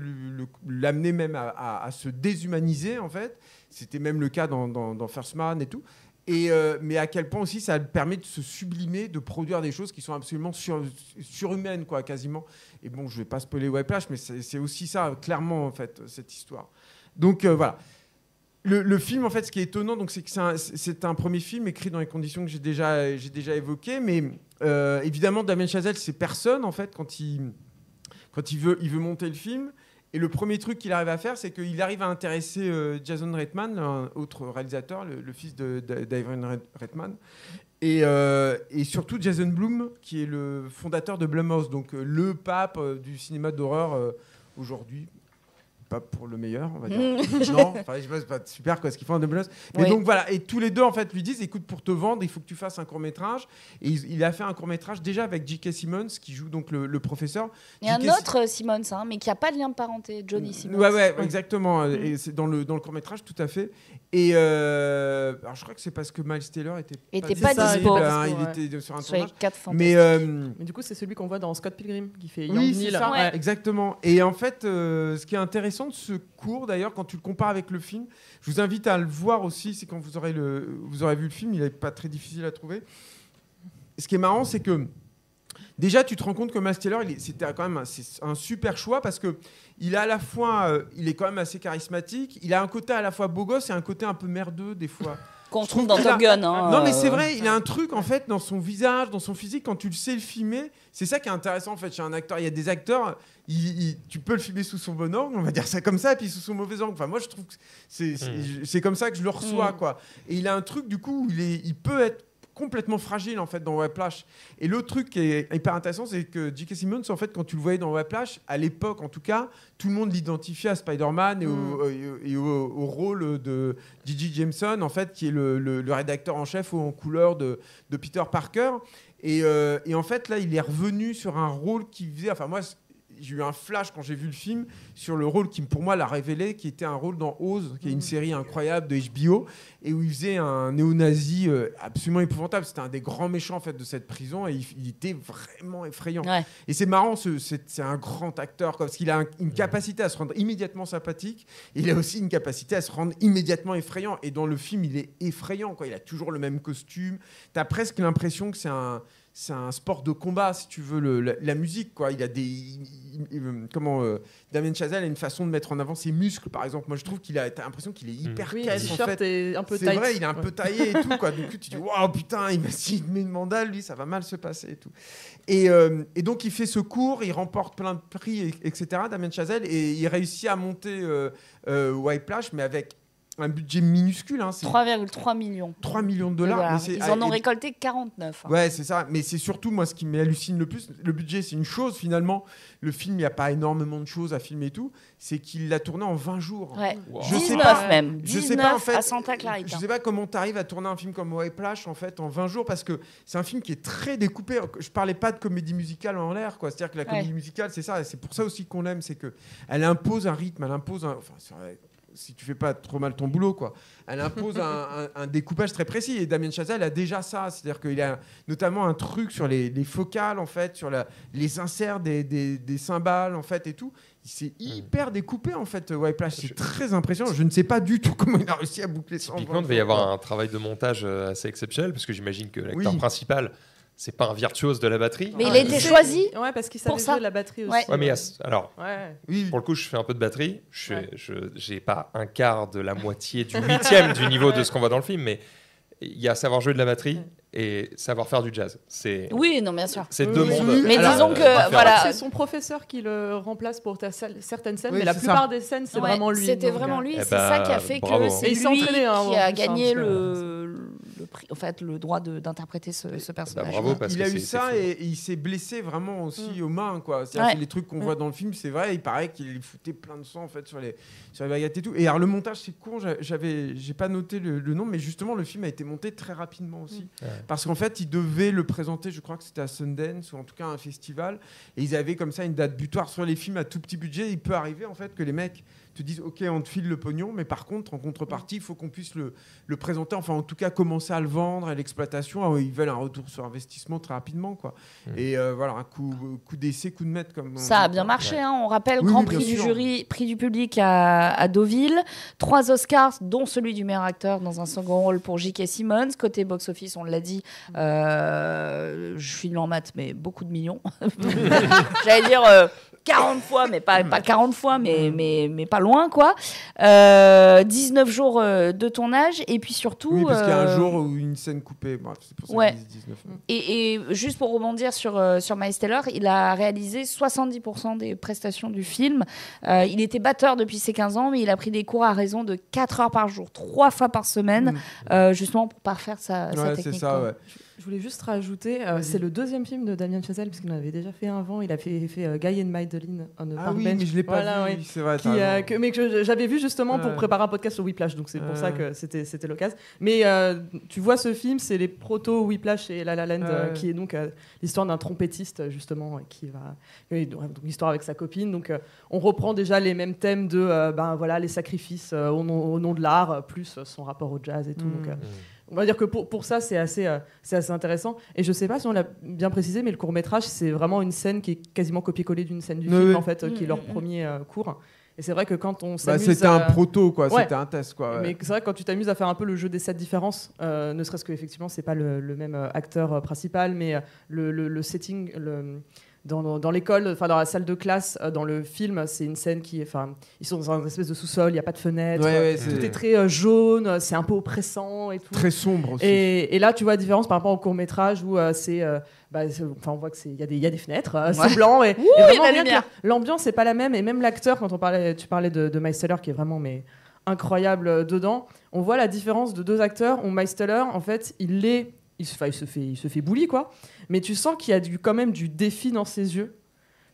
l'amener même à, à- à se déshumaniser, en fait. C'était même le cas dans, First Man et tout. Et, euh, mais à quel point aussi ça permet de se sublimer, de produire des choses qui sont absolument sur- surhumaines, quoi, quasiment. Et bon, je vais pas spoiler Whiplash, mais c'est aussi ça, clairement, en fait, cette histoire. Donc euh, voilà. Le, film, en fait, ce qui est étonnant, c'est que c'est un, premier film écrit dans les conditions que j'ai déjà, déjà évoquées, mais euh, évidemment, Damien Chazelle, c'est personne, en fait, quand il, quand il veut, il veut monter le film. Et le premier truc qu'il arrive à faire, c'est qu'il arrive à intéresser euh, Jason Reitman, un autre réalisateur, le, fils d'Ivan Reitman, et, euh, et surtout Jason Blum, qui est le fondateur de Blumhouse, donc euh, le pape du cinéma d'horreur aujourd'hui. Pas pour le meilleur, on va dire. non, enfin, je sais pas, c'est pas super quoi, ce qu'ils font de Blumhouse. Mais Oui. donc voilà, et tous les deux en fait lui disent écoute, pour te vendre, il faut que tu fasses un court métrage. Et il, il a fait un court métrage déjà avec J.K. Simmons, qui joue donc le, le professeur. Il y a un J.K. autre Simmons, hein, mais qui n'a pas de lien de parenté, Johnny Simmons. Ouais, ouais, exactement. euh, Et c'est dans le, dans le court métrage, tout à fait. Et euh, alors, je crois que c'est parce que Miles Taylor était, Était pas, pas disponible, dispo. hein, Dispo, ouais. il était sur un Sur les tournage. quatre Mais euh, Mais du coup, c'est celui qu'on voit dans Scott Pilgrim qui fait Young oui, c'est Neil. ça, Ouais. exactement. Et en fait, euh, ce qui est intéressant de ce cours, d'ailleurs, quand tu le compares avec le film, je vous invite à le voir aussi. C'est quand vous aurez, le, vous aurez vu le film, il n'est pas très difficile à trouver. Ce qui est marrant, c'est que déjà, tu te rends compte que est- c'était quand même un, un super choix parce que il a à la fois, euh, il est quand même assez charismatique. Il a un côté à la fois beau gosse et un côté un peu merdeux des fois. Qu'on trouve dans Top a- Gun. hein, Non, mais c'est euh, vrai, il a un truc en fait dans son visage, dans son physique, quand tu le sais le filmer. C'est ça qui est intéressant en fait chez un acteur. Il y a des acteurs, il- il- tu peux le filmer sous son bon angle, on va dire ça comme ça, et puis sous son mauvais angle. Enfin, moi je trouve que c'est c'est- Mm. c'est comme ça que je le reçois Mm. quoi. Et il a un truc du coup, où il, est, il peut être complètement fragile en fait dans Whiplash. Et l'autre truc qui est hyper intéressant, c'est que J.K. Simmons, en fait, quand tu le voyais dans Whiplash, à l'époque en tout cas, tout le monde l'identifiait à Spider-Man et, au, Mm. et au- au rôle de J.J. Jameson, en fait, qui est le, le- le rédacteur en chef ou en couleur de, de Peter Parker. Et, euh, et en fait, là, il est revenu sur un rôle qui faisait. Enfin, moi, j'ai eu un flash quand j'ai vu le film sur le rôle qui, pour moi, l'a révélé, qui était un rôle dans Oz, qui est une série incroyable de HBO, et où il faisait un néo-nazi euh, absolument épouvantable. C'était un des grands méchants en fait de cette prison, et il, il était vraiment effrayant. Ouais. Et c'est marrant, ce- c'est un grand acteur, quoi, parce qu'il a un- une capacité à se rendre immédiatement sympathique. Il a aussi une capacité à se rendre immédiatement effrayant. Et dans le film, il est effrayant. Quoi. Il a toujours le même costume. Tu as presque l'impression que c'est un, c'est un sport de combat, si tu veux, le- la, la musique. Quoi. Il a des. il- il- il- comment euh, Damien Chazelle a une façon de mettre en avant ses muscles, par exemple. Moi, je trouve qu'il a. T'as l'impression qu'il est hyper Oui, caisse, en fait. un peu C'est vrai, il est un Ouais. peu taillé et tout. Quoi. Du coup, tu dis, waouh, putain, il s'il met une mandale, lui, ça va mal se passer et tout. Et, euh, et donc, il fait ce cours, il remporte plein de prix, et- etc., Damien Chazelle, et il réussit à monter euh, euh, White Plash, mais avec un budget minuscule. Hein, c'est 3,3 millions. 3 millions de dollars. voilà. mais c'est- Ils en ont et- récolté 49. hein. Ouais, c'est ça. Mais c'est surtout, moi, ce qui m'hallucine le plus, le budget, c'est une chose, finalement. Le film, il n'y a pas énormément de choses à filmer et tout. C'est qu'il l'a tourné en 20 jours. Ouais. Je sais 19 pas. même. Je sais pas, en 19 fait. à Santa Clarita. Je sais pas comment tu arrives à tourner un film comme White Plash, en fait, en 20 jours, parce que c'est un film qui est très découpé. Je parlais pas de comédie musicale en l'air, quoi. C'est-à-dire que la comédie Ouais. musicale, c'est ça. C'est pour ça aussi qu'on l'aime. C'est que elle impose un rythme, elle impose un. Enfin, si tu fais pas trop mal ton boulot, quoi. Elle impose un, un- un découpage très précis. Et Damien Chazelle a déjà ça. C'est-à-dire qu'il a notamment un truc sur les, les focales, en fait, sur la, les inserts des, des, des cymbales, en fait, et tout. C'est hyper découpé, en fait, White Plash. C'est très impressionnant. Je ne sais pas du tout comment il a réussi à boucler ça. en Typiquement, il 20 devait y avoir un travail de montage euh, assez exceptionnel, parce que j'imagine que l'acteur Oui. principal, c'est pas un virtuose de la batterie. Mais il a été choisi Ouais, parce qu'il savait ça. jouer de la batterie aussi. Ouais. Ouais, mais alors, Ouais. pour le coup, je fais un peu de batterie. Je Ouais. je- j'ai pas un quart de la moitié du huitième du niveau de ce qu'on voit dans le film, mais il y a savoir jouer de la batterie et savoir faire du jazz. C'est Oui, non, bien sûr. c'est deux oui. mondes. Mais disons que, voilà. C'est son professeur qui le remplace pour ta- certaines scènes, Oui, mais la plupart ça. des scènes, c'est Ouais, vraiment lui. C'était vraiment euh, lui. Eh c'est bah, ça qui a fait bravo. que c'est lui hein, qui a gagné hein, parce le, le prix, en fait, le droit d'interpréter ce, ce personnage. bravo, parce il que a eu ça et, et il s'est blessé vraiment aussi aux mains quoi. C'est-à-dire Ouais. les trucs qu'on voit dans le film, c'est vrai. Il paraît qu'il foutait plein de sang en fait sur les sur les baguettes et tout. Et alors le montage, c'est con. j'ai pas noté le, le nom, mais justement le film a été monté très rapidement aussi Ouais. parce qu'en fait, ils devaient le présenter. Je crois que c'était à Sundance ou en tout cas à un festival. Et ils avaient comme ça une date butoir sur les films à tout petit budget. Il peut arriver en fait que les mecs te disent ok on te file le pognon mais par contre en contrepartie il faut qu'on puisse le, le présenter enfin en tout cas commencer à le vendre à l'exploitation Ah, ils veulent un retour sur investissement très rapidement quoi Mm. et euh, voilà un coup, coup d'essai coup de maître comme on Ça a bien marché, hein. on rappelle, Oui, grand oui, prix du sûr. jury, prix du public à, à Deauville, trois Oscars, dont celui du meilleur acteur dans un second rôle pour J.K. Simmons. Côté box-office, on l'a dit, euh, je suis en maths, mais beaucoup de millions. J'allais dire euh, 40 fois, mais pas, pas 40 fois, mais, mais, mais pas loin, quoi. Euh, 19 jours euh, de tournage, et puis surtout... oui parce qu'il y a un euh, jour où une scène coupée Bref, c'est pour ça Ouais. qu'ils disent 19 Et, et juste pour rebondir sur, euh, sur Miles Teller, il a réalisé 70% des prestations du film. Euh, il était batteur depuis ses 15 ans, mais il a pris des cours à raison de 4 heures par jour, 3 fois par semaine, euh, justement pour parfaire sa, sa ouais c'est technique. ça ouais. Je voulais juste rajouter, euh, c'est le deuxième film de Damien Chazelle, puisqu'il en avait déjà fait un avant. Il a fait, fait euh, Guy and Madeline on the ah Park oui Bench. mais je l'ai pas Voilà, vu ouais. c'est vrai Qui, euh, que- mais que j'avais vu justement pour préparer un podcast sur Whiplash, donc c'est pour ça que c'était c'était l'occasion. Mais euh, tu vois ce film, c'est les proto Whiplash et La La Land, euh, qui est donc euh, l'histoire d'un trompettiste justement qui va donc histoire avec sa copine. Donc euh, on reprend déjà les mêmes thèmes de euh, ben voilà les sacrifices euh, au, nom, au nom de l'art, plus son rapport au jazz et tout. Mm. Donc euh, on va dire que pour, pour ça, c'est assez, euh, c'est assez intéressant. Et je sais pas si on l'a bien précisé, mais le court métrage, c'est vraiment une scène qui est quasiment copier-coller d'une scène du Oui, film, oui. en fait, euh, qui est leur Mm, mm, mm. premier euh, cours. Et c'est vrai que quand on Bah, s'amuse. c'était un à- proto quoi Ouais. c'était un test quoi ouais. Mais c'est vrai que quand tu t'amuses à faire un peu le jeu des sept différences, euh, ne serait-ce que effectivement c'est pas le, le même euh, acteur principal, mais le, le- le setting, le, dans, dans- dans l'école, enfin dans la salle de classe, euh, dans le film, c'est une scène qui est, enfin ils sont dans un espèce de sous-sol, il y a pas de fenêtre, Ouais, ouais, euh, tout est très euh, jaune, c'est un peu oppressant et tout. très sombre aussi Et, et là, tu vois la différence par rapport au court métrage où euh, c'est, euh, bah, c'est- enfin, on voit que c'est, il y a des, il y a des fenêtres, Ouais. c'est blanc et, l'ambiance n'est pas la même et même l'acteur quand on parlait, tu parlais de, de Miles Teller qui est vraiment mais incroyable euh, dedans, on voit la différence de deux acteurs. On Miles Teller, en fait, il est, il se, fait, il quoi, mais tu sens qu'il y a du, quand même du défi dans ses yeux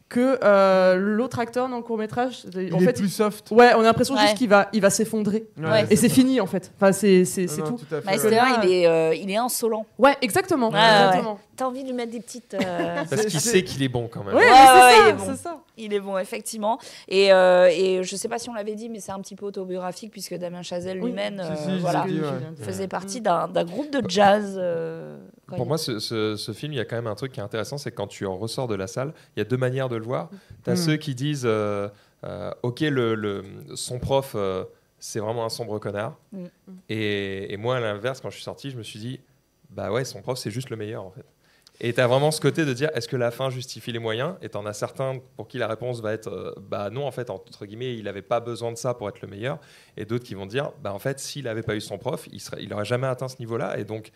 que euh, l'autre acteur dans le court métrage. Il en est fait, plus soft. Ouais, on a l'impression Ouais. juste qu'il va, il va s'effondrer. Ouais, et c'est fini en fait. Enfin, c'est c'est- c'est Non, tout. tout à fait, Bah, ouais. il est, euh, il est insolent. Ouais, exactement. Ouais, ouais. exactement. T'as envie de lui mettre des petites. euh, Parce qu'il sait qu'il est bon quand même. Ouais, c'est ça, il est bon. ça. Il est bon, effectivement. Et, euh, et je sais pas si on l'avait dit, mais c'est un petit peu autobiographique puisque Damien Chazelle Oui. lui-même Si, si, voilà, faisait partie d'un d'un groupe de jazz. Quand Pour moi, ce, ce- ce film, il y a quand même un truc qui est intéressant, c'est que quand tu en ressors de la salle, il y a deux manières de le voir. Tu as Mm. ceux qui disent, euh, euh, ok, le, le- son prof, euh, c'est vraiment un sombre connard. Mm. Et, et moi, à l'inverse, quand je suis sorti, je me suis dit, bah ouais, son prof, c'est juste le meilleur en fait. Et tu as vraiment ce côté de dire, est-ce que la fin justifie les moyens? Et tu en as certains pour qui la réponse va être, bah non, en fait, entre guillemets, il n'avait pas besoin de ça pour être le meilleur. Et d'autres qui vont dire, bah en fait, s'il n'avait pas eu son prof, il n'aurait il jamais atteint ce niveau-là. Et donc,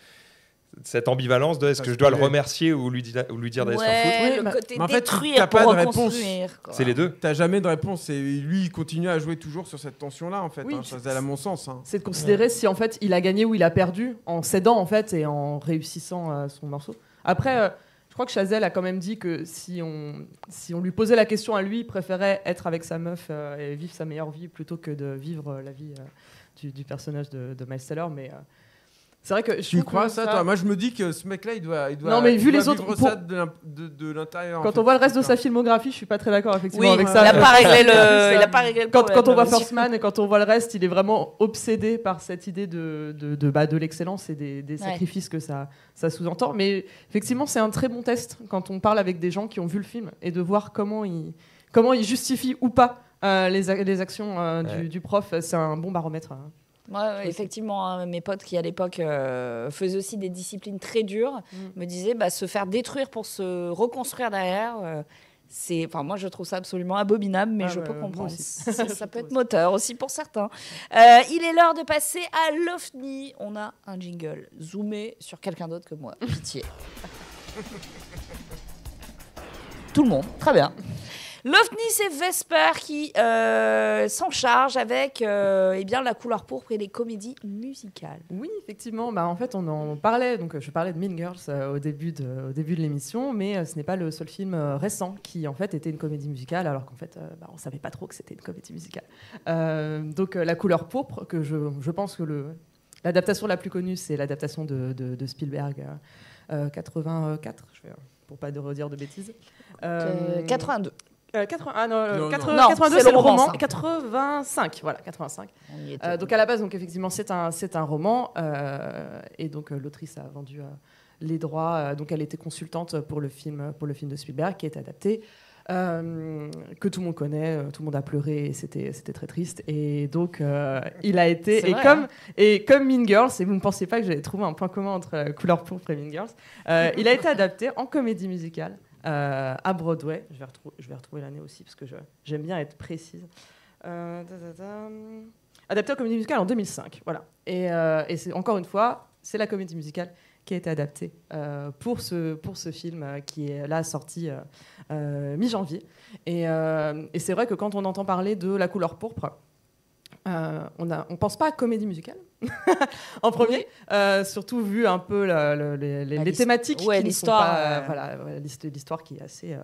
cette ambivalence de est-ce que je dois le remercier ou lui, dire- ou lui dire d'aller se faire foutre Ouais, le côté Mais en fait, détruire t'as pour pas de réponse. C'est les deux. T'as jamais de réponse et lui il continue à jouer toujours sur cette tension-là en fait. Oui, hein, Chazelle, à mon sens. hein. C'est de considérer si en fait il a gagné ou il a perdu en cédant en fait et en réussissant euh, son morceau. Après, euh, je crois que Chazelle a quand même dit que si on, si on lui posait la question à lui, il préférait être avec sa meuf euh, et vivre sa meilleure vie plutôt que de vivre euh, la vie euh, du, du personnage de, de Miles Teller. Mais euh, c'est vrai que je Tu crois que ça, toi? Moi je me dis que ce mec-là il doit, il doit. Non, mais vu les autres- pour- de l'in- de, de l'intérieur. en Quand fait, on voit le reste de sa filmographie, je suis pas très d'accord effectivement Oui, avec ouais. ça. Il a pas réglé le, il a pas réglé le quand, problème, quand on voit. First Man et quand on voit le reste, il est vraiment obsédé par cette idée de, de, de, bah, de l'excellence et des, des Ouais. sacrifices que ça, ça sous-entend. Mais effectivement, c'est un très bon test quand on parle avec des gens qui ont vu le film et de voir comment ils, comment ils justifient ou pas euh, les, a- les actions euh, Ouais. du, du prof. C'est un bon baromètre. hein. Ouais, effectivement, hein, mes potes qui à l'époque euh, faisaient aussi des disciplines très dures Mm. me disaient bah, se faire détruire pour se reconstruire derrière. euh, c'est, enfin, moi, je trouve ça absolument abominable, mais Ah je ouais, peux moi comprendre. ça, peut être moteur aussi pour certains. Euh, il est l'heure de passer à l'OFNI. On a un jingle. Zoomé sur quelqu'un d'autre que moi. Pitié. Tout le monde. Très bien. L'OVNI, c'est Vesper qui euh, s'en charge avec euh, eh bien, la couleur pourpre et les comédies musicales. Oui, effectivement. Bah, en fait, on en parlait. Donc, je parlais de Mean Girls euh, au début de, au début de l'émission, mais euh, ce n'est pas le seul film récent qui, en fait, était une comédie musicale, alors qu'en fait, bah, on savait pas trop que c'était une comédie musicale. Donc, La couleur pourpre, que je, je pense que le, l'adaptation la plus connue, c'est l'adaptation de, de- de Spielberg euh, euh, 84, je vais, pour pas de redire de bêtises. Euh, 82. Euh, 80 ah non, euh, Non, non. 80 Non, 82 c'est le le roman, roman. ça. 85, voilà, 85. On y était. Euh, donc à la base, donc effectivement, c'est un, c'est un roman euh, et donc euh, l'autrice a vendu euh, les droits. euh, donc elle était consultante pour le film, pour le film de Spielberg qui est adapté, euh, que tout le monde connaît, euh, tout le monde a pleuré, et c'était c'était très triste. Et donc euh, il a été C'est et vrai, comme hein. et comme Mean Girls, et vous ne pensez pas que j'allais trouver un point commun entre euh, Couleur pourpre et Mean Girls, euh, il a été adapté en comédie musicale. Euh, à Broadway, je vais, retrouver l'année aussi parce que j'aime bien être précise. Euh, en comédie musicale en 2005. Voilà. Et, euh, encore une fois, c'est la comédie musicale qui a été adaptée euh, pour, ce, film qui est là sorti mi-janvier. Et c'est vrai que quand on entend parler de la couleur pourpre, euh, on ne on pense pas à comédie musicale en premier, euh, surtout vu un peu la- la- les, les- les l'his- thématiques ouais, l'histoire, euh, voilà, l'histoire qui est assez,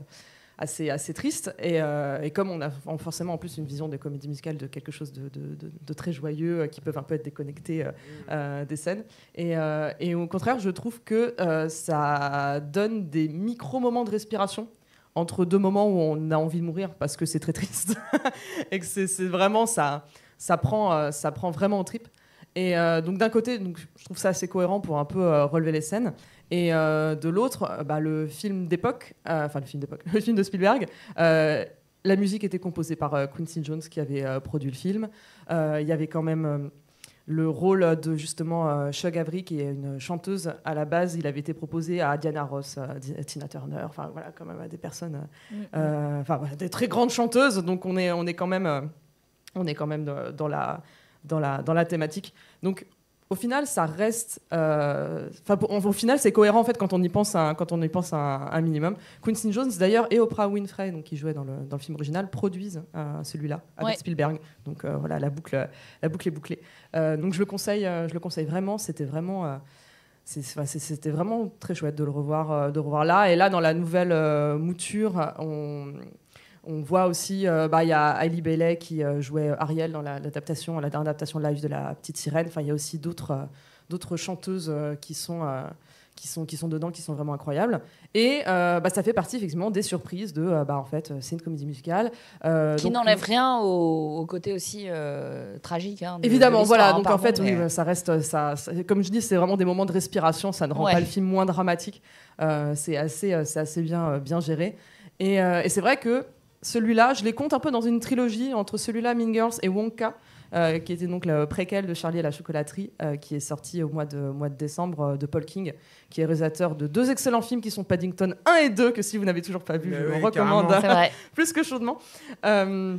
assez, assez triste. Et, et comme on a forcément en plus une vision de comédie musicale de quelque chose de, de- de- de très joyeux, qui peuvent un peu être déconnectés euh, des scènes. Et, et au contraire, je trouve que ça donne des micro-moments de respiration entre deux moments où on a envie de mourir parce que c'est très triste. et que c'est c'est vraiment ça, ça, prend, euh, ça prend vraiment au trip. Et euh, donc d'un côté, donc, je trouve ça assez cohérent pour un peu euh, relever les scènes. Et de l'autre, bah, le film d'époque, enfin le film d'époque, le film de Spielberg, la musique était composée par Quincy Jones qui avait produit le film. Il y avait quand même le rôle de justement Shug Avery qui est une chanteuse. À la base, il avait été proposé à Diana Ross, à Tina Turner, enfin voilà, quand même à des personnes, euh, euh, enfin voilà, des très grandes chanteuses. Donc on est, on est quand même, on est quand même dans, dans la, dans la, dans la thématique. Donc au final, ça reste. euh, au final, c'est cohérent en fait quand on y pense un, quand on y pense un, un minimum. Quincy Jones d'ailleurs et Oprah Winfrey, donc qui jouaient dans le, dans le film original, produisent euh, celui-là avec Ouais. Spielberg. Donc euh, voilà, la boucle, la boucle est bouclée. Donc je le conseille, je le conseille vraiment. C'était vraiment. c'était vraiment très chouette de le revoir, de le revoir là. Et là, dans la nouvelle mouture, on, on voit aussi, euh, bah, il y a Hailey Bailey qui euh, jouait Ariel dans la- l'adaptation, la, dernière adaptation live de la Petite Sirène. Enfin, il y a aussi d'autres euh, d'autres chanteuses qui sont qui sont qui sont dedans, qui sont vraiment incroyables. Et euh, bah, ça fait partie effectivement des surprises de, euh, bah, en fait, c'est une comédie musicale euh, Qui n'enlève rien au, au côté aussi tragique. hein, de- de Évidemment, voilà. Donc en fait, oui, ça reste, ça, ça- comme je dis, c'est vraiment des moments de respiration. Ça ne rend Ouais. pas le film moins dramatique. C'est assez, c'est assez bien, bien géré. Et, et c'est vrai que celui-là, je les compte un peu dans une trilogie entre celui-là, Mean Girls et Wonka. euh, qui était donc le préquel de Charlie et la chocolaterie, euh, qui est sorti au mois de, au mois de décembre euh, de Paul King, qui est réalisateur de deux excellents films qui sont Paddington 1 et 2, que si vous n'avez toujours pas vu, Mais je oui, vous recommande plus que chaudement. Euh,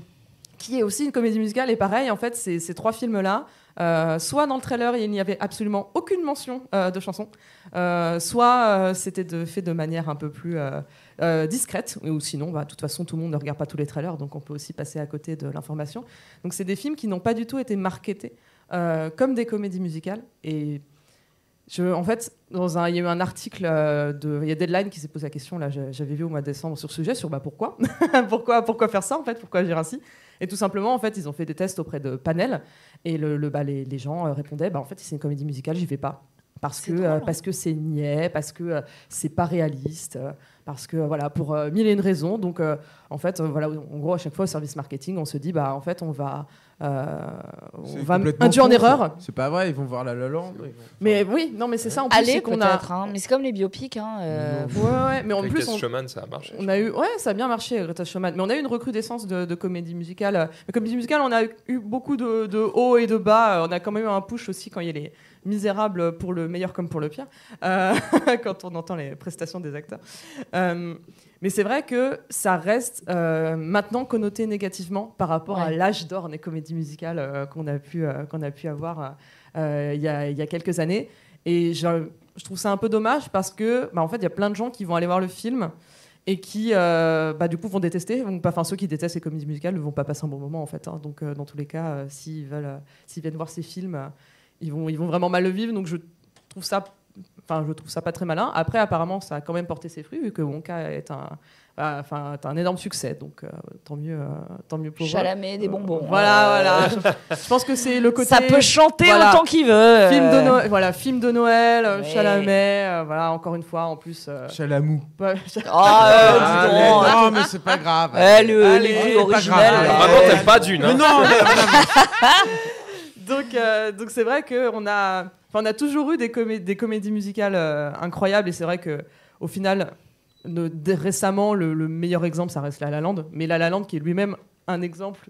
qui est aussi une comédie musicale. Et pareil, en fait, ces, ces trois films-là, euh, soit dans le trailer, il n'y avait absolument aucune mention euh, de chanson, euh, soit euh, c'était de, fait de manière un peu plus euh, discrète, ou sinon, bah, de toute façon, tout le monde ne regarde pas tous les trailers, donc on peut aussi passer à côté de l'information. Donc c'est des films qui n'ont pas du tout été marketés euh, comme des comédies musicales. Et je, en fait, dans un, il y a eu un article euh, de, il y a Deadline qui s'est posé la question là, j'avais vu au mois de décembre sur ce sujet, sur bah pourquoi, pourquoi, pourquoi faire ça en fait, pourquoi agir ainsi? Et tout simplement, en fait, ils ont fait des tests auprès de panel et le, le- bah, les, les gens répondaient, bah en fait, c'est une comédie musicale, j'y vais pas. Parce que, C'est euh, drôle, hein. parce que c'est niais, parce que euh, c'est pas réaliste, euh, parce que voilà, pour euh, mille et une raisons. Donc, euh, en fait, euh, voilà, en gros, à chaque fois au service marketing, on se dit, bah en fait, on va, euh, on va induire en erreur. C'est pas vrai, ils vont voir la La Land. ils vont- Mais oui, non, mais c'est ça en plus, Allez, c'est qu'on a. hein, mais c'est comme les biopics. Hein, euh. Ouais, ouais, mais en Avec plus, on, Showman, ça a marché. on a eu, ouais, ça a bien marché, Greta Schumann. Mais on a eu une recrudescence de, de comédie musicale. La comédie musicale, on a eu beaucoup de, de hauts et de bas. On a quand même eu un push aussi quand il y a les Misérables pour le meilleur comme pour le pire, euh, quand on entend les prestations des acteurs. Euh, mais c'est vrai que ça reste euh, maintenant connoté négativement par rapport à l'âge d'or des comédies musicales qu'on a pu qu'on a pu avoir il y, y a quelques années. Et je, je trouve ça un peu dommage parce que, bah, en fait, il y a plein de gens qui vont aller voir le film et qui, euh, bah, du coup, vont détester. Vont pas, enfin, ceux qui détestent les comédies musicales ne vont pas passer un bon moment, en fait. hein. Donc, euh, dans tous les cas, euh, s'ils veulent, s'ils viennent voir ces films, ils vont, ils vont vraiment mal le vivre. Donc, je trouve ça, enfin, je trouve ça pas très malin. Après, apparemment, ça a quand même porté ses fruits vu que Wonka est un, enfin, est un énorme succès. Donc, euh, tant mieux, euh, tant mieux pour eux. Chalamet, des bonbons. Voilà, Euh, voilà. Je, je pense que c'est le côté. Ça peut chanter Voilà. autant qu'il veut. Film de euh, Noël, voilà, film de Noël, euh. Chalamet, euh, voilà, encore une fois, en plus. euh, Chalamou. Oh, euh, Ah, dis mais donc, hein. non, mais c'est pas grave. Ouais, le- Allez, les là. Vraiment, t'aimes pas d'une. Mais Hein. non, mais- donc, euh, donc c'est vrai qu'on a, on a toujours eu des, comé- des comédies musicales euh, incroyables et c'est vrai que au final, récemment, le, le meilleur exemple, ça reste La La Land, mais La La Land qui est lui-même un exemple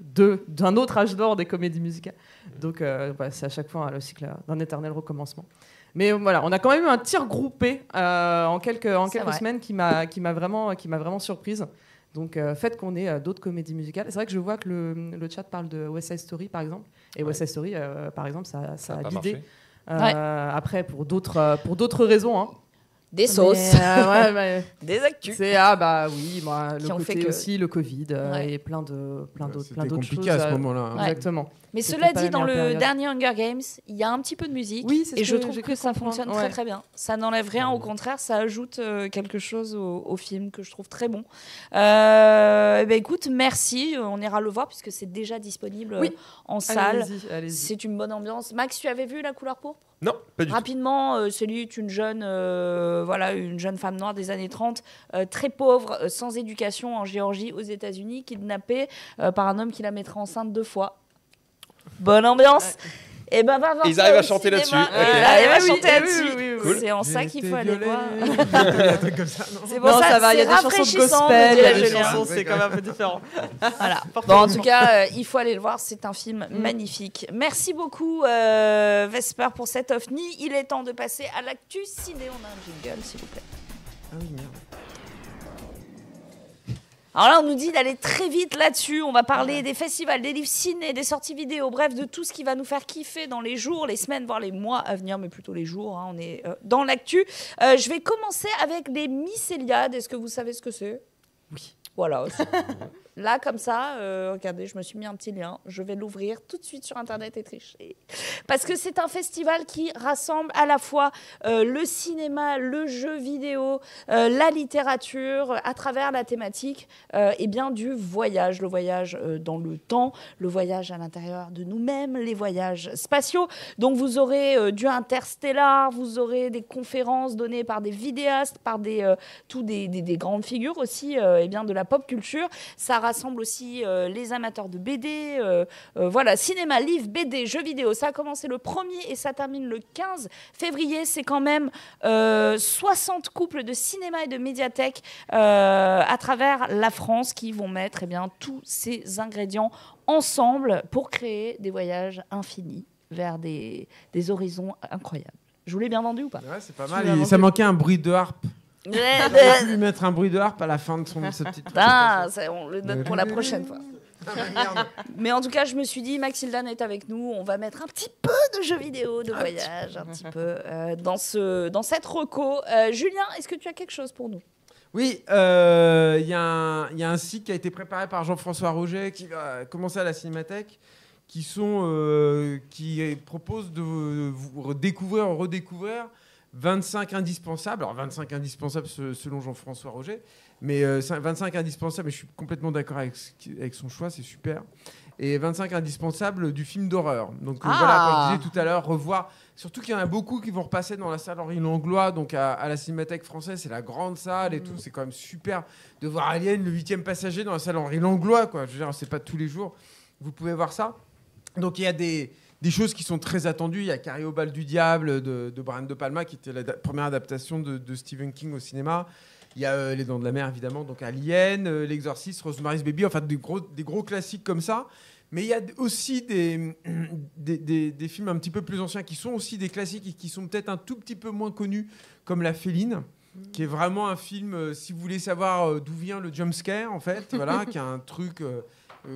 d'un autre âge d'or des comédies musicales. Donc, euh, voilà, c'est à chaque fois hein, le cycle d'un éternel recommencement. Mais voilà, on a quand même eu un tir groupé en quelques, en C'est quelques vrai. semaines qui m'a qui m'a vraiment, qui m'a vraiment surprise. Donc, euh, faites qu'on ait euh, d'autres comédies musicales. C'est vrai que je vois que le, le chat parle de West Side Story, par exemple. Et West Side Story, euh, par exemple, ça, ça, Ça a marché. Euh, Après, pour d'autres euh, pour d'autres raisons. Hein. Des sauces, Mais, euh, ouais, ouais. des actus. C'est ah bah oui, Qui le ont fait côté que- aussi le Covid euh, Ouais. et plein de plein d'autres plein C'était d'autres compliqué choses. à ce moment-là. hein. Ouais. Exactement. Mais cela dit, dans le période. dernier Hunger Games, il y a un petit peu de musique. Oui, c'est ce et je trouve que ça fonctionne ouais. très très bien. Ça n'enlève rien, au contraire, ça ajoute euh, quelque chose au, au film que je trouve très bon. Euh, eh ben, écoute, merci. On ira le voir puisque c'est déjà disponible euh, Oui. en salle. Allez-y, allez-y. C'est une bonne ambiance. Max, tu avais vu La couleur pourpre? Non, pas du tout. Rapidement, euh, Célie est une jeune, euh, voilà, une jeune femme noire des années 30, euh, très pauvre, euh, sans éducation en Géorgie, aux États-Unis, kidnappée euh, par un homme qui la mettrait enceinte deux fois. Bonne ambiance. Et ben, va voir Ils arrivent à chanter cinéma. là-dessus. Ils arrivent à chanter là-dessus. C'est en ça qu'il faut aller voir. C'est pour Non, ça, ça va, il y a c'est des chansons gospel, me il y a dit des la chansons, Julien. c'est quand même un peu différent. Voilà. Bon, en tout cas, euh, il faut aller le voir. C'est un film magnifique. Merci beaucoup, euh, Vesper, pour cet ovni. Il est temps de passer à l'actu ciné. On a un jingle, s'il vous plaît. Ah oui, merde. Alors là, on nous dit d'aller très vite là-dessus. On va parler des festivals, des livres ciné, des sorties vidéo, bref, de tout ce qui va nous faire kiffer dans les jours, les semaines, voire les mois à venir, mais plutôt les jours. hein. On est euh, dans l'actu. Euh, je vais commencer avec les mycéliades. Est-ce que vous savez ce que c'est? Oui. Voilà. Là, comme ça, euh, regardez, je me suis mis un petit lien. Je vais l'ouvrir tout de suite sur Internet et tricher. Parce que c'est un festival qui rassemble à la fois euh, le cinéma, le jeu vidéo, euh, la littérature, à travers la thématique eh bien, du voyage. Le voyage dans le temps, le voyage à l'intérieur de nous-mêmes, les voyages spatiaux. Donc vous aurez du interstellar, vous aurez des conférences données par des vidéastes, par des, tous des, des- des grandes figures aussi eh bien, de la pop culture. Rassemble aussi euh, les amateurs de BD. euh, euh, voilà, cinéma, livre, BD, jeux vidéo. Ça a commencé le 1er et ça termine le 15 février. C'est quand même euh, 60 couples de cinéma et de médiathèque euh, à travers la France qui vont mettre eh bien, tous ces ingrédients ensemble pour créer des voyages infinis vers des, des horizons incroyables. Je vous l'ai bien vendu ou pas? Ouais, c'est pas mal. ça manquait un bruit de harpe. On lui mettre un bruit de harpe à la fin de son, sa petite. Ah, ça, on le note pour la prochaine fois. Ah, bah. Mais en tout cas, je me suis dit, Maxildan est avec nous, on va mettre un petit peu de jeux vidéo, de voyage, un petit peu euh, dans, ce, dans cette reco. Euh, Julien, est-ce que tu as quelque chose pour nous? Oui, euh, il y, a un- il y a un site qui a été préparé par Jean-François Roger qui va commencer à la Cinémathèque, qui, sont, euh, qui propose de vous redécouvrir, redécouvrir 25 indispensables. Alors 25 indispensables se- selon Jean-François Roger, mais euh, c'est 25 indispensables, et je suis complètement d'accord avec, avec son choix, c'est super. Et 25 indispensables du film d'horreur. Donc euh, Ah. voilà, comme je disais tout à l'heure, revoir. Surtout qu'il y en a beaucoup qui vont repasser dans la salle Henri Langlois, donc à, à la Cinémathèque française, c'est la grande salle et tout. C'est quand même super de voir Alien, le huitième passager, dans la salle Henri Langlois, quoi. Je veux dire, c'est pas tous les jours. Vous pouvez voir ça. Donc il y a des, des choses qui sont très attendues. Il y a Carré au bal du diable de, de Brian De Palma, qui était la première adaptation de, de Stephen King au cinéma. Il y a euh, Les Dents de la Mer, évidemment, donc Alien, euh, L'Exorciste, Rosemary's Baby, enfin des gros, des gros classiques comme ça. Mais il y a aussi des, des, des- des films un petit peu plus anciens qui sont aussi des classiques et qui sont peut-être un tout petit peu moins connus, comme La Féline, qui est vraiment un film, euh, si vous voulez savoir d'où vient le jump scare, en fait, voilà, qui a un truc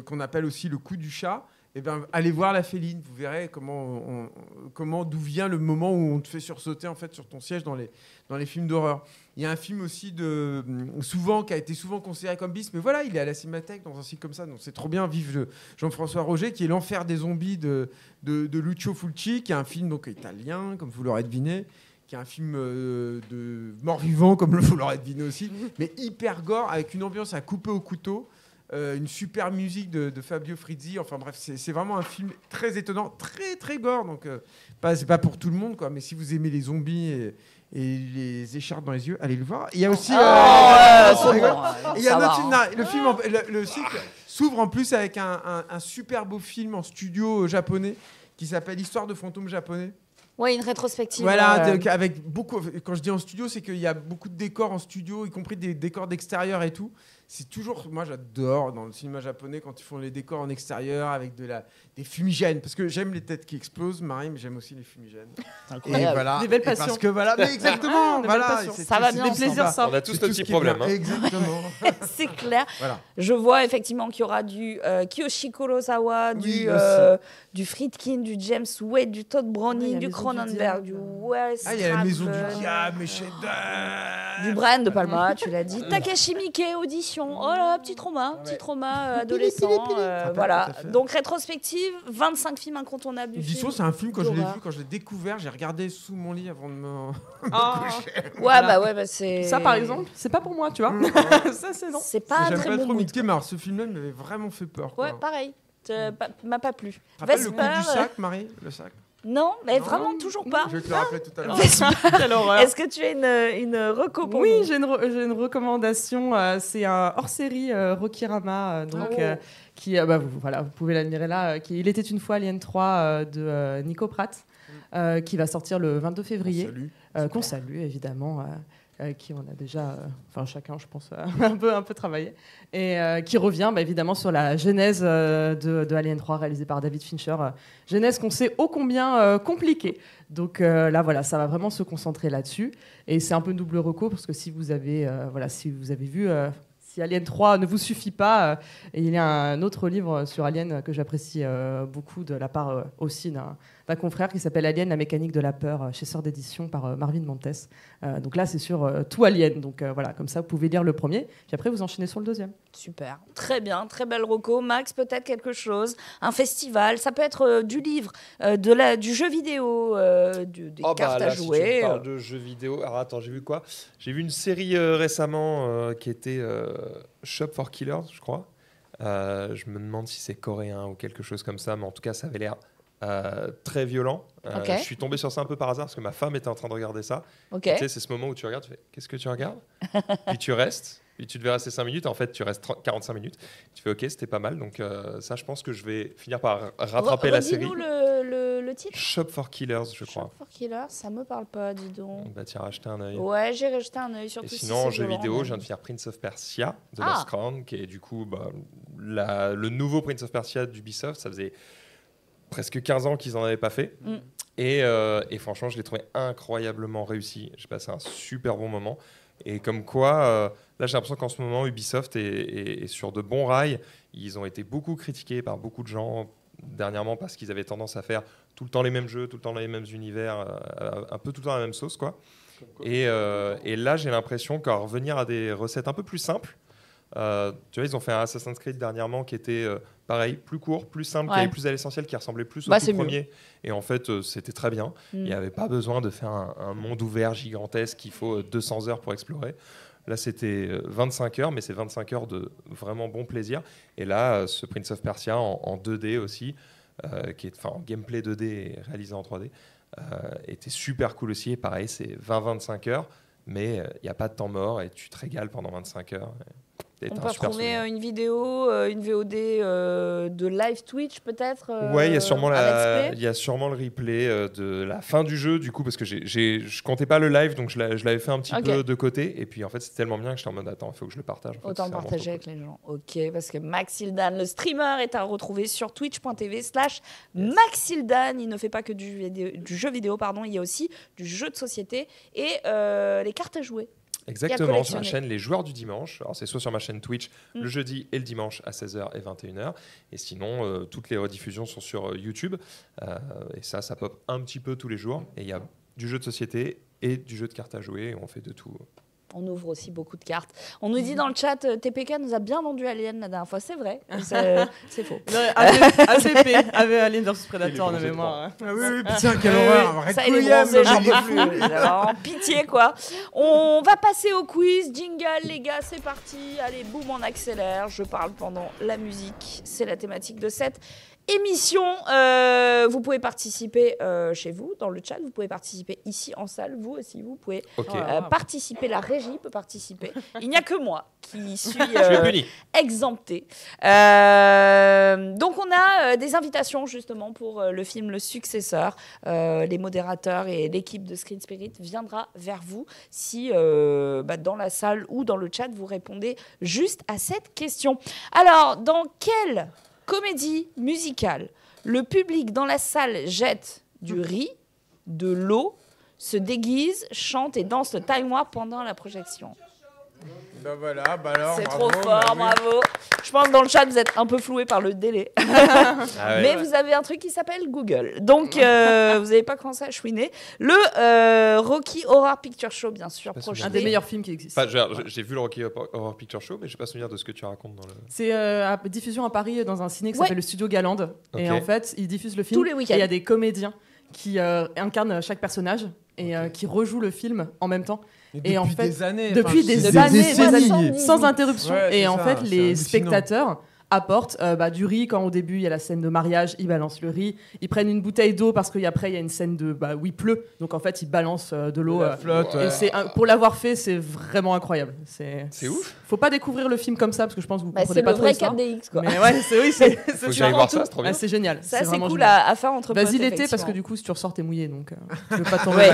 qu'on appelle aussi le coup du chat. Eh ben, allez voir La Féline, vous verrez comment, comment d'où vient le moment où on te fait sursauter en fait sur ton siège dans les, dans les films d'horreur. Il y a un film aussi de souvent qui a été souvent considéré comme bis, mais voilà, il est à la Cinémathèque dans un site comme ça, donc c'est trop bien. Vive je- Jean-François Roger, qui est l'enfer des zombies de, de, de Lucio Fulci, qui est un film donc italien, comme vous l'aurez deviné, qui est un film euh, de mort-vivant, comme vous l'aurez deviné aussi, mais hyper gore, avec une ambiance à couper au couteau. Euh, une super musique de, de Fabio Frizzi. Enfin bref, c'est vraiment un film très étonnant, très très gore. Donc, euh, pas, c'est pas pour tout le monde, quoi. Mais si vous aimez les zombies et, et les écharpes dans les yeux, allez le voir. Il y a aussi. Oh, euh, ouais, ouais, Il y a ça un va, autre film, hein. le film, en- le, le cycle s'ouvre en plus avec un, un- un super beau film en studio japonais qui s'appelle Histoire de fantômes japonais. Oui, une rétrospective. Voilà, euh, donc avec beaucoup. Quand je dis en studio, c'est qu'il y a beaucoup de décors en studio, y compris des décors d'extérieur et tout. C'est toujours, moi j'adore dans le cinéma japonais quand ils font les décors en extérieur avec de la, des fumigènes, parce que j'aime les têtes qui explosent, Marie, mais j'aime aussi les fumigènes. Incroyable. Et voilà. Des belles Et parce passions. que voilà, mais exactement, Des voilà, passions. Ça va bien plaisirs simples. On a tous bien. problèmes, hein. Exactement. c'est clair. voilà. Je vois effectivement qu'il y aura du euh, Kiyoshi Kurosawa, Oui, du, euh, du Friedkin, du James Wade, du Todd Browning, du du Cronenberg, du Diable. Wes Ah, il y a la maison du diable, mes chefs Du Brian De Palma, tu l'as dit. Takeshi Miike, audition. Oh là, petit trauma, petit trauma euh, adolescent. euh, Ah, voilà. Donc rétrospective, 25 films incontournables du film. c'est un film quand je l'ai vu, quand je l'ai découvert, j'ai regardé sous mon lit avant de me. Ah. Ouais, bah ouais, bah c'est. Ça, par exemple, c'est pas pour moi, tu vois. ça, c'est non. C'est pas J'aime très pas bon. trop. Mickey, mais ce film-là il m'avait vraiment fait peur. Quoi. Ouais, pareil. Ça pas- m'a pas plu. Rappelles le coup Vesper, du sac, Marie Le sac? Non, mais Non. vraiment toujours pas. Je vais te le rappeler tout à l'heure. Est-ce que tu as une, une reco pour Oui, j'ai une, re- j'ai une recommandation. euh, c'est un hors-série euh, Rokirama, euh, donc, Oh. euh, qui, euh, bah, vous, voilà, vous pouvez l'admirer là. euh, qui, Il était une fois Alien 3 euh, de euh, Nico Pratt, euh, qui va sortir le 22 février. Euh, qu'on salue évidemment, euh, qui on a déjà, euh, enfin chacun je pense, un, peu, un peu travaillé, et euh, qui revient bah, évidemment sur la genèse de, Alien 3 réalisée par David Fincher, genèse qu'on sait ô combien compliquée. Donc là voilà, ça va vraiment se concentrer là-dessus, et c'est un peu double reco parce que si vous avez, voilà, si vous avez vu. si Alien 3 ne vous suffit pas, il y a un autre livre sur Alien que j'apprécie beaucoup de la part aussi d'un d'un confrère qui s'appelle Alien, la mécanique de la peur, euh, chez Sœur d'édition par euh, Marvin Montes. Euh, donc là, c'est sur euh, tout Alien. Donc euh, voilà, comme ça, vous pouvez lire le premier, puis après, vous enchaînez sur le deuxième. Super, très bien, très belle roco. Max, peut-être quelque chose, un festival, ça peut être euh, du livre, euh, de la, du jeu vidéo, euh, du- des Oh, bah, cartes là, à si tu jouer. me parles de jeux vidéo. Alors attends, j'ai vu quoi? J'ai vu une série euh, récemment euh, qui était euh, Shop for Killers, je crois. Euh, je me demande si c'est coréen ou quelque chose comme ça, mais en tout cas, ça avait l'air euh, très violent. Euh. Je suis tombé sur ça un peu par hasard parce que ma femme était en train de regarder ça. Ok. Tu sais, c'est ce moment où tu regardes, tu fais Qu'est-ce que tu regardes? Puis tu restes. Puis tu devais rester 5 minutes. En fait, tu restes 30 45 minutes. Tu fais OK, c'était pas mal. Donc, euh, ça, je pense que je vais finir par rattraper Re- la série. le, le, le titre Shop for Killers, je crois. Shop for Killer, ça me parle pas, dis donc. Bah, tiens, racheter un œil. Ouais, j'ai jeté un œil surtout Et si sinon, en jeu vidéo, je viens de finir Prince of Persia de Ah. Lost Crown, qui est du coup bah, la- le nouveau Prince of Persia d'Ubisoft. Ça faisait presque 15 ans qu'ils n'en avaient pas fait. Mm. Et, euh, et franchement, je l'ai trouvé incroyablement réussi. J'ai passé un super bon moment. Et comme quoi, euh, là, j'ai l'impression qu'en ce moment, Ubisoft est, est- est sur de bons rails. Ils ont été beaucoup critiqués par beaucoup de gens dernièrement parce qu'ils avaient tendance à faire tout le temps les mêmes jeux, tout le temps les mêmes univers, euh, un peu tout le temps la même sauce, quoi. Et, euh, et là, j'ai l'impression qu'à revenir à des recettes un peu plus simples, euh, tu vois, ils ont fait un Assassin's Creed dernièrement qui était euh, pareil, plus court, plus simple, Ouais. qui allait plus à l'essentiel, qui ressemblait plus au Bah, tout c'est mieux. premier. Et en fait, euh, c'était très bien. Mm. Il n'y avait pas besoin de faire un, un monde ouvert gigantesque qu'il faut euh, 200 heures pour explorer. Là, c'était euh, 25 heures, mais c'est 25 heures de vraiment bon plaisir. Et là, ce Prince of Persia en, en 2D aussi, qui est en gameplay 2D et réalisé en 3D, euh, était super cool aussi. Et pareil, c'est 20-25 heures, mais il n'y a pas de temps mort et tu te régales pendant 25 heures. Et On peut souvenir. euh, une vidéo, euh, une VOD euh, de live Twitch peut-être euh, Ouais, il y a sûrement la, avec il Spé y a sûrement le replay euh, de la fin du jeu du coup parce que j'ai, je comptais pas le live donc je, l'a- je l'avais fait un petit peu de côté et puis en fait c'est tellement bien que j'étais en mode attends il faut que je le partage. en fait, Autant partager avec les gens. Ok, parce que Maxildan, le streamer, est à retrouver sur twitch.tv slash Maxildan. Il ne fait pas que du, du jeu vidéo, pardon, il y a aussi du jeu de société et les cartes à jouer. Exactement, sur ma chaîne Les Joueurs du Dimanche. Alors, c'est soit sur ma chaîne Twitch Mm. le jeudi et le dimanche à 16h et 21h. Et sinon, euh, toutes les rediffusions sont sur euh, YouTube. Euh, et ça, ça pop un petit peu tous les jours. Et il y a du jeu de société et du jeu de cartes à jouer. Et on fait de tout. On ouvre aussi beaucoup de cartes. On nous dit dans le chat, euh, TPK nous a bien vendu Alien la dernière fois. C'est vrai, c'est c'est faux. Non, AVP, avait Alien vs Predator de mémoire. hein. Ah oui, oui, putain, quelle horreur. Arrête Ça, il est pitié, quoi. On va passer au quiz. Jingle, les gars, c'est parti. Allez, boum, on accélère. Je parle pendant la musique. C'est la thématique de cette émission. Euh, vous pouvez participer euh, chez vous, dans le chat. Vous pouvez participer ici en salle. Vous aussi, vous pouvez euh, participer. La régie peut participer. Il n'y a que moi qui suis Je suis euh, puni. exempté. Euh, donc on a euh, des invitations justement pour euh, le film Le Successeur. Euh, les modérateurs et l'équipe de Screen Spirit viendra vers vous si euh, bah, dans la salle ou dans le chat vous répondez juste à cette question. Alors dans quelle comédie musicale. Le public dans la salle jette du riz, de l'eau, se déguise, chante et danse le taille-moi pendant la projection Voilà, bah alors. c'est bravo, trop fort, oui. bravo. Je pense que dans le chat, vous êtes un peu floué par le délai. Ah ouais. Mais vous avez un truc qui s'appelle Google. Donc, euh, vous n'avez pas commencé à chouiner. Le euh, Rocky Horror Picture Show, bien sûr, projeté. Un des meilleurs films qui existent. Enfin, j'ai- j'ai vu le Rocky Horror Picture Show, mais j'ai pas souvenir de ce que tu racontes dans le. C'est euh, à diffusion à Paris dans un ciné qui Ouais. s'appelle le Studio Galande. Et en fait, ils diffusent le film. Tous les week-ends. Il y a des comédiens qui euh, incarnent chaque personnage et euh, qui rejouent le film en même temps. Et en fait, des années. depuis des c'est années, des décennies. années, sans interruption. Ouais, c'est et en ça, fait, c'est les spectateurs apportent euh, bah, du riz quand au début il y a la scène de mariage, ils balancent le riz. Ils prennent une bouteille d'eau parce qu'après il y a une scène de bah, où il pleut, donc en fait ils balancent euh, de l'eau. Euh, flotte, et ouais. c'est un- pour l'avoir fait, c'est vraiment incroyable. C'est C'est ouf. Faut pas découvrir le film comme ça parce que je pense que vous Bah, comprenez c'est pas le trop vrai l'histoire. 4DX, quoi. Mais ouais, c'est oui, c'est c'est c'est. Ah, c'est génial. Ça, c'est cool génial. à, à faire entre Vas-y l'été parce que du coup si tu ressors t'es mouillé donc euh, tu veux pas tomber.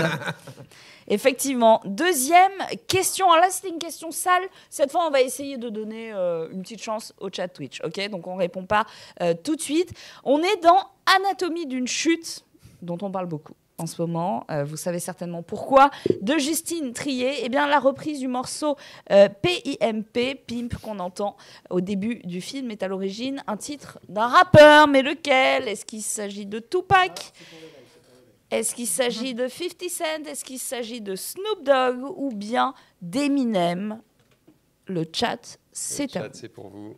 Effectivement. Deuxième question. Alors là, c'était une question sale. Cette fois, on va essayer de donner euh, une petite chance au chat Twitch. Ok, donc on répond pas euh, tout de suite. On est dans Anatomie d'une chute, dont on parle beaucoup. en ce moment. Euh, vous savez certainement pourquoi. De Justine Trier, eh bien, la reprise du morceau PIMP, Pimp, qu'on entend au début du film, est à l'origine un titre d'un rappeur. Mais lequel? Est-ce qu'il s'agit de Tupac? Est-ce qu'il s'agit de 50 Cent Est-ce qu'il s'agit de Snoop Dogg Ou bien d'Eminem? Le chat, c'est à Chat, vous. c'est pour vous.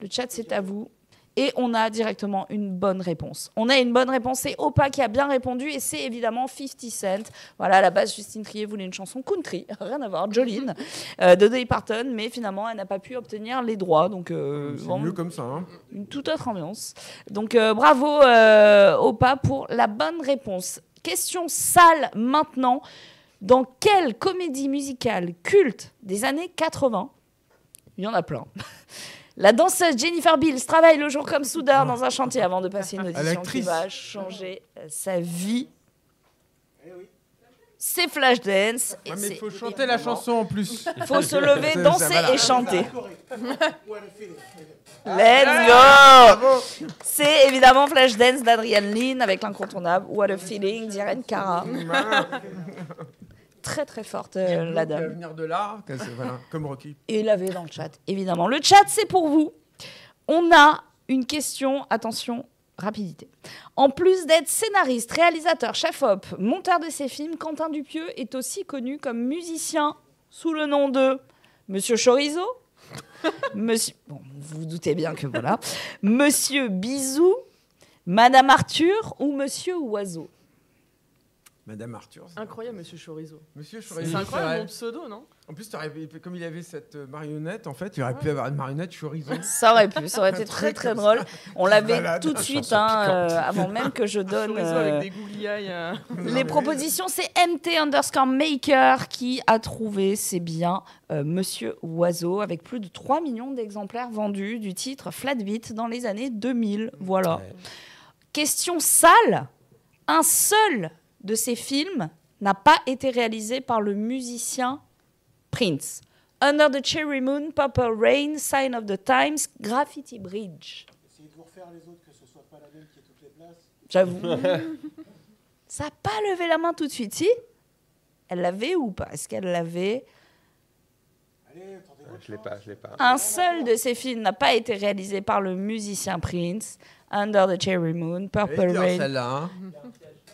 Le chat, c'est à vous. Et on a directement une bonne réponse. On a une bonne réponse. C'est Opa qui a bien répondu. Et c'est évidemment 50 Cent. Voilà, à la base, Justine Trier voulait une chanson country. Rien à voir. Jolene. euh, de Dolly Parton. Mais finalement, elle n'a pas pu obtenir les droits. Donc, euh, C'est mieux comme ça. hein. une toute autre ambiance. Donc, euh, bravo Opa pour la bonne réponse. Question sale maintenant. Dans quelle comédie musicale culte des années 80 Il y en a plein. La danseuse Jennifer Bills travaille le jour comme soudeur dans un chantier avant de passer une audition qui va changer euh, sa vie. C'est Flashdance. Ah, mais il faut chanter la chanson en plus. Il faut se lever, Ça, danser voilà. et chanter. Ah, Let's go C'est évidemment Flashdance d'Adrienne Lynn avec l'incontournable What a Feeling d'Irene Cara. Très très forte euh, la dame. venir de voilà, comme Rocky. Et laver dans le chat, évidemment. Le chat, c'est pour vous. On a une question, attention, rapidité. En plus d'être scénariste, réalisateur, chef-op, monteur de ses films, Quentin Dupieux est aussi connu comme musicien sous le nom de Monsieur Chorizo, Monsieur... Bon, vous vous doutez bien que voilà. Monsieur Bisou, Madame Arthur ou Monsieur Oiseau? Madame Arthur. c'est- Incroyable, monsieur Chorizo. Monsieur C'est Chorizo. incroyable vrai. mon pseudo, non En plus, comme il avait cette marionnette, en fait, il aurait pu avoir une marionnette Chorizo. Ça aurait pu, ça aurait été très très drôle. On l'avait tout de suite, hein, euh, avant même que je donne. Chorizo euh, avec des euh. Les propositions, c'est MT underscore maker qui a trouvé, c'est bien, euh, Monsieur Oiseau, avec plus de 3 millions d'exemplaires vendus du titre Flatbeat dans les années 2000. Voilà. Ouais. Question sale un seul de ces films n'a pas été réalisé par le musicien Prince. Under the Cherry Moon, Purple Rain, Sign of the Times, Graffiti Bridge. Essayez de vous refaire les autres, que ce soit pas la même qui ait toutes les places. J'avoue. Ça n'a pas levé la main tout de suite, si? Elle l'avait ou pas? Est-ce qu'elle l'avait? Allez, tentez votre Je l'ai pas, je l'ai pas. Un seul de ces films n'a pas été réalisé par le musicien Prince. Under the Cherry Moon, Purple Elle est dure, Rain. celle-là. hein.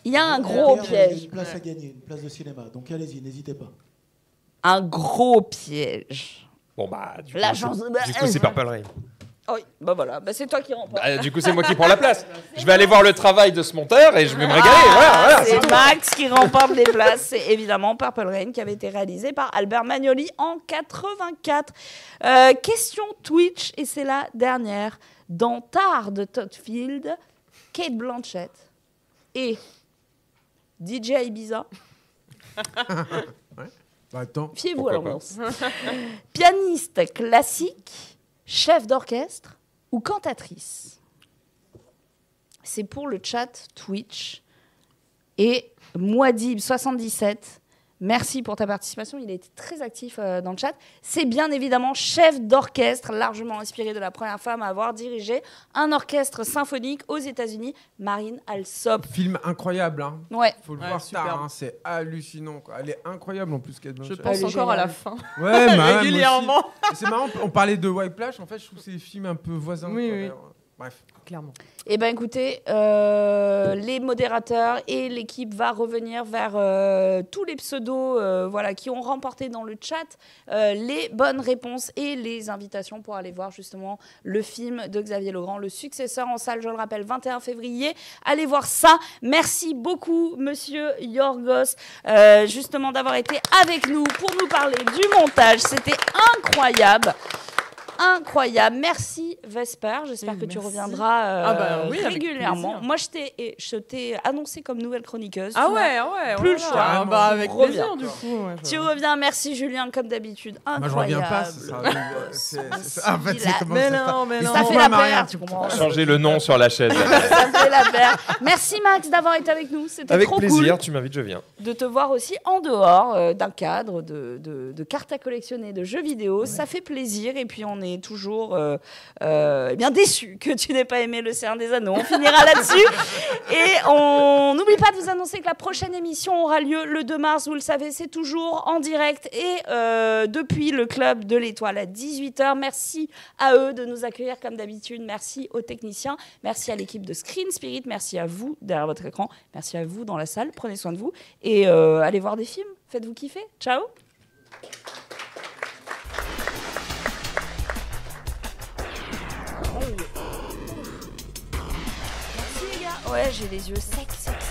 Il y a un chance. gros Regarde, il y a piège. Une place à gagner, une place de cinéma. Donc allez-y, n'hésitez pas. Un gros piège. Bon, bah, du coup, La c'est- chance- du coup, c'est Purple Rain. Oh oui, bah voilà, bah c'est toi qui remporte. Bah, du coup, c'est moi qui prends la place. Je vais aller voir le travail de ce monteur et je vais me régaler. voilà, voilà, c'est c'est tout. Max qui remporte les places. C'est évidemment Purple Rain qui avait été réalisé par Albert Magnoli en 84. Euh, question Twitch, et c'est la dernière. Dans Tar de Todd Field, Kate Blanchett et DJ Ibiza, Bah, fiez-vous à l'ambiance, pianiste classique, chef d'orchestre ou cantatrice. C'est pour le chat Twitch. Et Moadib77, merci pour ta participation. Il a été très actif euh, dans le chat. C'est bien évidemment chef d'orchestre, largement inspiré de la première femme à avoir dirigé un orchestre symphonique aux États-Unis, Marine Alsop. Film incroyable, hein. Ouais. Faut le Ouais, voir tard, hein, c'est hallucinant. Quoi. Elle est incroyable en plus, Kate Je pense Elle encore à la fin. Ouais, bah. Régulièrement. C'est marrant, on parlait de White Flash, en fait, je trouve des films un peu voisins. Oui, quoi, oui. Bref. Clairement. Eh bien, écoutez, euh, les modérateurs et l'équipe va revenir vers euh, tous les pseudos euh, voilà, qui ont remporté dans le chat euh, les bonnes réponses et les invitations pour aller voir justement le film de Xavier Legrand, le successeur en salle, je le rappelle, 21 février. Allez voir ça. Merci beaucoup, monsieur Yorgos, euh, justement d'avoir été avec nous pour nous parler du montage. C'était incroyable. Incroyable. Merci Vesper. J'espère que tu reviendras euh, Ah bah oui, avec régulièrement. plaisir. Moi, je t'ai, et je t'ai annoncé comme nouvelle chroniqueuse. Ah ouais, ah ouais. plus oh le là choix. Carrément. Bah, avec Reviens. plaisir, du coup. ouais, Tu reviens, merci Julien, comme d'habitude. Moi, je Incroyable. reviens pas. ça sera- c'est- En fait, c'est a- comment Mais ça non, mais non. Ça fait la Maria paire, tu comprends. Changer le nom sur la chaise. Ça fait la paire. Merci Max d'avoir été avec nous. C'était Avec trop plaisir, cool tu m'invites, je viens. de te voir aussi en dehors euh, d'un cadre de, de- de cartes à collectionner, de jeux vidéo. Ça fait plaisir et puis on est est toujours euh, euh, eh bien déçu que tu n'aies pas aimé le Seigneur des Anneaux. On finira là-dessus. Et on n'oublie pas de vous annoncer que la prochaine émission aura lieu le 2 mars. Vous le savez, c'est toujours en direct et euh, depuis le club de l'Étoile à 18h. Merci à eux de nous accueillir comme d'habitude. Merci aux techniciens. Merci à l'équipe de Screen Spirit. Merci à vous derrière votre écran. Merci à vous dans la salle. Prenez soin de vous et allez voir des films. Faites-vous kiffer. Ciao. Ouais, j'ai les yeux secs, secs.